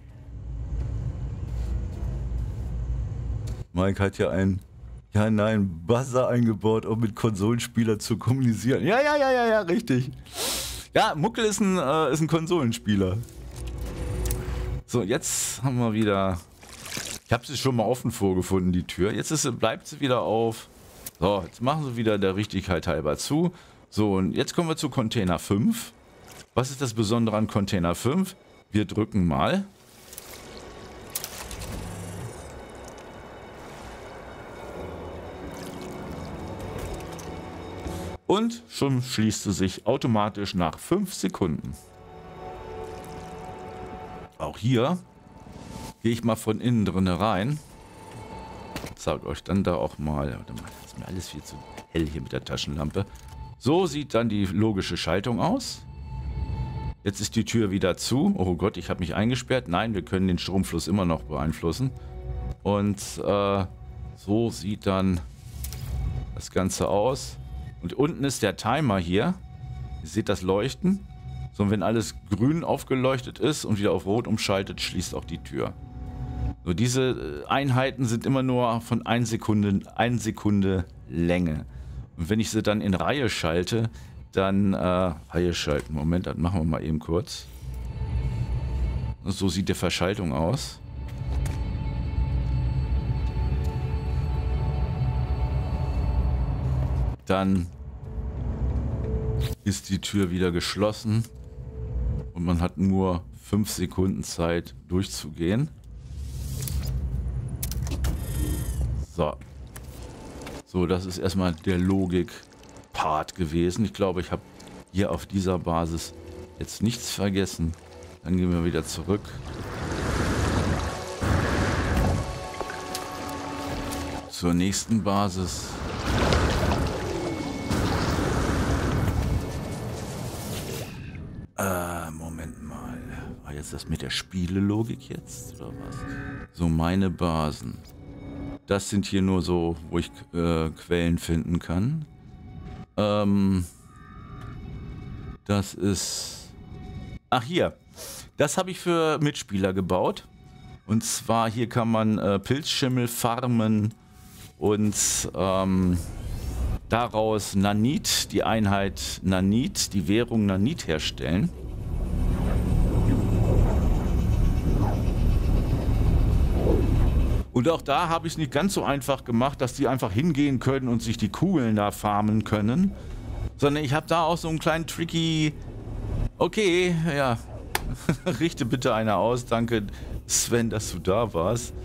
Mike hat ja ein, ja nein, Buzzer eingebaut, um mit Konsolenspielern zu kommunizieren. Ja, ja, ja, ja, ja, richtig. Ja, Muckel ist ein, äh, ist ein Konsolenspieler. So, jetzt haben wir wieder ich habe sie schon mal offen vorgefunden, die Tür. Jetzt ist, bleibt sie wieder auf. So, jetzt machen sie wieder der Richtigkeit halber zu. So, und jetzt kommen wir zu Container 5. Was ist das Besondere an Container 5? Wir drücken mal. Und schon schließt sie sich automatisch nach 5 Sekunden. Auch hier gehe ich mal von innen drin rein. Zeigt euch dann da auch mal. Warte mal, das ist mir alles viel zu hell hier mit der Taschenlampe. So sieht dann die logische Schaltung aus. Jetzt ist die Tür wieder zu. Oh Gott, ich habe mich eingesperrt. Nein, wir können den Stromfluss immer noch beeinflussen. Und äh, so sieht dann das Ganze aus. Und unten ist der Timer hier. Ihr seht das Leuchten. So, und wenn alles grün aufgeleuchtet ist und wieder auf rot umschaltet, schließt auch die Tür. So, diese äh, Einheiten sind immer nur von 1 Sekunde, 1 Sekunde Länge. Und wenn ich sie dann in Reihe schalte, dann äh, Reihe schalten. Moment, das machen wir mal eben kurz. So sieht die Verschaltung aus. Dann ist die Tür wieder geschlossen und man hat nur 5 Sekunden Zeit durchzugehen. So. So, das ist erstmal der Logik-Part gewesen. Ich glaube, ich habe hier auf dieser Basis jetzt nichts vergessen. Dann gehen wir wieder zurück. Zur nächsten Basis. War jetzt das mit der Spielelogik jetzt, oder was? So, meine Basen. Das sind hier nur so, wo ich äh, Quellen finden kann. Ähm, das ist... Ach, hier. Das habe ich für Mitspieler gebaut. Und zwar hier kann man äh, Pilzschimmel farmen und ähm, daraus Nanit, die Einheit Nanit, die Währung Nanit herstellen. Und auch da habe ich es nicht ganz so einfach gemacht, dass die einfach hingehen können und sich die Kugeln da farmen können. Sondern ich habe da auch so einen kleinen tricky... Okay, ja. Richte bitte einer aus. Danke, Sven, dass du da warst.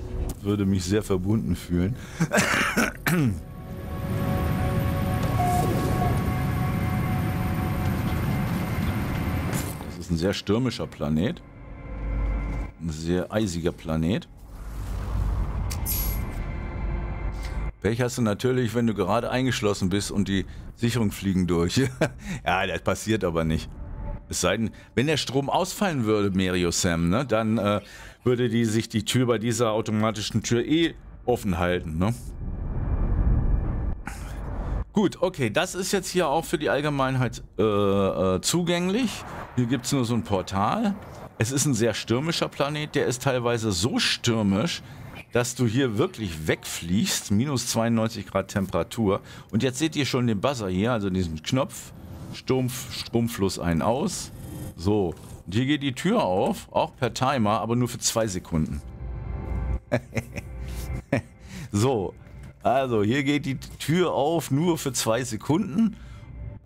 Würde mich sehr verbunden fühlen. Das ist ein sehr stürmischer Planet. Ein sehr eisiger Planet. Pech hast du natürlich, wenn du gerade eingeschlossen bist und die Sicherungen fliegen durch. ja, das passiert aber nicht. Es sei denn, wenn der Strom ausfallen würde, Mario Sam, ne, dann äh, würde die sich die Tür bei dieser automatischen Tür eh offen halten. Ne? Gut, okay, das ist jetzt hier auch für die Allgemeinheit äh, äh, zugänglich. Hier gibt es nur so ein Portal. Es ist ein sehr stürmischer Planet, der ist teilweise so stürmisch, dass du hier wirklich wegfliegst. Minus 92 Grad Temperatur. Und jetzt seht ihr schon den Buzzer hier, also diesen Knopf. Stumpf, Stromfluss ein, aus. So. Und hier geht die Tür auf, auch per Timer, aber nur für zwei Sekunden. so. Also, hier geht die Tür auf, nur für zwei Sekunden.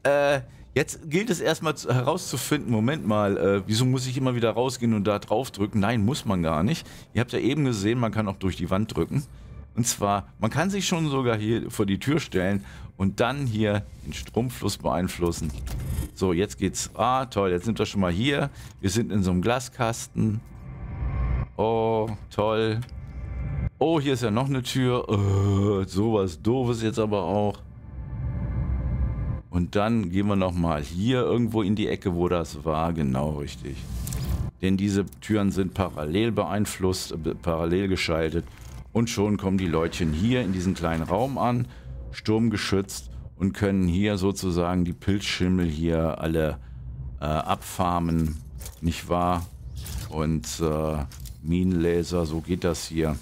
Äh, Jetzt gilt es erstmal herauszufinden, Moment mal, äh, wieso muss ich immer wieder rausgehen und da drauf drücken? Nein, muss man gar nicht. Ihr habt ja eben gesehen, man kann auch durch die Wand drücken. Und zwar, man kann sich schon sogar hier vor die Tür stellen und dann hier den Stromfluss beeinflussen. So, jetzt geht's. Ah, toll, jetzt sind wir schon mal hier. Wir sind in so einem Glaskasten. Oh, toll. Oh, hier ist ja noch eine Tür. Oh, sowas doofes jetzt aber auch. Und dann gehen wir nochmal hier irgendwo in die Ecke, wo das war. Genau richtig. denn diese Türen sind parallel beeinflusst, äh, parallel geschaltet und schon kommen die Leutchen hier in diesen kleinen Raum an, sturmgeschützt und können hier sozusagen die Pilzschimmel hier alle äh, abfarmen, nicht wahr? Und äh, Minenlaser, so geht das hier.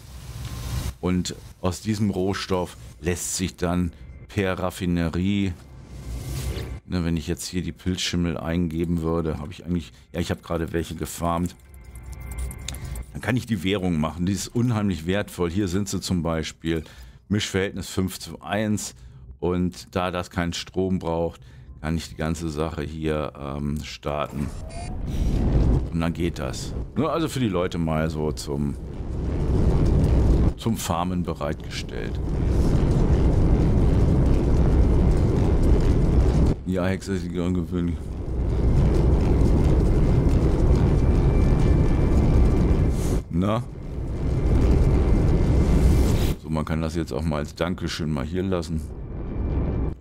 Und aus diesem Rohstoff lässt sich dann per Raffinerie, ne, wenn ich jetzt hier die Pilzschimmel eingeben würde, habe ich eigentlich, ja, ich habe gerade welche gefarmt. Dann kann ich die Währung machen. Die ist unheimlich wertvoll. Hier sind sie zum Beispiel. Mischverhältnis 5 zu 1. Und da das keinen Strom braucht, kann ich die ganze Sache hier ähm, starten. Und dann geht das. Nur also für die Leute mal so zum, zum Farmen bereitgestellt. Ja, Hexe ist ungewöhnlich. Na? So, man kann das jetzt auch mal als Dankeschön mal hier lassen.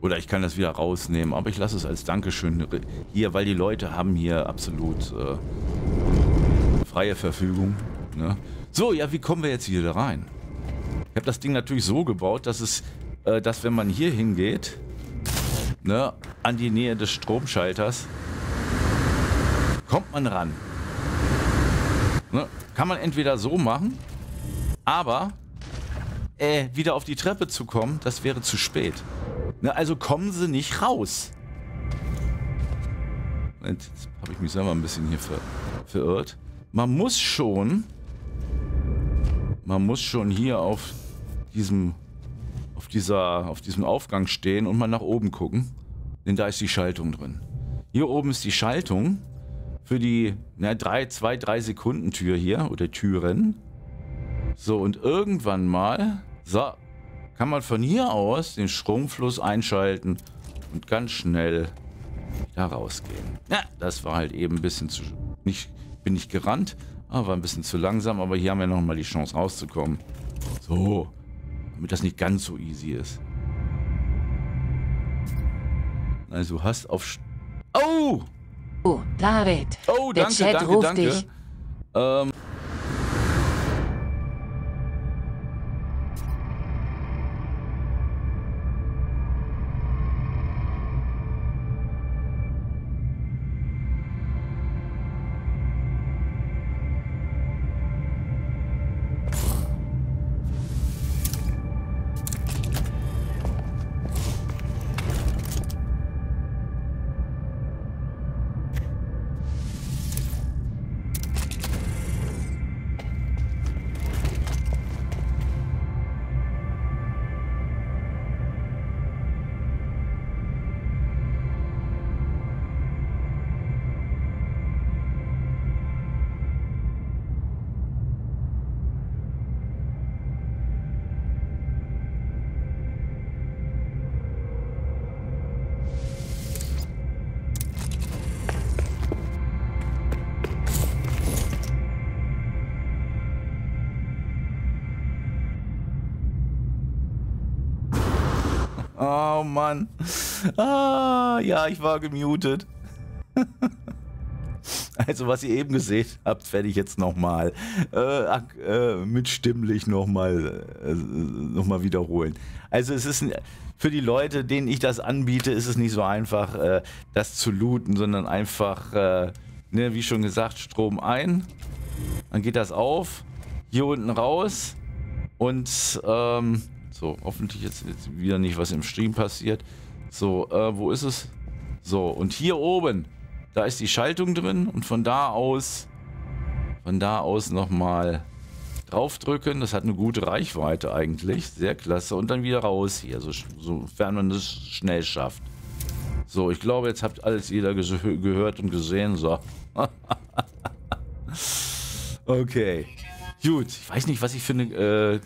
Oder ich kann das wieder rausnehmen, aber ich lasse es als Dankeschön hier, weil die Leute haben hier absolut äh, freie Verfügung. Ne? So, ja, wie kommen wir jetzt hier da rein? Ich habe das Ding natürlich so gebaut, dass es, äh, dass wenn man hier hingeht, ne, an die Nähe des Stromschalters, kommt man ran. Ne? Kann man entweder so machen, aber äh, wieder auf die Treppe zu kommen, das wäre zu spät. Ne, also kommen sie nicht raus. Jetzt habe ich mich selber ein bisschen hier ver verirrt. Man muss schon, man muss schon hier auf diesem, auf dieser, auf diesem Aufgang stehen und mal nach oben gucken, denn da ist die Schaltung drin. Hier oben ist die Schaltung für die na, drei, zwei, drei Sekunden Tür hier oder Türen. So und irgendwann mal, so, kann man von hier aus den Stromfluss einschalten und ganz schnell da rausgehen. Ja, das war halt eben ein bisschen zu... Nicht, bin nicht gerannt, aber ein bisschen zu langsam. Aber hier haben wir nochmal die Chance rauszukommen. So, damit das nicht ganz so easy ist. Also du hast auf... Oh! Oh, David. Oh, danke, Der Chat danke, ruft danke. Dich. Ähm... Oh Mann. Ah, ja, ich war gemutet. Also was ihr eben gesehen habt, werde ich jetzt nochmal äh, äh, mit stimmlich nochmal äh, noch wiederholen. Also es ist für die Leute, denen ich das anbiete, ist es nicht so einfach, äh, das zu looten, sondern einfach, äh, ne, wie schon gesagt, Strom ein, dann geht das auf, hier unten raus und ähm, so, hoffentlich jetzt, jetzt wieder nicht, was im Stream passiert. So, äh, wo ist es? So, und hier oben, da ist die Schaltung drin und von da aus, von da aus nochmal draufdrücken. Das hat eine gute Reichweite eigentlich. Sehr klasse. Und dann wieder raus hier, so, sofern man das schnell schafft. So, ich glaube, jetzt habt alles jeder gehört und gesehen. So. okay. Gut, ich weiß nicht, was ich für eine äh,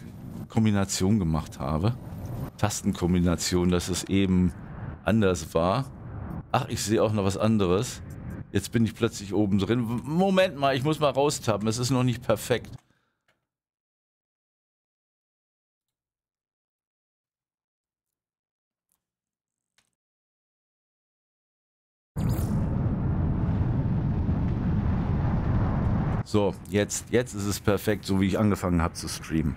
Kombination gemacht habe. Tastenkombination, dass es eben anders war. Ach, ich sehe auch noch was anderes. Jetzt bin ich plötzlich oben drin. Moment mal, ich muss mal raustappen. Es ist noch nicht perfekt. So, jetzt, jetzt ist es perfekt, so wie ich angefangen habe zu streamen.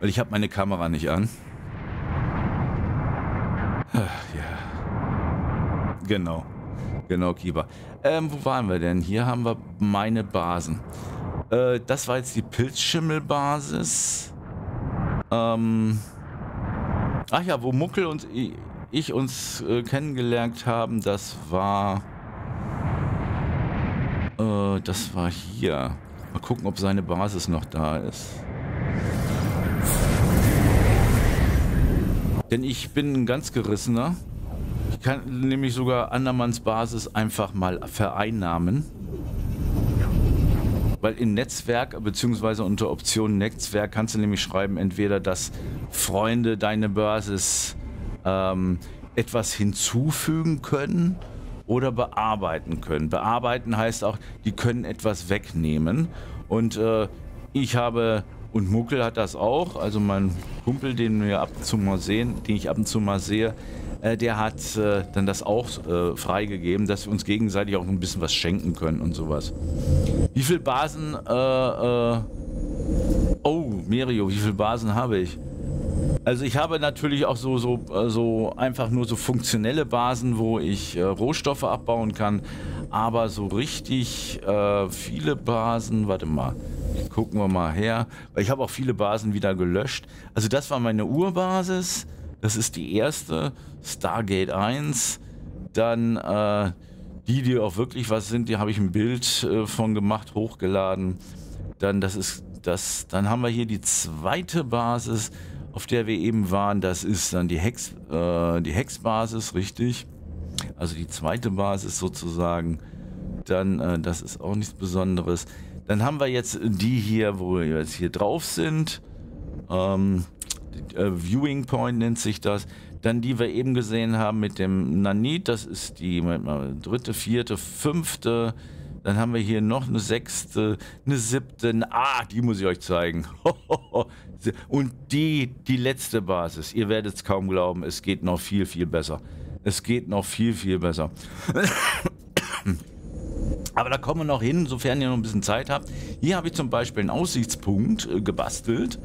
Weil ich habe meine Kamera nicht an. Ja. Genau. Genau, Kieber. Ähm, wo waren wir denn? Hier haben wir meine Basen. Äh, das war jetzt die Pilzschimmelbasis. Ähm. Ach ja, wo Muckel und ich uns äh, kennengelernt haben, das war... Äh, das war hier. Mal gucken, ob seine Basis noch da ist. Denn ich bin ein ganz gerissener. Ich kann nämlich sogar Andermanns Basis einfach mal vereinnahmen. Weil in Netzwerk, beziehungsweise unter Option Netzwerk, kannst du nämlich schreiben, entweder, dass Freunde deine Basis ähm, etwas hinzufügen können oder bearbeiten können. Bearbeiten heißt auch, die können etwas wegnehmen. Und äh, ich habe und Muckel hat das auch. Also mein Kumpel, den wir ab und zu mal sehen, den ich ab und zu mal sehe, äh, der hat äh, dann das auch äh, freigegeben, dass wir uns gegenseitig auch ein bisschen was schenken können und sowas. Wie viele Basen? Äh, äh, oh, Merio, wie viele Basen habe ich? Also ich habe natürlich auch so, so, äh, so einfach nur so funktionelle Basen, wo ich Rohstoffe abbauen kann. Aber so richtig viele Basen, warte mal. Gucken wir mal her. Weil ich habe auch viele Basen wieder gelöscht. Also das war meine Urbasis. Das ist die erste. Stargate 1. Dann äh, die, die auch wirklich was sind, die habe ich ein Bild äh, von gemacht, hochgeladen. Dann das ist das. Dann haben wir hier die zweite Basis, auf der wir eben waren. Das ist dann die Hex, äh, die Hexbasis, richtig. Also die zweite Basis sozusagen. Dann, äh, das ist auch nichts Besonderes. Dann haben wir jetzt die hier, wo wir jetzt hier drauf sind. Ähm, äh, Viewing Point nennt sich das. Dann die wir eben gesehen haben mit dem Nanit, das ist die mal, dritte, vierte, fünfte. Dann haben wir hier noch eine sechste, eine siebte, ah, die muss ich euch zeigen. Und die, die letzte Basis. Ihr werdet es kaum glauben, es geht noch viel, viel besser. Es geht noch viel, viel besser. Aber da kommen wir noch hin, sofern ihr noch ein bisschen Zeit habt. Hier habe ich zum Beispiel einen Aussichtspunkt äh, gebastelt.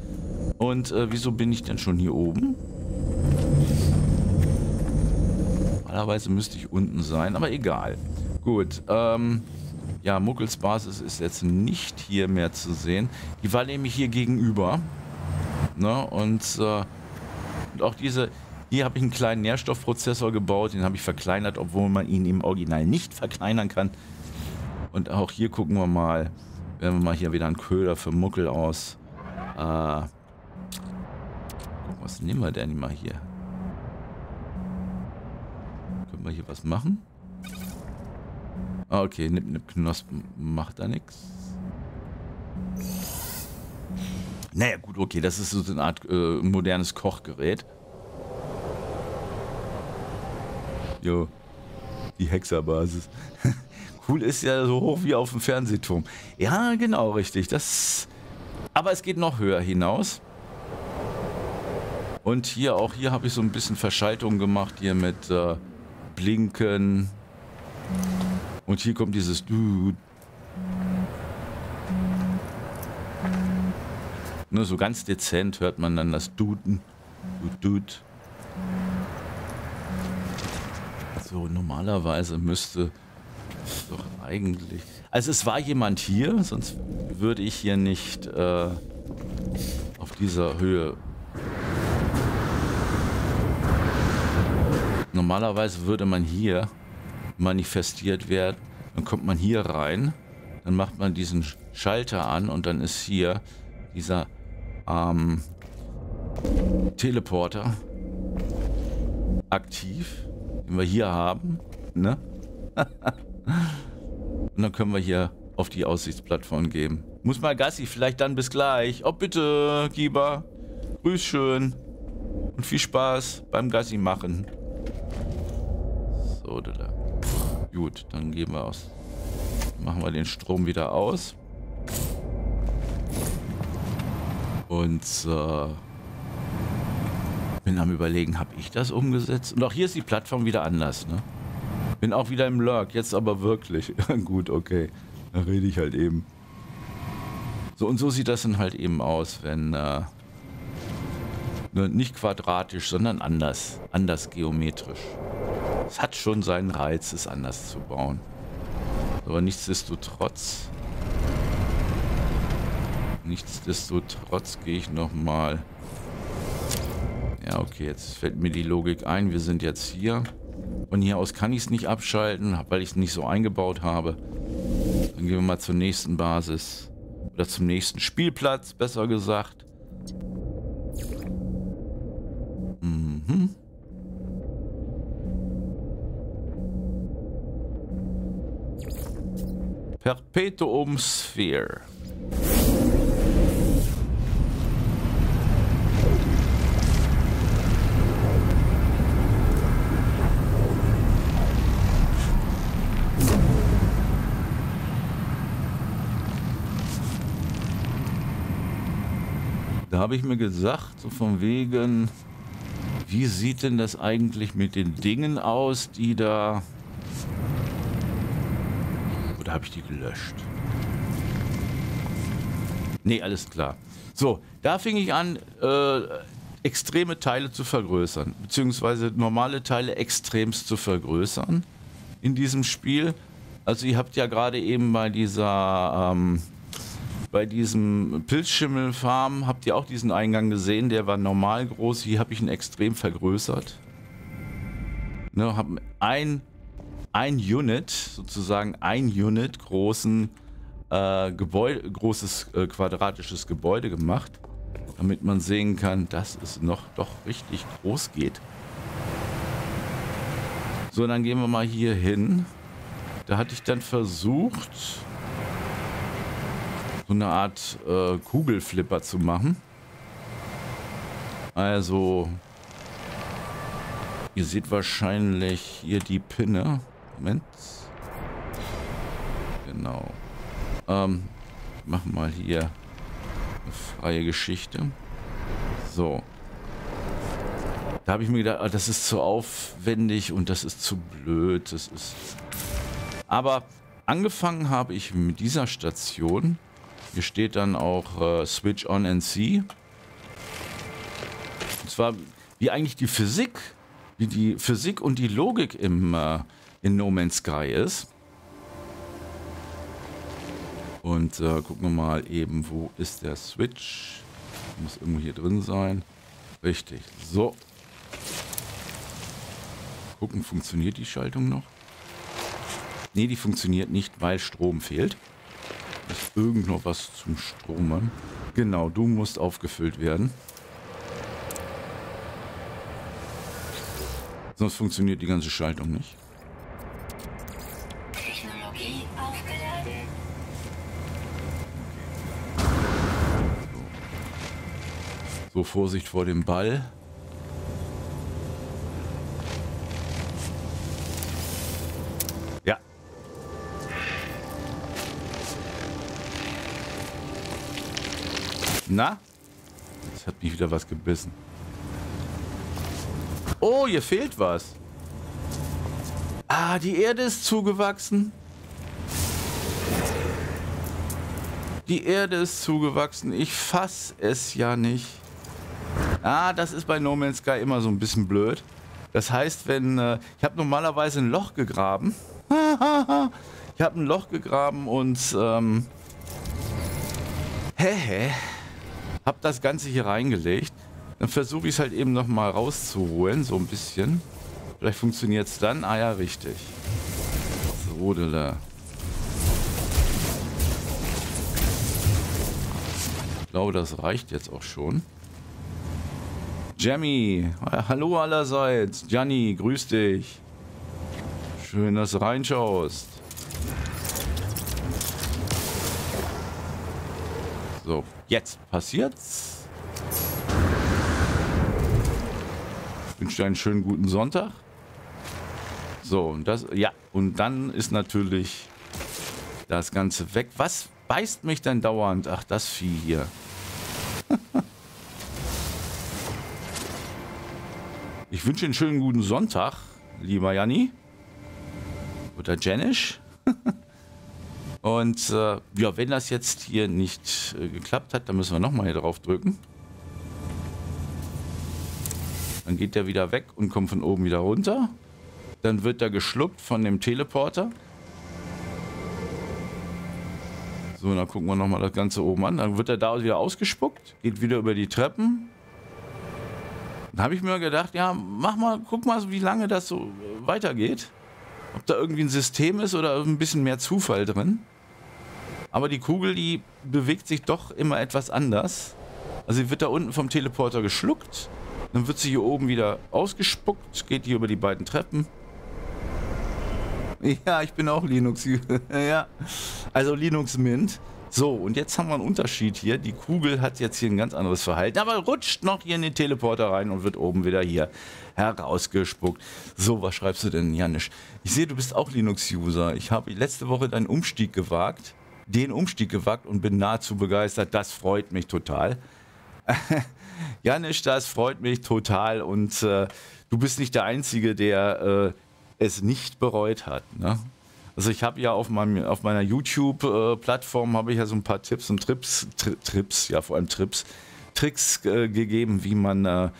Und äh, wieso bin ich denn schon hier oben? Normalerweise müsste ich unten sein, aber egal. Gut, ähm, ja, Muckels Basis ist jetzt nicht hier mehr zu sehen. Die war nämlich hier gegenüber. Ne? Und, äh, und auch diese, hier habe ich einen kleinen Nährstoffprozessor gebaut, den habe ich verkleinert, obwohl man ihn im Original nicht verkleinern kann. Und auch hier gucken wir mal, wählen wir mal hier wieder einen Köder für Muckel aus. Äh, was nehmen wir denn mal hier? Können wir hier was machen? Ah, okay, Nip Nip Knospen macht da nichts. Naja, gut, okay, das ist so eine Art äh, modernes Kochgerät. Jo, die Hexerbasis. Cool ist ja so hoch wie auf dem Fernsehturm. Ja, genau, richtig. Das, aber es geht noch höher hinaus. Und hier, auch hier habe ich so ein bisschen Verschaltung gemacht, hier mit äh, Blinken. Und hier kommt dieses Dude. Nur so ganz dezent hört man dann das Duden. Dude, Dude. So, normalerweise müsste doch eigentlich. Also es war jemand hier, sonst würde ich hier nicht äh, auf dieser Höhe. Normalerweise würde man hier manifestiert werden. Dann kommt man hier rein, dann macht man diesen Schalter an und dann ist hier dieser ähm, Teleporter aktiv, den wir hier haben. Ne? Und dann können wir hier auf die Aussichtsplattform gehen. Muss mal Gassi, vielleicht dann bis gleich. Oh bitte, Giba. Grüß schön. Und viel Spaß beim Gassi machen. So, da. Gut, dann gehen wir aus. Machen wir den Strom wieder aus. Und äh, bin am überlegen, habe ich das umgesetzt? Und auch hier ist die Plattform wieder anders, ne? Bin auch wieder im Lurk, jetzt aber wirklich. Gut, okay. Da rede ich halt eben. So und so sieht das dann halt eben aus, wenn äh, nicht quadratisch, sondern anders, anders geometrisch. Es hat schon seinen Reiz, es anders zu bauen. Aber nichtsdestotrotz, nichtsdestotrotz gehe ich noch mal. Ja, okay, jetzt fällt mir die Logik ein. Wir sind jetzt hier. Von hier aus kann ich es nicht abschalten, weil ich es nicht so eingebaut habe. Dann gehen wir mal zur nächsten Basis. Oder zum nächsten Spielplatz, besser gesagt. Mhm. Perpetuum Sphere. Da habe ich mir gesagt, so von wegen, wie sieht denn das eigentlich mit den Dingen aus, die da... Oder habe ich die gelöscht? Nee, alles klar. So, da fing ich an, äh, extreme Teile zu vergrößern, beziehungsweise normale Teile extremst zu vergrößern in diesem Spiel. Also ihr habt ja gerade eben bei dieser ähm, bei diesem Pilzschimmelfarm habt ihr auch diesen Eingang gesehen, der war normal groß. Hier habe ich ihn extrem vergrößert. Ne, habe ein, ein Unit, sozusagen ein Unit großen äh, Gebäude, großes äh, quadratisches Gebäude gemacht, damit man sehen kann, dass es noch doch richtig groß geht. So, dann gehen wir mal hier hin. Da hatte ich dann versucht, so eine Art äh, Kugelflipper zu machen. Also, ihr seht wahrscheinlich hier die Pinne. Moment. Genau. Ähm, machen mal hier eine freie Geschichte. So. Da habe ich mir gedacht, ah, das ist zu aufwendig und das ist zu blöd. Das ist. Aber angefangen habe ich mit dieser Station hier steht dann auch äh, Switch on and see. Und zwar wie eigentlich die Physik, wie die Physik und die Logik im, äh, in No Man's Sky ist. Und äh, gucken wir mal eben, wo ist der Switch? Muss irgendwo hier drin sein. Richtig. So. Gucken, funktioniert die Schaltung noch? Ne, die funktioniert nicht, weil Strom fehlt. Ist irgend noch was zum Stromen? Genau, du musst aufgefüllt werden. Sonst funktioniert die ganze Schaltung nicht. Technologie aufgeladen. So. so, Vorsicht vor dem Ball. Na? Jetzt hat mich wieder was gebissen. Oh, hier fehlt was. Ah, die Erde ist zugewachsen. Die Erde ist zugewachsen. Ich fass es ja nicht. Ah, das ist bei No Man's Sky immer so ein bisschen blöd. Das heißt, wenn... Äh, ich habe normalerweise ein Loch gegraben. ich habe ein Loch gegraben und... Ähm, hä, hä? Hab das Ganze hier reingelegt. Dann versuche ich es halt eben nochmal rauszuholen, so ein bisschen. Vielleicht funktioniert es dann. Ah ja, richtig. So, da. Ich glaube, das reicht jetzt auch schon. Jammy, hallo allerseits. Gianni, grüß dich. Schön, dass du reinschaust. So, Jetzt passiert's. Ich wünsche dir einen schönen guten Sonntag. So, und das, ja, und dann ist natürlich das Ganze weg. Was beißt mich denn dauernd? Ach, das Vieh hier. ich wünsche einen schönen guten Sonntag, lieber Janni. Oder Janisch. Und äh, ja, wenn das jetzt hier nicht äh, geklappt hat, dann müssen wir nochmal hier drauf drücken. Dann geht der wieder weg und kommt von oben wieder runter. Dann wird er geschluckt von dem Teleporter. So, dann gucken wir nochmal das Ganze oben an. Dann wird er da wieder ausgespuckt, geht wieder über die Treppen. Dann habe ich mir gedacht, ja, mach mal, guck mal, wie lange das so weitergeht. Ob da irgendwie ein System ist oder ein bisschen mehr Zufall drin. Aber die Kugel, die bewegt sich doch immer etwas anders. Also sie wird da unten vom Teleporter geschluckt. Dann wird sie hier oben wieder ausgespuckt, geht hier über die beiden Treppen. Ja, ich bin auch Linux. ja. Also Linux Mint. So, und jetzt haben wir einen Unterschied hier. Die Kugel hat jetzt hier ein ganz anderes Verhalten, aber rutscht noch hier in den Teleporter rein und wird oben wieder hier herausgespuckt. So, was schreibst du denn, Janisch? Ich sehe, du bist auch Linux-User. Ich habe letzte Woche deinen Umstieg gewagt den Umstieg gewagt und bin nahezu begeistert. Das freut mich total. Janisch, das freut mich total und äh, du bist nicht der Einzige, der äh, es nicht bereut hat. Ne? Also ich habe ja auf, meinem, auf meiner YouTube-Plattform äh, habe ich ja so ein paar Tipps und Trips, Tri Trips, ja vor allem Trips, Tricks äh, gegeben, wie man äh,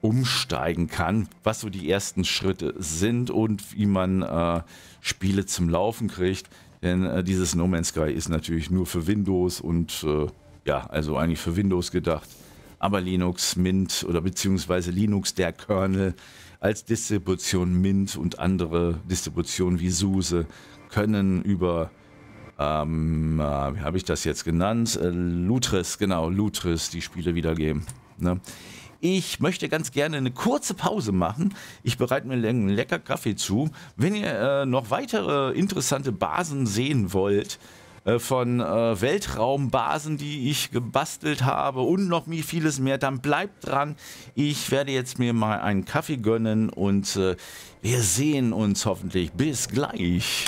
umsteigen kann, was so die ersten Schritte sind und wie man äh, Spiele zum Laufen kriegt. Denn äh, dieses No Man's Sky ist natürlich nur für Windows und äh, ja, also eigentlich für Windows gedacht. Aber Linux, Mint oder beziehungsweise Linux, der Kernel als Distribution Mint und andere Distributionen wie SUSE können über, ähm, äh, wie habe ich das jetzt genannt? Äh, Lutris, genau, Lutris die Spiele wiedergeben. Ne? Ich möchte ganz gerne eine kurze Pause machen. Ich bereite mir einen lecker Kaffee zu. Wenn ihr äh, noch weitere interessante Basen sehen wollt, äh, von äh, Weltraumbasen, die ich gebastelt habe und noch vieles mehr, dann bleibt dran. Ich werde jetzt mir mal einen Kaffee gönnen und äh, wir sehen uns hoffentlich. Bis gleich.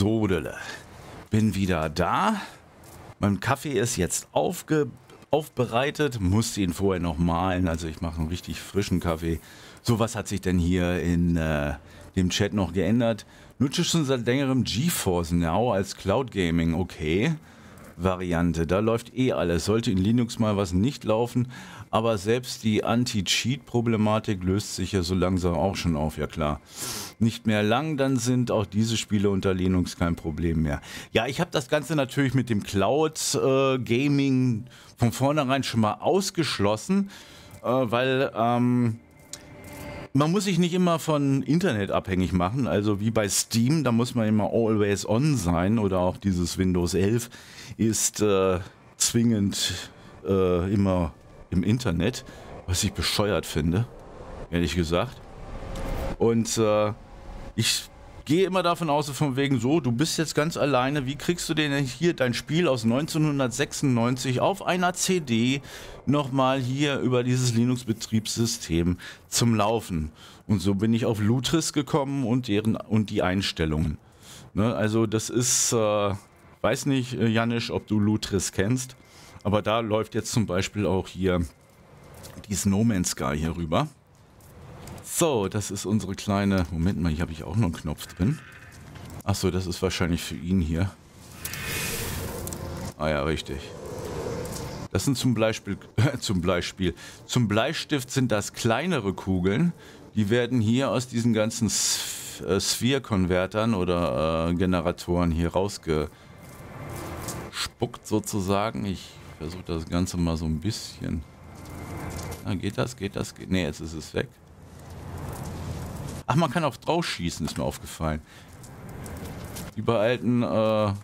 Sodele. Bin wieder da. Mein Kaffee ist jetzt aufge aufbereitet. Musste ihn vorher noch malen. Also ich mache einen richtig frischen Kaffee. So, was hat sich denn hier in äh, dem Chat noch geändert? Nutze schon seit längerem GeForce Now als Cloud Gaming. Okay. Variante. Da läuft eh alles. Sollte in Linux mal was nicht laufen, aber selbst die Anti-Cheat-Problematik löst sich ja so langsam auch schon auf, ja klar. Nicht mehr lang, dann sind auch diese Spiele unter Linux kein Problem mehr. Ja, ich habe das Ganze natürlich mit dem Cloud-Gaming äh, von vornherein schon mal ausgeschlossen, äh, weil ähm, man muss sich nicht immer von Internet abhängig machen. Also wie bei Steam, da muss man immer always on sein oder auch dieses Windows 11 ist äh, zwingend äh, immer im Internet, was ich bescheuert finde, ehrlich gesagt. Und äh, ich gehe immer davon aus, von wegen so, du bist jetzt ganz alleine, wie kriegst du denn hier dein Spiel aus 1996 auf einer CD nochmal hier über dieses Linux-Betriebssystem zum Laufen? Und so bin ich auf Lutris gekommen und, deren, und die Einstellungen. Ne, also das ist, äh, weiß nicht, äh, Janisch, ob du Lutris kennst, aber da läuft jetzt zum Beispiel auch hier die Snowman Sky hier rüber. So, das ist unsere kleine... Moment mal, hier habe ich auch noch einen Knopf drin. Achso, das ist wahrscheinlich für ihn hier. Ah ja, richtig. Das sind zum Beispiel, zum Beispiel, zum Bleistift sind das kleinere Kugeln. Die werden hier aus diesen ganzen äh, Sphere-Konvertern oder äh, Generatoren hier rausgespuckt sozusagen. Ich versuche das Ganze mal so ein bisschen. Ah, geht das? Geht das? Geht? Nee, jetzt ist es weg. Ach, man kann auch drauf schießen, ist mir aufgefallen. Wie bei alten, äh, was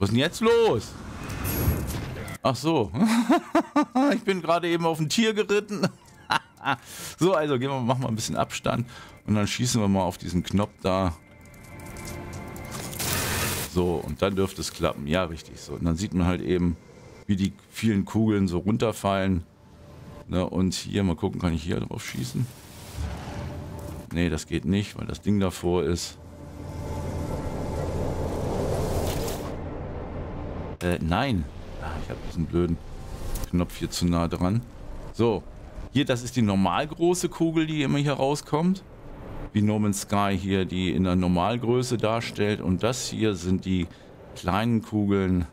ist denn jetzt los? Ach so. ich bin gerade eben auf ein Tier geritten. so, also gehen wir, machen wir ein bisschen Abstand und dann schießen wir mal auf diesen Knopf da. So, und dann dürfte es klappen. Ja, richtig so. Und dann sieht man halt eben, wie die vielen Kugeln so runterfallen. Ne, und hier, mal gucken, kann ich hier drauf schießen? Nee, das geht nicht, weil das Ding davor ist. Äh, nein. Ah, ich habe diesen blöden Knopf hier zu nah dran. So. Hier, das ist die normal große Kugel, die immer hier rauskommt. Wie Norman Sky hier die in der Normalgröße darstellt. Und das hier sind die kleinen Kugeln,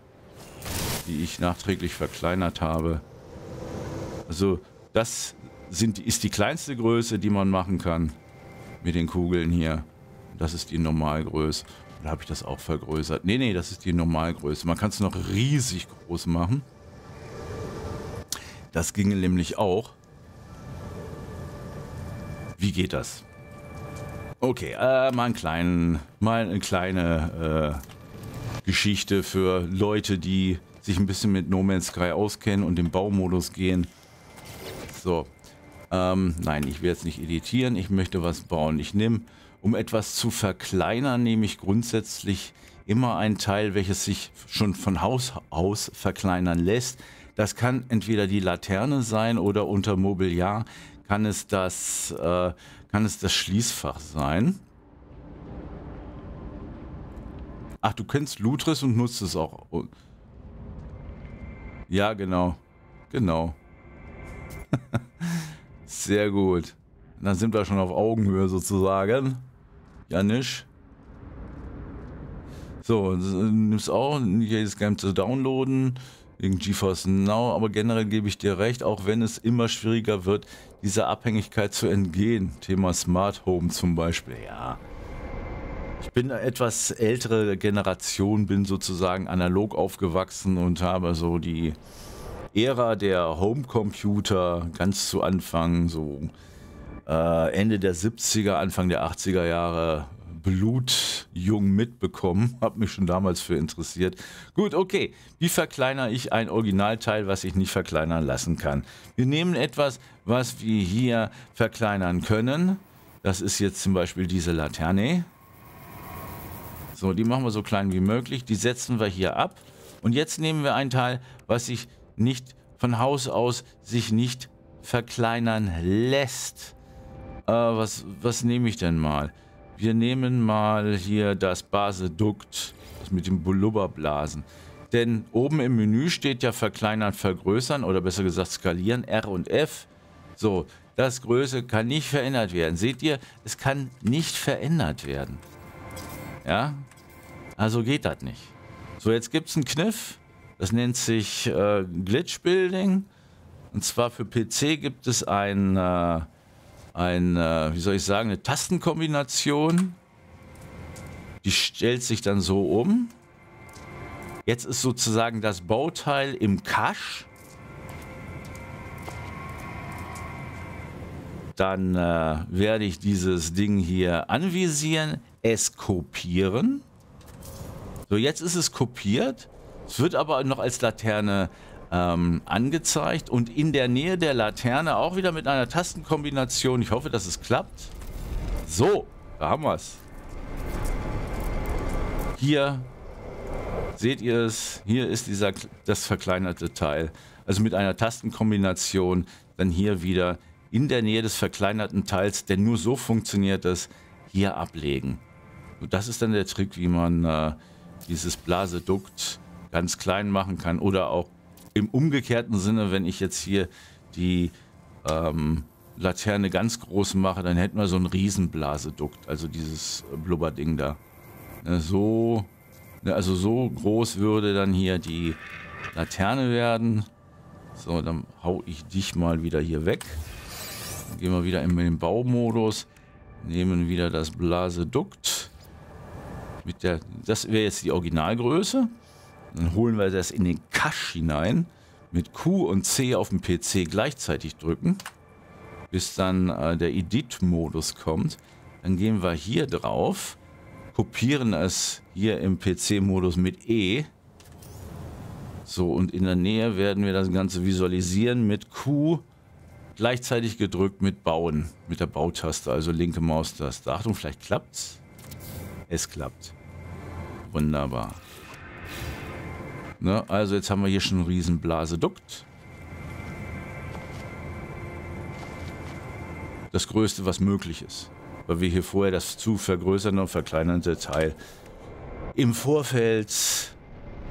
die ich nachträglich verkleinert habe. Also das sind, ist die kleinste Größe, die man machen kann mit den Kugeln hier. Das ist die Normalgröße. Oder habe ich das auch vergrößert? Nee, nee, das ist die Normalgröße. Man kann es noch riesig groß machen. Das ginge nämlich auch. Wie geht das? Okay, äh, mal, einen kleinen, mal eine kleine äh, Geschichte für Leute, die sich ein bisschen mit No Man's Sky auskennen und im Baumodus gehen. So, ähm, nein, ich will jetzt nicht editieren, ich möchte was bauen. Ich nehme, um etwas zu verkleinern, nehme ich grundsätzlich immer ein Teil, welches sich schon von Haus aus verkleinern lässt. Das kann entweder die Laterne sein oder unter Mobiliar kann es das, äh, kann es das Schließfach sein. Ach, du kennst Lutris und nutzt es auch. Ja, genau. Genau. Sehr gut. Dann sind wir schon auf Augenhöhe sozusagen. Janisch. So, nimmst auch jedes Game zu downloaden. Wegen GeForce Now. Aber generell gebe ich dir recht, auch wenn es immer schwieriger wird, dieser Abhängigkeit zu entgehen. Thema Smart Home zum Beispiel. Ja. Ich bin eine etwas ältere Generation, bin sozusagen analog aufgewachsen und habe so die Ära der Homecomputer ganz zu Anfang, so äh, Ende der 70er, Anfang der 80er Jahre blutjung mitbekommen. Hab mich schon damals für interessiert. Gut, okay. Wie verkleinere ich ein Originalteil, was ich nicht verkleinern lassen kann? Wir nehmen etwas, was wir hier verkleinern können. Das ist jetzt zum Beispiel diese Laterne. So, die machen wir so klein wie möglich. Die setzen wir hier ab. Und jetzt nehmen wir ein Teil, was ich nicht von Haus aus sich nicht verkleinern lässt. Äh, was, was nehme ich denn mal? Wir nehmen mal hier das Basedukt, das mit dem Blubberblasen. Denn oben im Menü steht ja verkleinern, vergrößern oder besser gesagt skalieren, R und F. So, das Größe kann nicht verändert werden. Seht ihr, es kann nicht verändert werden. Ja, also geht das nicht. So, jetzt gibt es einen Kniff. Das nennt sich äh, Glitch Building. Und zwar für PC gibt es ein, äh, ein äh, wie soll ich sagen, eine Tastenkombination. Die stellt sich dann so um. Jetzt ist sozusagen das Bauteil im Cache. Dann äh, werde ich dieses Ding hier anvisieren, es kopieren. So, jetzt ist es kopiert. Es wird aber noch als Laterne ähm, angezeigt und in der Nähe der Laterne auch wieder mit einer Tastenkombination. Ich hoffe, dass es klappt. So, da haben wir es. Hier seht ihr es. Hier ist dieser, das verkleinerte Teil. Also mit einer Tastenkombination dann hier wieder in der Nähe des verkleinerten Teils, denn nur so funktioniert das, hier ablegen. Und das ist dann der Trick, wie man äh, dieses Blasedukt ganz klein machen kann oder auch im umgekehrten Sinne, wenn ich jetzt hier die ähm, Laterne ganz groß mache, dann hätten wir so ein Riesenblasedukt, also dieses Blubberding da. Ne, so, ne, also so groß würde dann hier die Laterne werden. So, dann hau ich dich mal wieder hier weg. Dann gehen wir wieder in den Baumodus, nehmen wieder das Blasedukt. Mit der, das wäre jetzt die Originalgröße. Dann holen wir das in den Cache hinein. Mit Q und C auf dem PC gleichzeitig drücken. Bis dann äh, der Edit-Modus kommt. Dann gehen wir hier drauf. Kopieren es hier im PC-Modus mit E. So, und in der Nähe werden wir das Ganze visualisieren mit Q gleichzeitig gedrückt mit Bauen, mit der Bautaste, also linke Maustaste. Achtung, vielleicht klappt's. Es klappt. Wunderbar. Ne? Also jetzt haben wir hier schon einen riesen Blasedukt. Das größte, was möglich ist. Weil wir hier vorher das zu vergrößernde und verkleinernde Teil im Vorfeld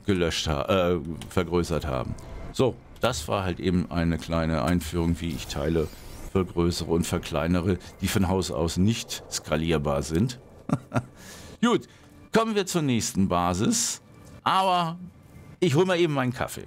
gelöscht äh, vergrößert haben. So, das war halt eben eine kleine Einführung, wie ich Teile vergrößere und verkleinere, die von Haus aus nicht skalierbar sind. Gut, kommen wir zur nächsten Basis. Aber ich hole mal eben meinen Kaffee.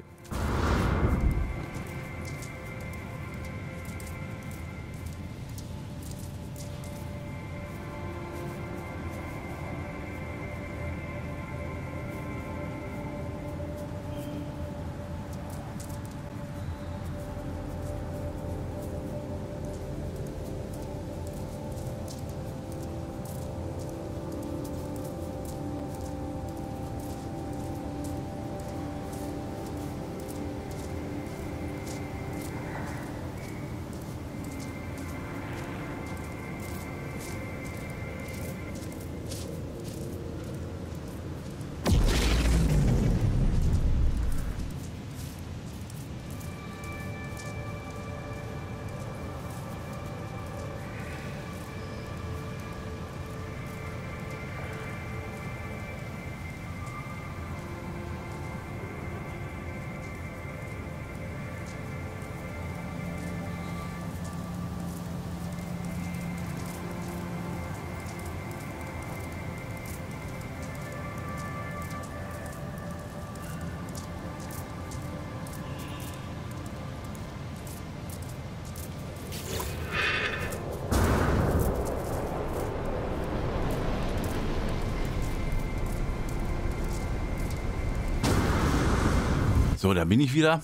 Da bin ich wieder.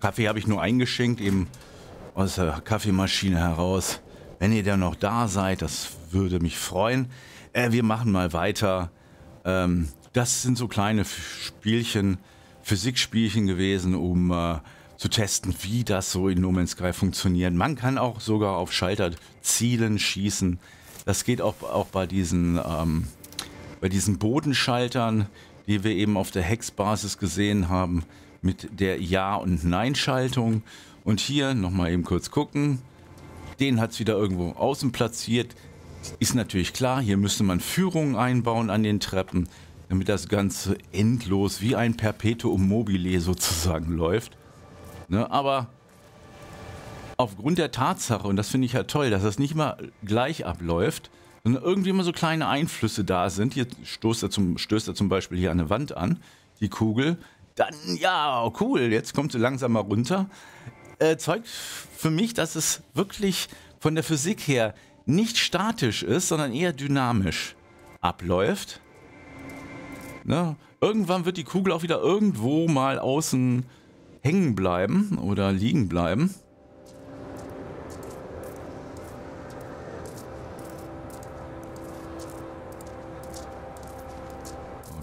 Kaffee habe ich nur eingeschenkt, eben aus der Kaffeemaschine heraus. Wenn ihr dann noch da seid, das würde mich freuen. Äh, wir machen mal weiter. Ähm, das sind so kleine Spielchen, Physikspielchen gewesen, um äh, zu testen, wie das so in No Man's Sky funktioniert. Man kann auch sogar auf Schalter zielen, schießen. Das geht auch, auch bei diesen, ähm, bei diesen Bodenschaltern, die wir eben auf der Hex-Basis gesehen haben mit der Ja- und Nein-Schaltung. Und hier nochmal eben kurz gucken. Den hat es wieder irgendwo außen platziert. Ist natürlich klar, hier müsste man Führungen einbauen an den Treppen, damit das Ganze endlos wie ein Perpetuum mobile sozusagen läuft. Ne, aber aufgrund der Tatsache, und das finde ich ja toll, dass das nicht mal gleich abläuft, sondern irgendwie immer so kleine Einflüsse da sind. Hier stößt er zum, stößt er zum Beispiel hier an eine Wand an, die Kugel. Dann, ja, cool, jetzt kommt sie langsam mal runter. Äh, zeugt für mich, dass es wirklich von der Physik her nicht statisch ist, sondern eher dynamisch abläuft. Ne? Irgendwann wird die Kugel auch wieder irgendwo mal außen hängen bleiben oder liegen bleiben.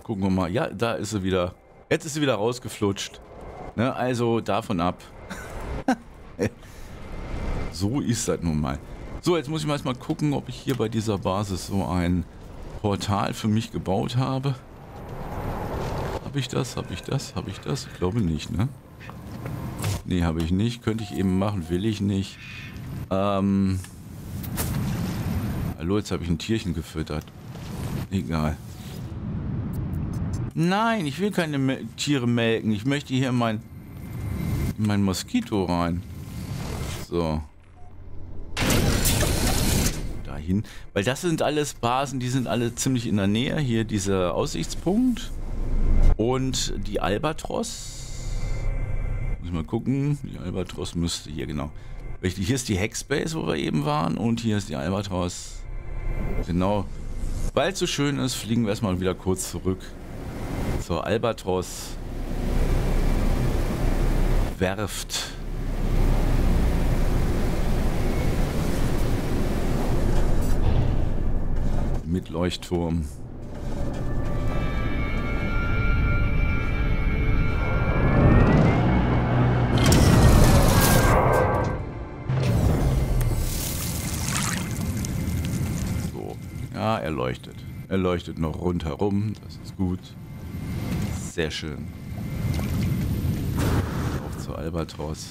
Gucken wir mal. Ja, da ist sie wieder. Jetzt ist sie wieder rausgeflutscht. Ne, also davon ab. so ist das nun mal. So, jetzt muss ich mal erstmal gucken, ob ich hier bei dieser Basis so ein Portal für mich gebaut habe. Habe ich das? Habe ich das? Habe ich das? Ich glaube nicht, ne? Nee, habe ich nicht. Könnte ich eben machen, will ich nicht. Ähm... Hallo, jetzt habe ich ein Tierchen gefüttert. Egal. Nein, ich will keine Me Tiere melken. Ich möchte hier mein, mein Moskito rein. So. Dahin. Weil das sind alles Basen, die sind alle ziemlich in der Nähe. Hier dieser Aussichtspunkt. Und die Albatros. Muss ich mal gucken. Die Albatros müsste hier, genau. Richtig, hier ist die Hackspace, wo wir eben waren. Und hier ist die Albatros. Genau. Weil es so schön ist, fliegen wir erstmal wieder kurz zurück zur Albatros Werft. Mit Leuchtturm. So, ja, er leuchtet. Er leuchtet noch rundherum, das ist gut. Sehr schön. Auf zur Albatros.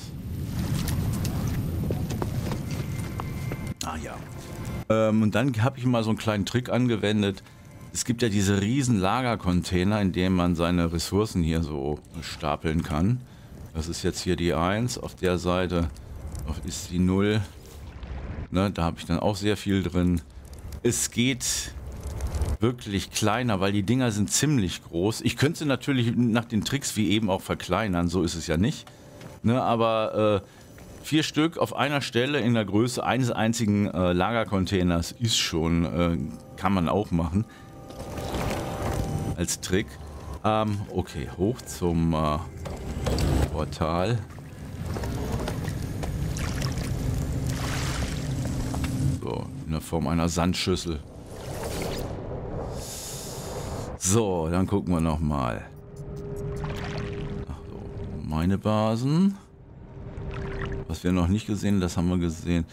Ah ja. Ähm, und dann habe ich mal so einen kleinen Trick angewendet. Es gibt ja diese riesen Lagercontainer, in denen man seine Ressourcen hier so stapeln kann. Das ist jetzt hier die 1. Auf der Seite ist die 0. Ne, da habe ich dann auch sehr viel drin. Es geht wirklich kleiner, weil die Dinger sind ziemlich groß. Ich könnte sie natürlich nach den Tricks wie eben auch verkleinern, so ist es ja nicht. Ne, aber äh, vier Stück auf einer Stelle in der Größe eines einzigen äh, Lagercontainers ist schon, äh, kann man auch machen. Als Trick. Ähm, okay, hoch zum äh, Portal. So, in der Form einer Sandschüssel. So, dann gucken wir nochmal. So, meine Basen. Was wir noch nicht gesehen, das haben wir gesehen.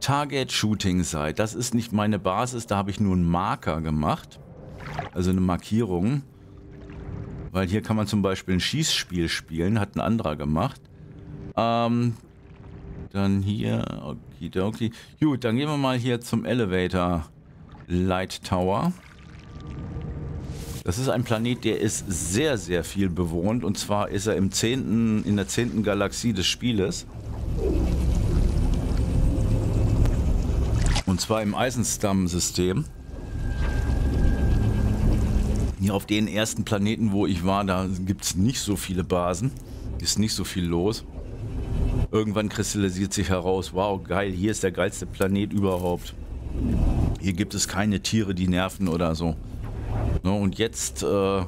Target Shooting Site. Das ist nicht meine Basis, da habe ich nur einen Marker gemacht. Also eine Markierung. Weil hier kann man zum Beispiel ein Schießspiel spielen, hat ein anderer gemacht. Ähm, dann hier, okidoki. Gut, dann gehen wir mal hier zum Elevator Light Tower. Das ist ein Planet, der ist sehr, sehr viel bewohnt. Und zwar ist er im 10., in der zehnten Galaxie des Spieles. Und zwar im Eisenstamm-System. Hier auf den ersten Planeten, wo ich war, da gibt es nicht so viele Basen. Ist nicht so viel los. Irgendwann kristallisiert sich heraus, wow, geil, hier ist der geilste Planet überhaupt. Hier gibt es keine Tiere, die nerven oder so. Ne, und jetzt äh,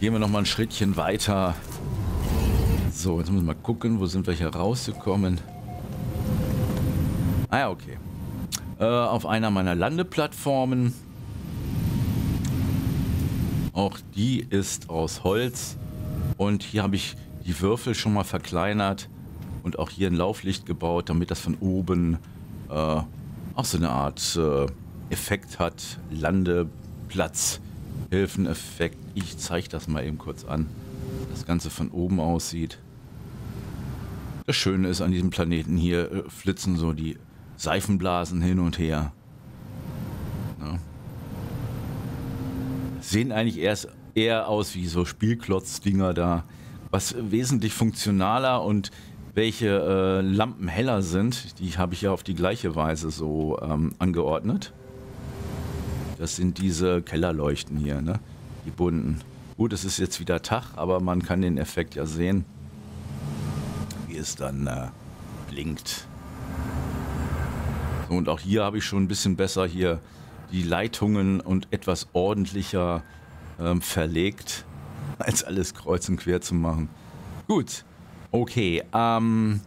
gehen wir noch mal ein Schrittchen weiter. So, jetzt müssen wir mal gucken, wo sind wir hier rausgekommen. Ah ja, okay. Äh, auf einer meiner Landeplattformen. Auch die ist aus Holz. Und hier habe ich die Würfel schon mal verkleinert und auch hier ein Lauflicht gebaut, damit das von oben äh, auch so eine Art äh, Effekt hat. Platz. Hilfeneffekt. Ich zeige das mal eben kurz an. Das Ganze von oben aussieht. Das Schöne ist an diesem Planeten hier, äh, flitzen so die Seifenblasen hin und her. Ja. Sehen eigentlich erst eher aus wie so Spielklotz-Dinger da. Was wesentlich funktionaler und welche äh, Lampen heller sind, die habe ich ja auf die gleiche Weise so ähm, angeordnet. Das sind diese Kellerleuchten hier, ne? Die bunten. Gut, es ist jetzt wieder Tag, aber man kann den Effekt ja sehen, wie es dann äh, blinkt. Und auch hier habe ich schon ein bisschen besser hier die Leitungen und etwas ordentlicher ähm, verlegt, als alles kreuz und quer zu machen. Gut, okay. Ähm,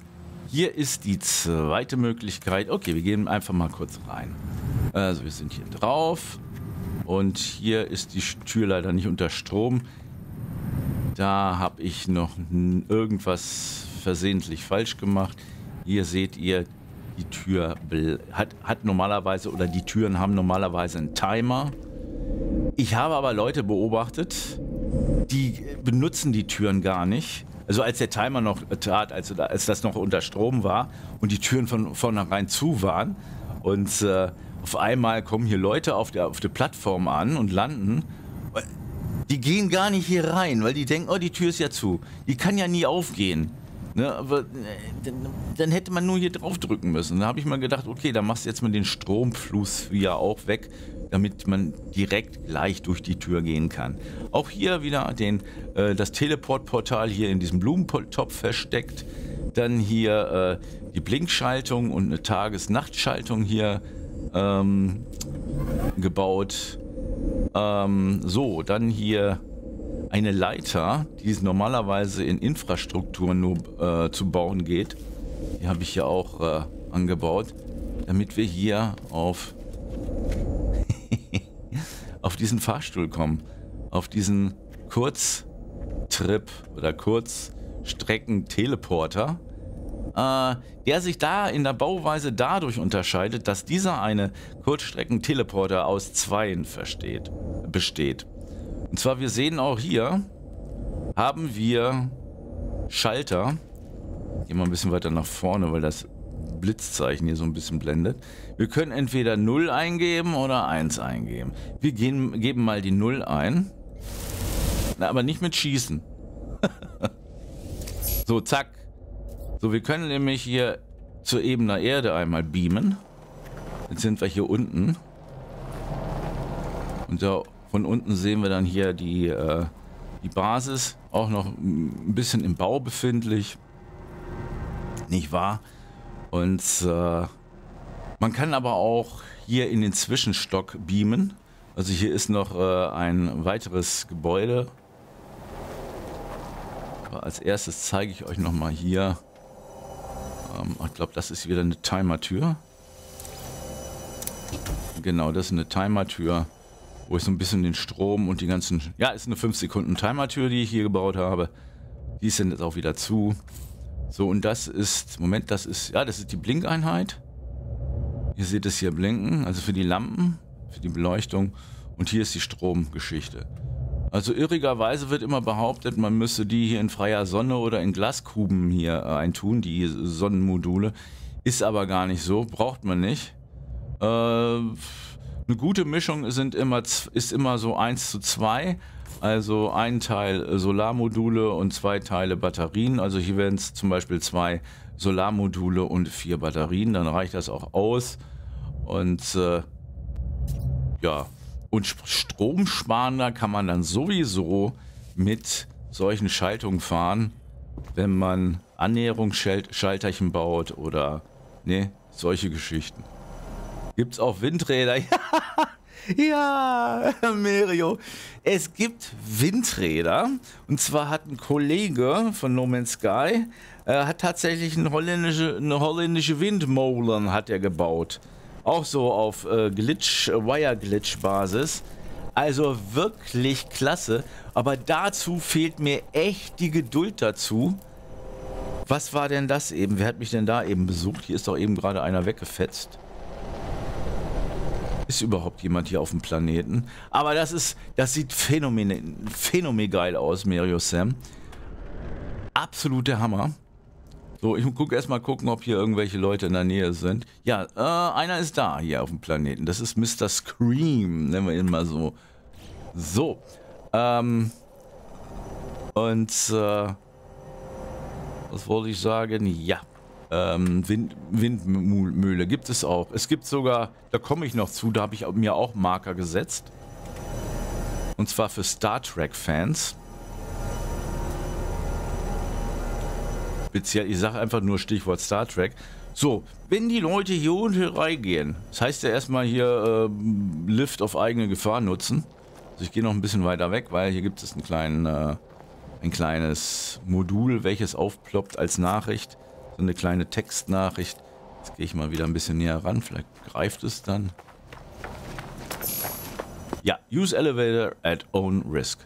hier ist die zweite Möglichkeit. Okay, wir gehen einfach mal kurz rein. Also wir sind hier drauf. Und hier ist die Tür leider nicht unter Strom. Da habe ich noch irgendwas versehentlich falsch gemacht. Hier seht ihr, die Tür hat, hat normalerweise oder die Türen haben normalerweise einen Timer. Ich habe aber Leute beobachtet, die benutzen die Türen gar nicht. Also als der Timer noch tat, als, als das noch unter Strom war und die Türen von vornherein zu waren und äh, auf einmal kommen hier Leute auf der, auf der Plattform an und landen. Die gehen gar nicht hier rein, weil die denken, oh, die Tür ist ja zu. Die kann ja nie aufgehen. Ne, aber äh, dann, dann, hätte man nur hier drauf drücken müssen. Da habe ich mal gedacht, okay, dann machst du jetzt mal den Stromfluss wieder auch weg, damit man direkt gleich durch die Tür gehen kann. Auch hier wieder den, äh, das Teleportportal hier in diesem Blumentopf versteckt. Dann hier äh, die Blinkschaltung und eine Tages-Nachtschaltung hier ähm, gebaut. Ähm, so, dann hier eine Leiter, die es normalerweise in Infrastruktur nur äh, zu bauen geht. Die habe ich ja auch äh, angebaut, damit wir hier auf, auf diesen Fahrstuhl kommen. Auf diesen Kurztrip oder Kurzstrecken-Teleporter äh, der sich da in der Bauweise dadurch unterscheidet, dass dieser eine Kurzstrecken-Teleporter aus Zweien versteht, besteht. Und zwar, wir sehen auch hier, haben wir Schalter. Gehen wir ein bisschen weiter nach vorne, weil das Blitzzeichen hier so ein bisschen blendet. Wir können entweder 0 eingeben oder 1 eingeben. Wir gehen, geben mal die 0 ein. Na, aber nicht mit Schießen. so, zack. So, wir können nämlich hier zur ebener Erde einmal beamen. Jetzt sind wir hier unten. Und da von unten sehen wir dann hier die, äh, die Basis. Auch noch ein bisschen im Bau befindlich. Nicht wahr? Und äh, man kann aber auch hier in den Zwischenstock beamen. Also hier ist noch äh, ein weiteres Gebäude. Aber als erstes zeige ich euch nochmal hier ähm, ich glaube, das ist wieder eine Timer-Tür. Genau, das ist eine Timer-Tür, wo ich so ein bisschen den Strom und die ganzen... Ja, ist eine 5 Sekunden Timer-Tür, die ich hier gebaut habe. Die dann jetzt auch wieder zu. So, und das ist... Moment, das ist... Ja, das ist die Blinkeinheit. Ihr seht es hier blinken, also für die Lampen, für die Beleuchtung. Und hier ist die Stromgeschichte. Also irrigerweise wird immer behauptet, man müsse die hier in freier Sonne oder in Glaskuben hier äh, eintun, die Sonnenmodule. Ist aber gar nicht so, braucht man nicht. Äh, eine gute Mischung sind immer, ist immer so 1 zu 2. Also ein Teil Solarmodule und zwei Teile Batterien. Also hier werden es zum Beispiel zwei Solarmodule und vier Batterien. Dann reicht das auch aus. Und äh, ja, und stromsparender kann man dann sowieso mit solchen Schaltungen fahren, wenn man Annäherungsschalterchen baut oder ne, solche Geschichten. Gibt es auch Windräder? ja, Merio. Es gibt Windräder. Und zwar hat ein Kollege von No Man's Sky, äh, hat tatsächlich eine holländische, holländische Windmolen hat er gebaut. Auch so auf äh, Glitch, Wire-Glitch-Basis. Also wirklich klasse. Aber dazu fehlt mir echt die Geduld dazu. Was war denn das eben? Wer hat mich denn da eben besucht? Hier ist doch eben gerade einer weggefetzt. Ist überhaupt jemand hier auf dem Planeten? Aber das ist, das sieht phänomen, phänomen geil aus, Mario Sam. Absoluter Hammer. So, ich gucke erstmal gucken, ob hier irgendwelche Leute in der Nähe sind. Ja, äh, einer ist da hier auf dem Planeten. Das ist Mr. Scream, nennen wir ihn mal so. So. Ähm, und äh, was wollte ich sagen? Ja. Ähm, Wind, Windmühle gibt es auch. Es gibt sogar, da komme ich noch zu, da habe ich mir auch Marker gesetzt. Und zwar für Star Trek-Fans. Speziell, ich sage einfach nur Stichwort Star Trek. So, wenn die Leute hier unten reingehen, das heißt ja erstmal hier äh, Lift auf eigene Gefahr nutzen. Also ich gehe noch ein bisschen weiter weg, weil hier gibt es einen kleinen, äh, ein kleines Modul, welches aufploppt als Nachricht. So eine kleine Textnachricht. Jetzt gehe ich mal wieder ein bisschen näher ran, vielleicht greift es dann. Ja, use elevator at own risk.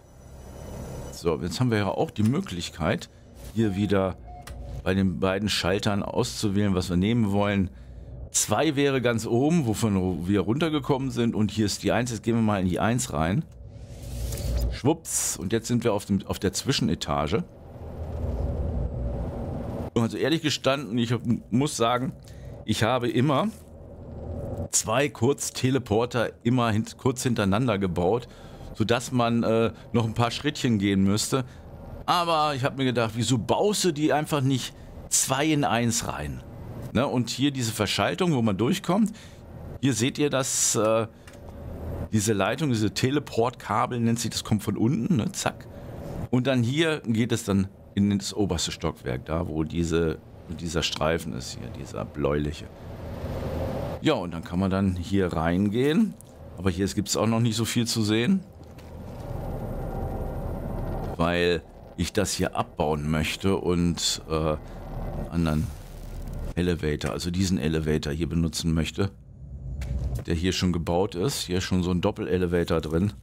So, jetzt haben wir ja auch die Möglichkeit, hier wieder bei den beiden Schaltern auszuwählen, was wir nehmen wollen. Zwei wäre ganz oben, wovon wir runtergekommen sind. Und hier ist die 1. Jetzt gehen wir mal in die 1 rein. Schwupps. Und jetzt sind wir auf, dem, auf der Zwischenetage. Also ehrlich gestanden, ich muss sagen, ich habe immer zwei Kurzteleporter immer hin, kurz hintereinander gebaut, sodass man äh, noch ein paar Schrittchen gehen müsste. Aber ich habe mir gedacht, wieso baust du die einfach nicht zwei in eins rein? Ne? Und hier diese Verschaltung, wo man durchkommt. Hier seht ihr das, äh, diese Leitung, diese Teleportkabel nennt sich, das kommt von unten, ne? zack. Und dann hier geht es dann in das oberste Stockwerk, da wo diese, dieser Streifen ist hier, dieser bläuliche. Ja, und dann kann man dann hier reingehen. Aber hier gibt es auch noch nicht so viel zu sehen. Weil ich das hier abbauen möchte und äh, einen anderen Elevator, also diesen Elevator hier benutzen möchte, der hier schon gebaut ist. Hier ist schon so ein Doppelelevator drin.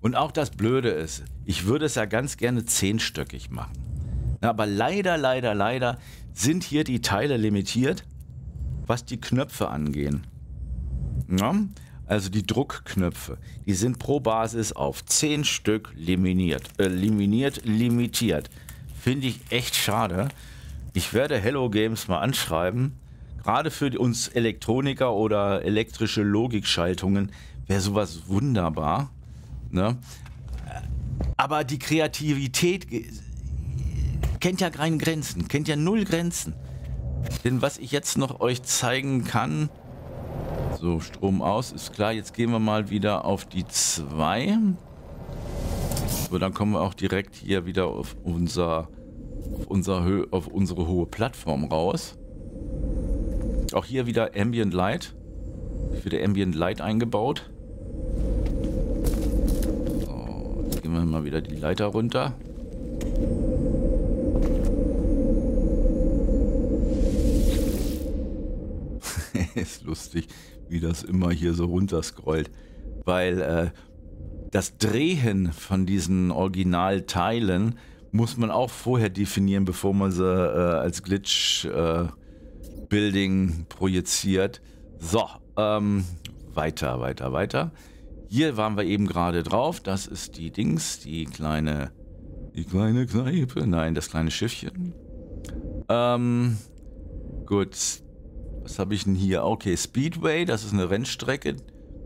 Und auch das Blöde ist, ich würde es ja ganz gerne zehnstöckig machen. aber leider, leider, leider sind hier die Teile limitiert, was die Knöpfe angehen. Ja? Also die Druckknöpfe, die sind pro Basis auf 10 Stück limitiert, äh, limitiert, limitiert. Finde ich echt schade. Ich werde Hello Games mal anschreiben. Gerade für uns Elektroniker oder elektrische Logikschaltungen wäre sowas wunderbar. Ne? Aber die Kreativität kennt ja keine Grenzen, kennt ja null Grenzen. Denn was ich jetzt noch euch zeigen kann, so, Strom aus, ist klar. Jetzt gehen wir mal wieder auf die 2. So, dann kommen wir auch direkt hier wieder auf, unser, auf, unser Hö auf unsere hohe Plattform raus. Auch hier wieder Ambient Light. Wieder Ambient Light eingebaut. So, jetzt gehen wir mal wieder die Leiter runter. ist lustig wie das immer hier so runterscrollt. Weil äh, das Drehen von diesen Originalteilen muss man auch vorher definieren, bevor man sie äh, als Glitch-Building äh, projiziert. So, ähm, weiter, weiter, weiter. Hier waren wir eben gerade drauf. Das ist die Dings, die kleine, die kleine Kneipe. Nein, das kleine Schiffchen. Ähm, gut, was habe ich denn hier? Okay, Speedway, das ist eine Rennstrecke.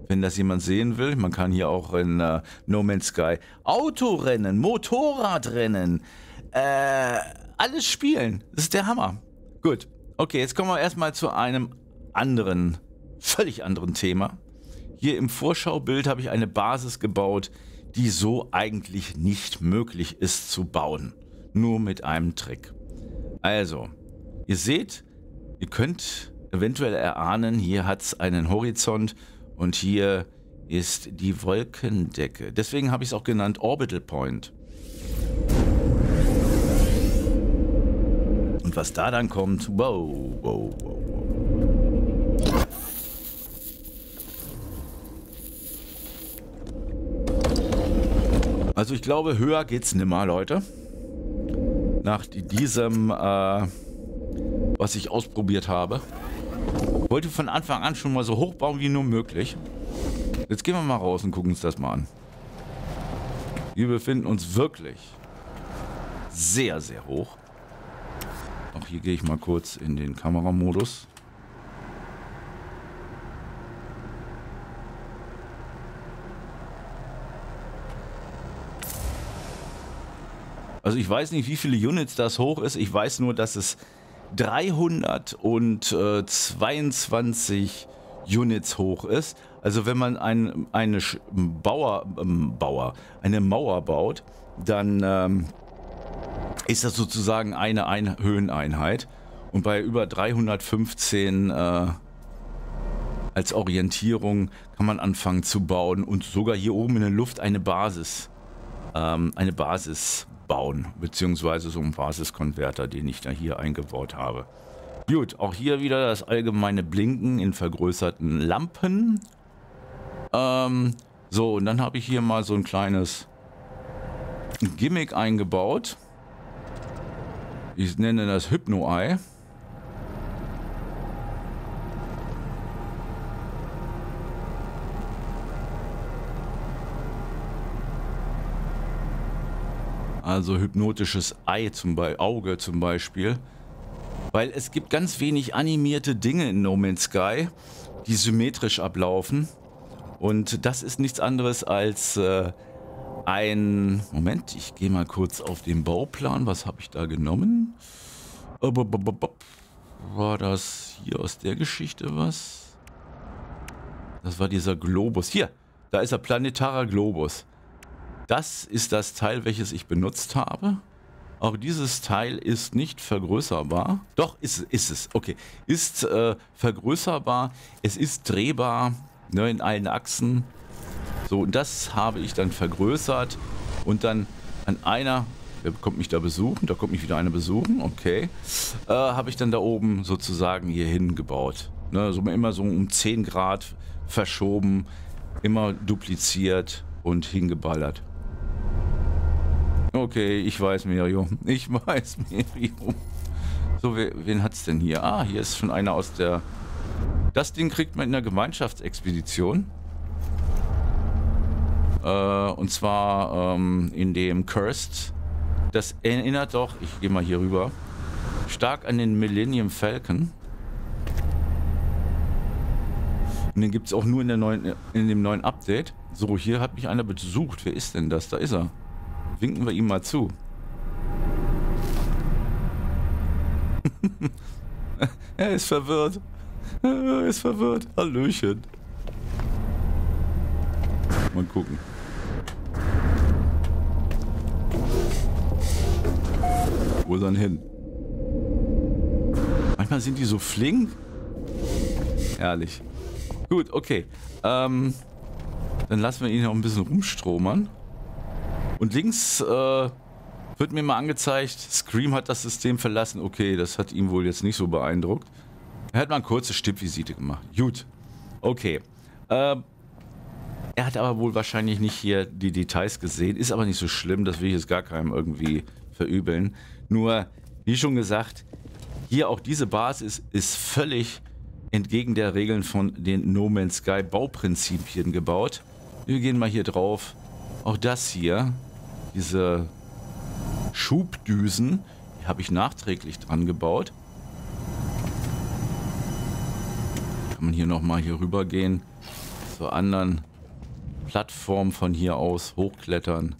Wenn das jemand sehen will, man kann hier auch in uh, No Man's Sky Autorennen, Motorradrennen, äh, alles spielen. Das ist der Hammer. Gut. Okay, jetzt kommen wir erstmal zu einem anderen, völlig anderen Thema. Hier im Vorschaubild habe ich eine Basis gebaut, die so eigentlich nicht möglich ist zu bauen. Nur mit einem Trick. Also, ihr seht, ihr könnt eventuell erahnen, hier hat es einen Horizont und hier ist die Wolkendecke. Deswegen habe ich es auch genannt Orbital Point. Und was da dann kommt, wow, wow, wow. Also ich glaube, höher geht's nimmer, Leute. Nach diesem, äh, was ich ausprobiert habe wollte von Anfang an schon mal so hoch bauen wie nur möglich. Jetzt gehen wir mal raus und gucken uns das mal an. Wir befinden uns wirklich sehr, sehr hoch. Auch hier gehe ich mal kurz in den Kameramodus. Also ich weiß nicht, wie viele Units das hoch ist. Ich weiß nur, dass es 322 Units hoch ist. Also wenn man ein, eine Bauer, ähm, Bauer, eine Mauer baut, dann ähm, ist das sozusagen eine ein Höheneinheit. Und bei über 315 äh, als Orientierung kann man anfangen zu bauen und sogar hier oben in der Luft eine Basis, ähm, eine Basis bauen, beziehungsweise so einen Basiskonverter, den ich da hier eingebaut habe. Gut, auch hier wieder das allgemeine Blinken in vergrößerten Lampen. Ähm, so, und dann habe ich hier mal so ein kleines Gimmick eingebaut. Ich nenne das Hypno-Eye. Also hypnotisches Ei zum Be Auge zum Beispiel. Weil es gibt ganz wenig animierte Dinge in No Man's Sky, die symmetrisch ablaufen. Und das ist nichts anderes als äh, ein... Moment, ich gehe mal kurz auf den Bauplan. Was habe ich da genommen? War das hier aus der Geschichte was? Das war dieser Globus. Hier, da ist der planetarer Globus. Das ist das Teil, welches ich benutzt habe. Auch dieses Teil ist nicht vergrößerbar. Doch, ist, ist es. Okay. Ist äh, vergrößerbar. Es ist drehbar ne, in allen Achsen. So, und das habe ich dann vergrößert und dann an einer, wer kommt mich da besuchen? Da kommt mich wieder einer besuchen, okay. Äh, habe ich dann da oben sozusagen hier hingebaut. Ne, so immer so um 10 Grad verschoben, immer dupliziert und hingeballert. Okay, ich weiß, Miriam. Ich weiß, Miriam. So, wen hat's denn hier? Ah, hier ist schon einer aus der... Das Ding kriegt man in der Gemeinschaftsexpedition. Äh, und zwar ähm, in dem Cursed. Das erinnert doch, ich gehe mal hier rüber, stark an den Millennium Falcon. Und den gibt es auch nur in, der neuen, in dem neuen Update. So, hier hat mich einer besucht. Wer ist denn das? Da ist er. Winken wir ihm mal zu. er ist verwirrt. Er ist verwirrt. Hallöchen. Mal gucken. Wo denn hin? Manchmal sind die so flink. Ehrlich. Gut, okay. Ähm, dann lassen wir ihn noch ein bisschen rumstromern. Und links äh, wird mir mal angezeigt, Scream hat das System verlassen. Okay, das hat ihn wohl jetzt nicht so beeindruckt. Er hat mal eine kurze Stippvisite gemacht. Gut. Okay. Äh, er hat aber wohl wahrscheinlich nicht hier die Details gesehen. Ist aber nicht so schlimm. Das will ich jetzt gar keinem irgendwie verübeln. Nur, wie schon gesagt, hier auch diese Basis ist völlig entgegen der Regeln von den No Man's Sky Bauprinzipien gebaut. Wir gehen mal hier drauf. Auch das hier diese Schubdüsen, die habe ich nachträglich dran gebaut. Kann man hier nochmal hier rüber gehen zur anderen Plattform von hier aus hochklettern.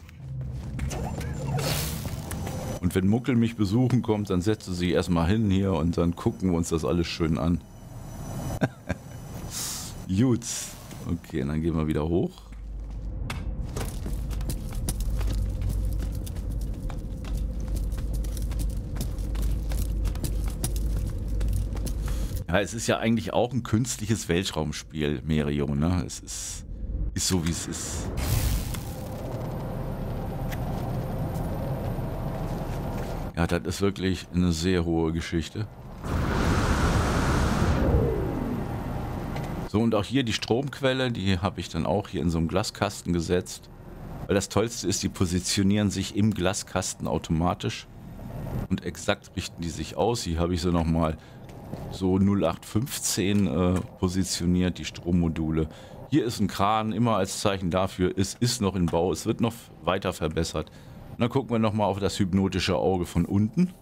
Und wenn Muckel mich besuchen kommt, dann setzt sie sich erstmal hin hier und dann gucken wir uns das alles schön an. Gut. Okay, dann gehen wir wieder hoch. Ja, es ist ja eigentlich auch ein künstliches Weltraumspiel, Merio, ne? Es ist, ist so, wie es ist. Ja, das ist wirklich eine sehr hohe Geschichte. So, und auch hier die Stromquelle, die habe ich dann auch hier in so einem Glaskasten gesetzt. Weil das Tollste ist, die positionieren sich im Glaskasten automatisch. Und exakt richten die sich aus. Hier habe ich sie nochmal so 0815 äh, positioniert, die Strommodule. Hier ist ein Kran, immer als Zeichen dafür, es ist noch in Bau, es wird noch weiter verbessert. Und dann gucken wir nochmal auf das hypnotische Auge von unten.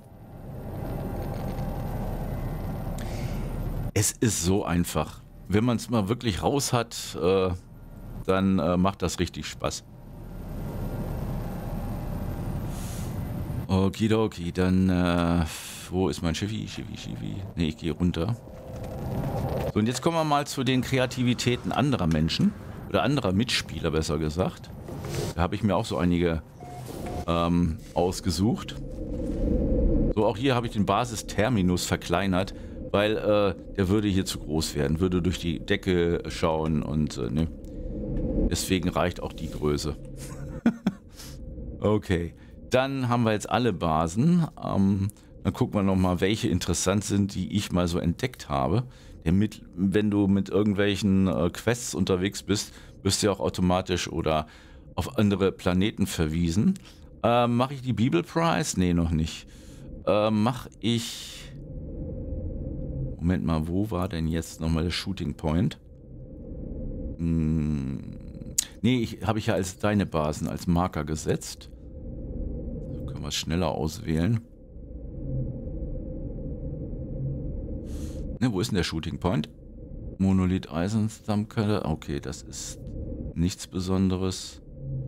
Es ist so einfach. Wenn man es mal wirklich raus hat, äh, dann äh, macht das richtig Spaß. Okidoki, dann, äh, wo ist mein Schiffi? Schiffi, Schiffi. Ne, ich gehe runter. So, und jetzt kommen wir mal zu den Kreativitäten anderer Menschen. Oder anderer Mitspieler, besser gesagt. Da habe ich mir auch so einige ähm, ausgesucht. So, auch hier habe ich den Basisterminus verkleinert, weil äh, der würde hier zu groß werden, würde durch die Decke schauen und äh, ne. Deswegen reicht auch die Größe. okay, dann haben wir jetzt alle Basen. Ähm, dann gucken wir nochmal, welche interessant sind, die ich mal so entdeckt habe. Mit, wenn du mit irgendwelchen äh, Quests unterwegs bist, wirst du ja auch automatisch oder auf andere Planeten verwiesen. Äh, Mache ich die Bibel Prize? Nee, noch nicht. Äh, Mache ich... Moment mal, wo war denn jetzt nochmal der Shooting Point? Hm, nee, habe ich ja als deine Basen als Marker gesetzt. So können wir es schneller auswählen. Ne, wo ist denn der Shooting Point? Monolith Eisenstammkelle. Okay, das ist nichts Besonderes.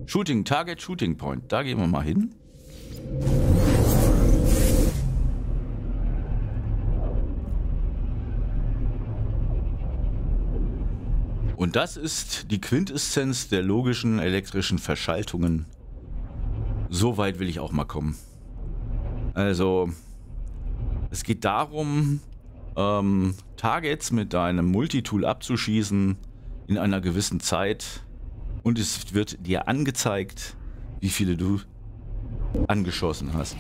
Shooting, Target Shooting Point. Da gehen wir mal hin. Und das ist die Quintessenz der logischen elektrischen Verschaltungen. So weit will ich auch mal kommen. Also, es geht darum, ähm, Targets mit deinem Multitool abzuschießen in einer gewissen Zeit und es wird dir angezeigt, wie viele du angeschossen hast.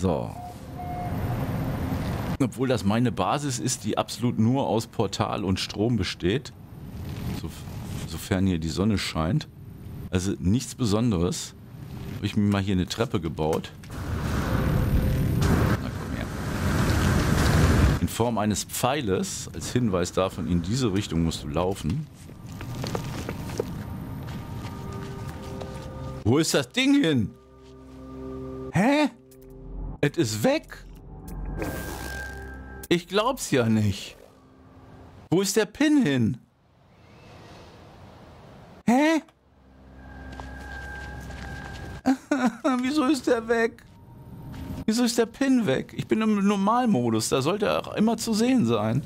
So. Obwohl das meine Basis ist, die absolut nur aus Portal und Strom besteht. So, sofern hier die Sonne scheint. Also nichts Besonderes. Habe ich mir mal hier eine Treppe gebaut. Form eines Pfeiles, als Hinweis davon, in diese Richtung musst du laufen. Wo ist das Ding hin? Hä? Es ist weg. Ich glaub's ja nicht. Wo ist der Pin hin? Hä? Wieso ist der weg? Wieso ist der Pin weg? Ich bin im Normalmodus, da sollte er auch immer zu sehen sein.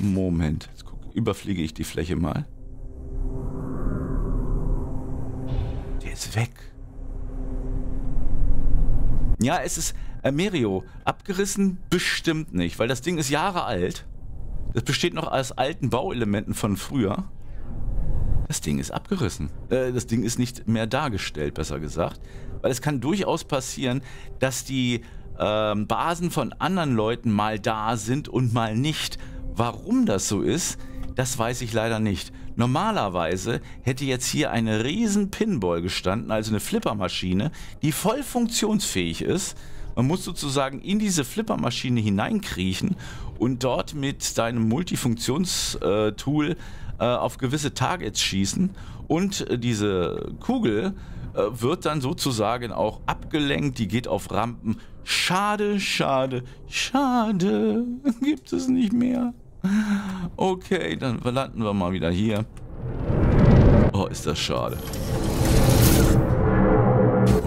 Moment, jetzt guck, überfliege ich die Fläche mal. Der ist weg. Ja, es ist Amerio. Abgerissen bestimmt nicht, weil das Ding ist Jahre alt. Das besteht noch aus alten Bauelementen von früher. Das Ding ist abgerissen. Äh, das Ding ist nicht mehr dargestellt, besser gesagt. Weil es kann durchaus passieren, dass die ähm, Basen von anderen Leuten mal da sind und mal nicht. Warum das so ist, das weiß ich leider nicht. Normalerweise hätte jetzt hier eine riesen Pinball gestanden, also eine Flippermaschine, die voll funktionsfähig ist. Man muss sozusagen in diese Flippermaschine hineinkriechen und dort mit deinem Multifunktionstool äh, auf gewisse Targets schießen und äh, diese Kugel äh, wird dann sozusagen auch abgelenkt, die geht auf Rampen. Schade, schade, schade, gibt es nicht mehr. Okay, dann landen wir mal wieder hier. Oh, ist das schade.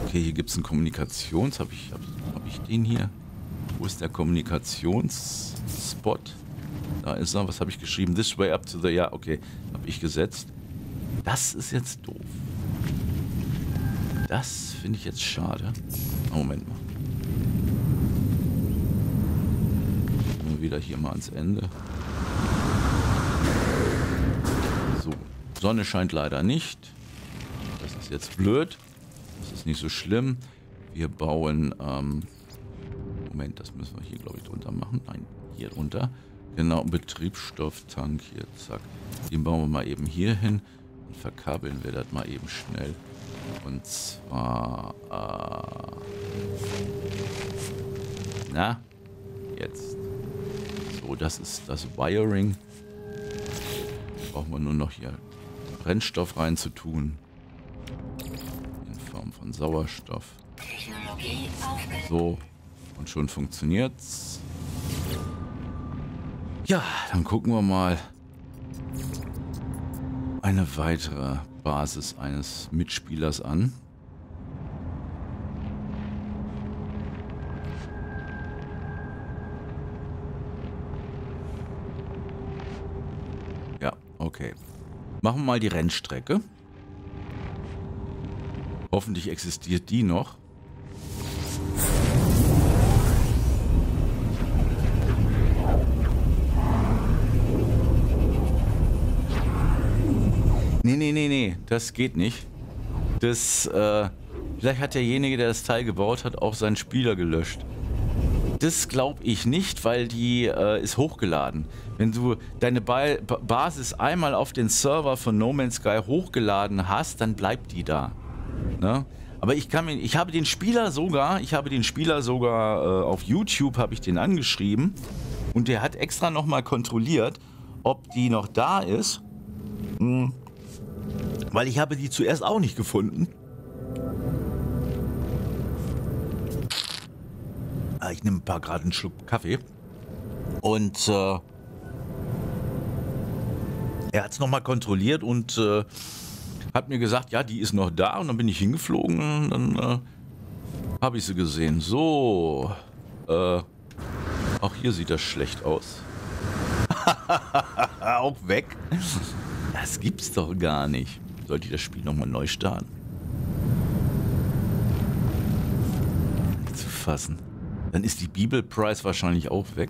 Okay, hier gibt es einen Kommunikations... Habe ich, hab, hab ich den hier? Wo ist der Kommunikationsspot? Da ist er. Was habe ich geschrieben? This way up to the... Ja, okay. Habe ich gesetzt. Das ist jetzt doof. Das finde ich jetzt schade. Moment mal. wieder hier mal ans Ende. So. Sonne scheint leider nicht. Das ist jetzt blöd. Das ist nicht so schlimm. Wir bauen... Ähm Moment, das müssen wir hier, glaube ich, drunter machen. Nein, hier drunter. Genau, Betriebsstofftank hier, zack. Den bauen wir mal eben hier hin und verkabeln wir das mal eben schnell. Und zwar... Äh, na, jetzt. So, das ist das Wiring. Brauchen wir nur noch hier Brennstoff reinzutun. In Form von Sauerstoff. So, und schon funktioniert's. Ja, dann gucken wir mal. eine weitere Basis eines Mitspielers an. Ja, okay. Machen wir mal die Rennstrecke. Hoffentlich existiert die noch. Das geht nicht. Das, äh, vielleicht hat derjenige, der das Teil gebaut hat, auch seinen Spieler gelöscht. Das glaube ich nicht, weil die äh, ist hochgeladen. Wenn du deine ba Basis einmal auf den Server von No Man's Sky hochgeladen hast, dann bleibt die da. Ne? Aber ich kann mir, ich habe den Spieler sogar, ich habe den Spieler sogar äh, auf YouTube habe ich den angeschrieben und der hat extra nochmal kontrolliert, ob die noch da ist. Hm. Weil ich habe die zuerst auch nicht gefunden. Ah, ich nehme ein paar Grad einen Schluck Kaffee. Und äh, er hat es nochmal kontrolliert und äh, hat mir gesagt, ja, die ist noch da. Und dann bin ich hingeflogen und dann äh, habe ich sie gesehen. So, äh, auch hier sieht das schlecht aus. auch weg. Das gibt's doch gar nicht. Sollte ich das Spiel nochmal neu starten? Zu fassen. Dann ist die Bibel Price wahrscheinlich auch weg.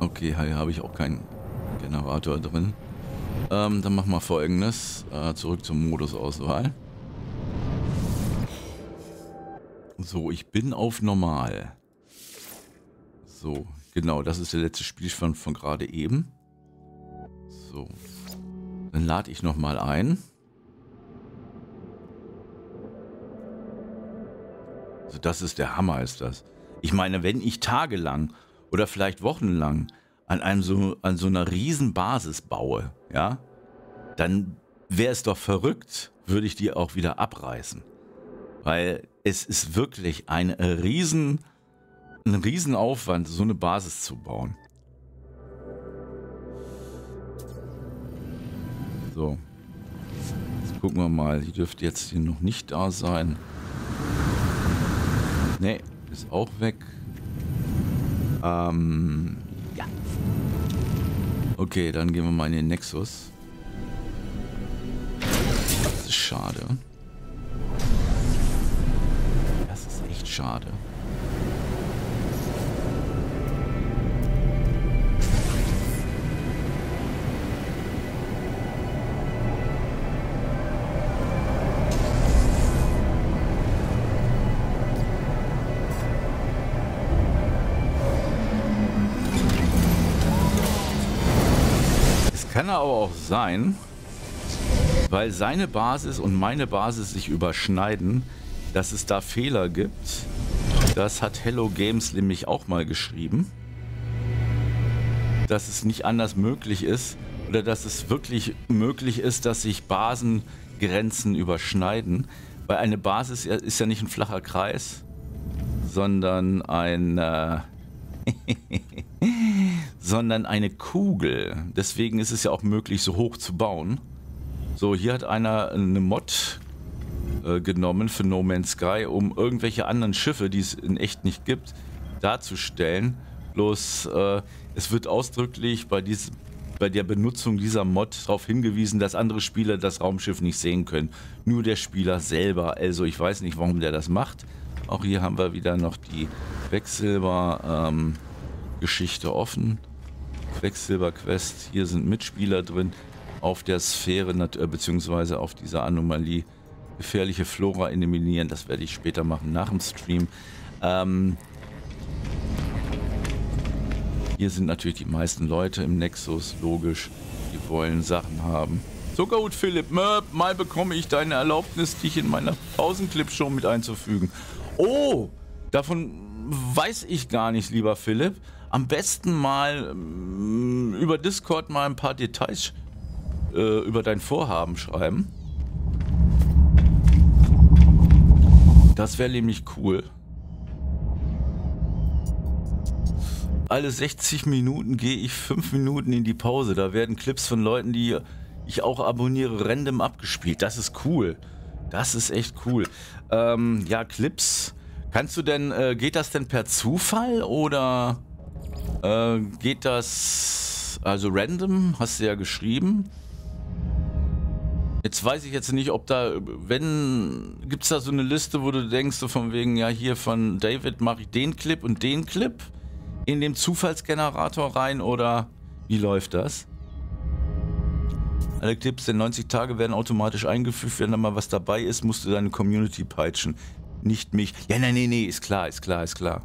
Okay, hier habe ich auch keinen Generator drin. Ähm, dann machen wir folgendes. Äh, zurück zum Modusauswahl. So, ich bin auf normal. So, genau, das ist der letzte Spielstand von gerade eben. So, dann lade ich nochmal ein. Also das ist der Hammer, ist das. Ich meine, wenn ich tagelang oder vielleicht wochenlang an, einem so, an so einer riesen Basis baue, ja, dann wäre es doch verrückt, würde ich die auch wieder abreißen. Weil es ist wirklich ein riesen, ein Riesenaufwand, so eine Basis zu bauen. So. Jetzt gucken wir mal. Die dürfte jetzt hier noch nicht da sein. Ne, ist auch weg. Ähm, ja. Okay, dann gehen wir mal in den Nexus. Das ist schade. Das ist echt schade. Kann aber auch sein, weil seine Basis und meine Basis sich überschneiden, dass es da Fehler gibt. Das hat Hello Games nämlich auch mal geschrieben. Dass es nicht anders möglich ist oder dass es wirklich möglich ist, dass sich Basengrenzen überschneiden. Weil eine Basis ist ja nicht ein flacher Kreis, sondern ein... Äh sondern eine Kugel. Deswegen ist es ja auch möglich, so hoch zu bauen. So, hier hat einer eine Mod äh, genommen für No Man's Sky, um irgendwelche anderen Schiffe, die es in echt nicht gibt, darzustellen. Bloß äh, es wird ausdrücklich bei, dies, bei der Benutzung dieser Mod darauf hingewiesen, dass andere Spieler das Raumschiff nicht sehen können. Nur der Spieler selber. Also ich weiß nicht, warum der das macht. Auch hier haben wir wieder noch die Quecksilber-Geschichte ähm, offen. Quecksilber-Quest, hier sind Mitspieler drin. Auf der Sphäre, äh, beziehungsweise auf dieser Anomalie gefährliche Flora eliminieren. Das werde ich später machen, nach dem Stream. Ähm, hier sind natürlich die meisten Leute im Nexus, logisch. Die wollen Sachen haben. So gut, Philipp. Mal bekomme ich deine Erlaubnis, dich in meiner Pausenclip-Show mit einzufügen. Oh, davon weiß ich gar nicht, lieber Philipp. Am besten mal ähm, über Discord mal ein paar Details äh, über dein Vorhaben schreiben. Das wäre nämlich cool. alle 60 Minuten gehe ich 5 Minuten in die Pause. Da werden Clips von Leuten, die ich auch abonniere, random abgespielt. Das ist cool. Das ist echt cool. Ähm, ja, Clips. Kannst du denn, äh, geht das denn per Zufall oder äh, geht das, also random, hast du ja geschrieben. Jetzt weiß ich jetzt nicht, ob da, wenn, gibt es da so eine Liste, wo du denkst, so von wegen, ja, hier von David mache ich den Clip und den Clip in dem Zufallsgenerator rein oder wie läuft das? Alle Clips der 90 Tage werden automatisch eingefügt, wenn da mal was dabei ist, musst du deine Community peitschen. Nicht mich. Ja, nein, nee, nee, ist klar, ist klar, ist klar.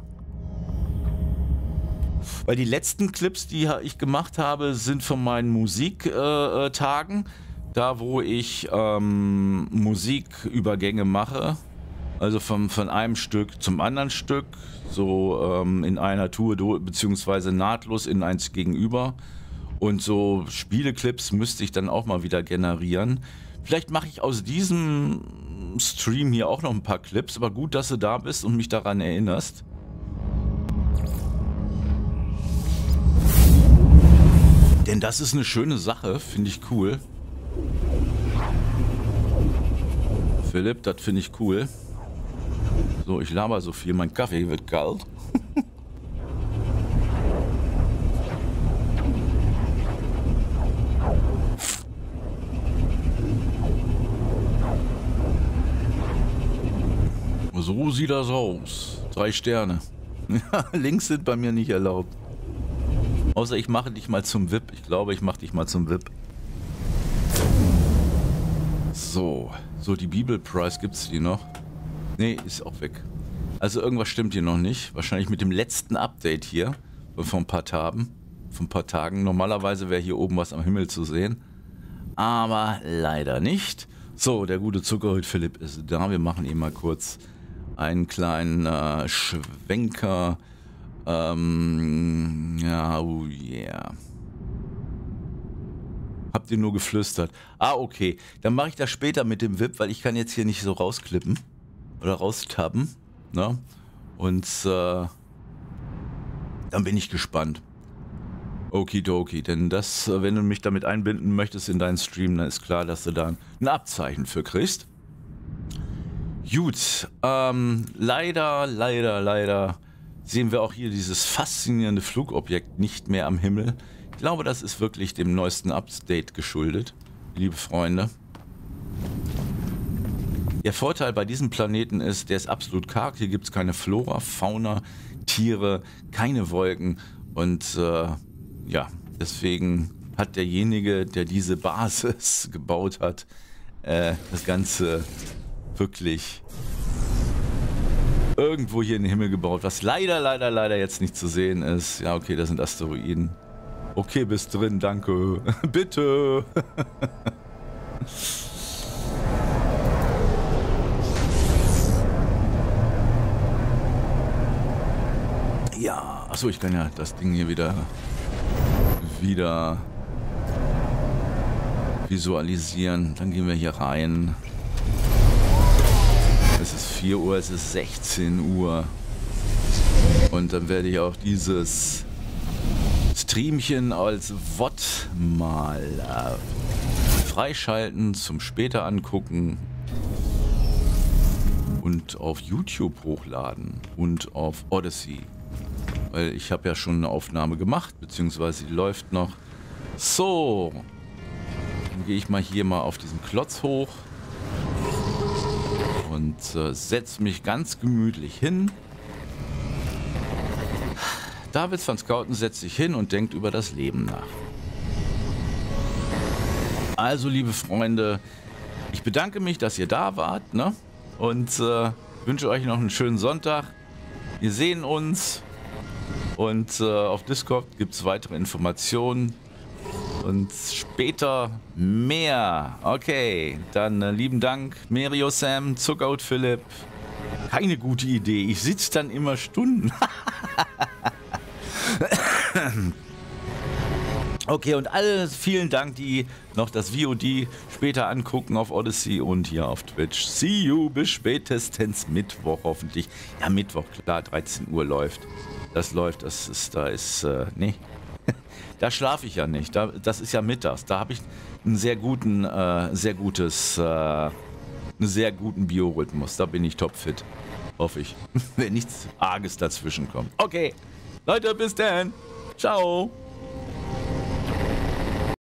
Weil die letzten Clips, die ich gemacht habe, sind von meinen Musiktagen. Da, wo ich ähm, Musikübergänge mache. Also vom, von einem Stück zum anderen Stück. So ähm, in einer Tour, beziehungsweise nahtlos in eins gegenüber. Und so Spieleclips müsste ich dann auch mal wieder generieren. Vielleicht mache ich aus diesem Stream hier auch noch ein paar Clips, aber gut, dass du da bist und mich daran erinnerst. Denn das ist eine schöne Sache, finde ich cool. Philipp, das finde ich cool. So, ich laber so viel, mein Kaffee wird kalt. so sieht das aus. Drei Sterne. Links sind bei mir nicht erlaubt. Außer ich mache dich mal zum VIP. Ich glaube, ich mache dich mal zum VIP. So, so die Bibel Price gibt es die noch? Nee, ist auch weg. Also irgendwas stimmt hier noch nicht. Wahrscheinlich mit dem letzten Update hier von ein paar Tagen. Von ein paar Tagen. Normalerweise wäre hier oben was am Himmel zu sehen. Aber leider nicht. So, der gute Zuckerhut Philipp ist da. Wir machen ihm mal kurz einen kleinen äh, Schwenker ähm, ja, oh yeah. Habt ihr nur geflüstert? Ah, okay. Dann mache ich das später mit dem VIP, weil ich kann jetzt hier nicht so rausklippen. Oder raustappen. Ne? Und äh, dann bin ich gespannt. Okidoki, denn das, äh, wenn du mich damit einbinden möchtest in deinen Stream, dann ist klar, dass du da ein Abzeichen für kriegst. Gut, ähm, leider, leider, leider sehen wir auch hier dieses faszinierende Flugobjekt nicht mehr am Himmel. Ich glaube, das ist wirklich dem neuesten Update geschuldet, liebe Freunde. Der Vorteil bei diesem Planeten ist, der ist absolut karg. Hier gibt es keine Flora, Fauna, Tiere, keine Wolken. Und äh, ja, deswegen hat derjenige, der diese Basis gebaut hat, äh, das Ganze wirklich irgendwo hier in den Himmel gebaut, was leider, leider, leider jetzt nicht zu sehen ist. Ja, okay, das sind Asteroiden. Okay, bist drin, danke. Bitte. ja, achso, ich kann ja das Ding hier wieder wieder visualisieren. Dann gehen wir hier rein. Es ist 4 Uhr, es ist 16 Uhr. Und dann werde ich auch dieses Streamchen als WOT mal äh, freischalten, zum später angucken und auf YouTube hochladen und auf Odyssey. Weil ich habe ja schon eine Aufnahme gemacht, beziehungsweise die läuft noch. So, dann gehe ich mal hier mal auf diesen Klotz hoch und äh, setze mich ganz gemütlich hin. David van Scouten setzt sich hin und denkt über das Leben nach. Also, liebe Freunde, ich bedanke mich, dass ihr da wart ne? und äh, wünsche euch noch einen schönen Sonntag. Wir sehen uns und äh, auf Discord gibt es weitere Informationen. Und später mehr. Okay, dann äh, lieben Dank, Merio Sam, Zuckout Philipp. Keine gute Idee. Ich sitze dann immer Stunden. Okay, und alle vielen Dank, die noch das VOD später angucken auf Odyssey und hier auf Twitch. See you bis spätestens Mittwoch hoffentlich. Ja, Mittwoch, klar, 13 Uhr läuft. Das läuft, das ist, da ist, äh, nee. Da schlafe ich ja nicht. Da, das ist ja mittags. Da habe ich einen sehr guten, äh, sehr gutes, äh, einen sehr guten Biorhythmus. Da bin ich topfit. Hoffe ich. Wenn nichts Arges dazwischen kommt. Okay. Leute, bis dann. Ciao.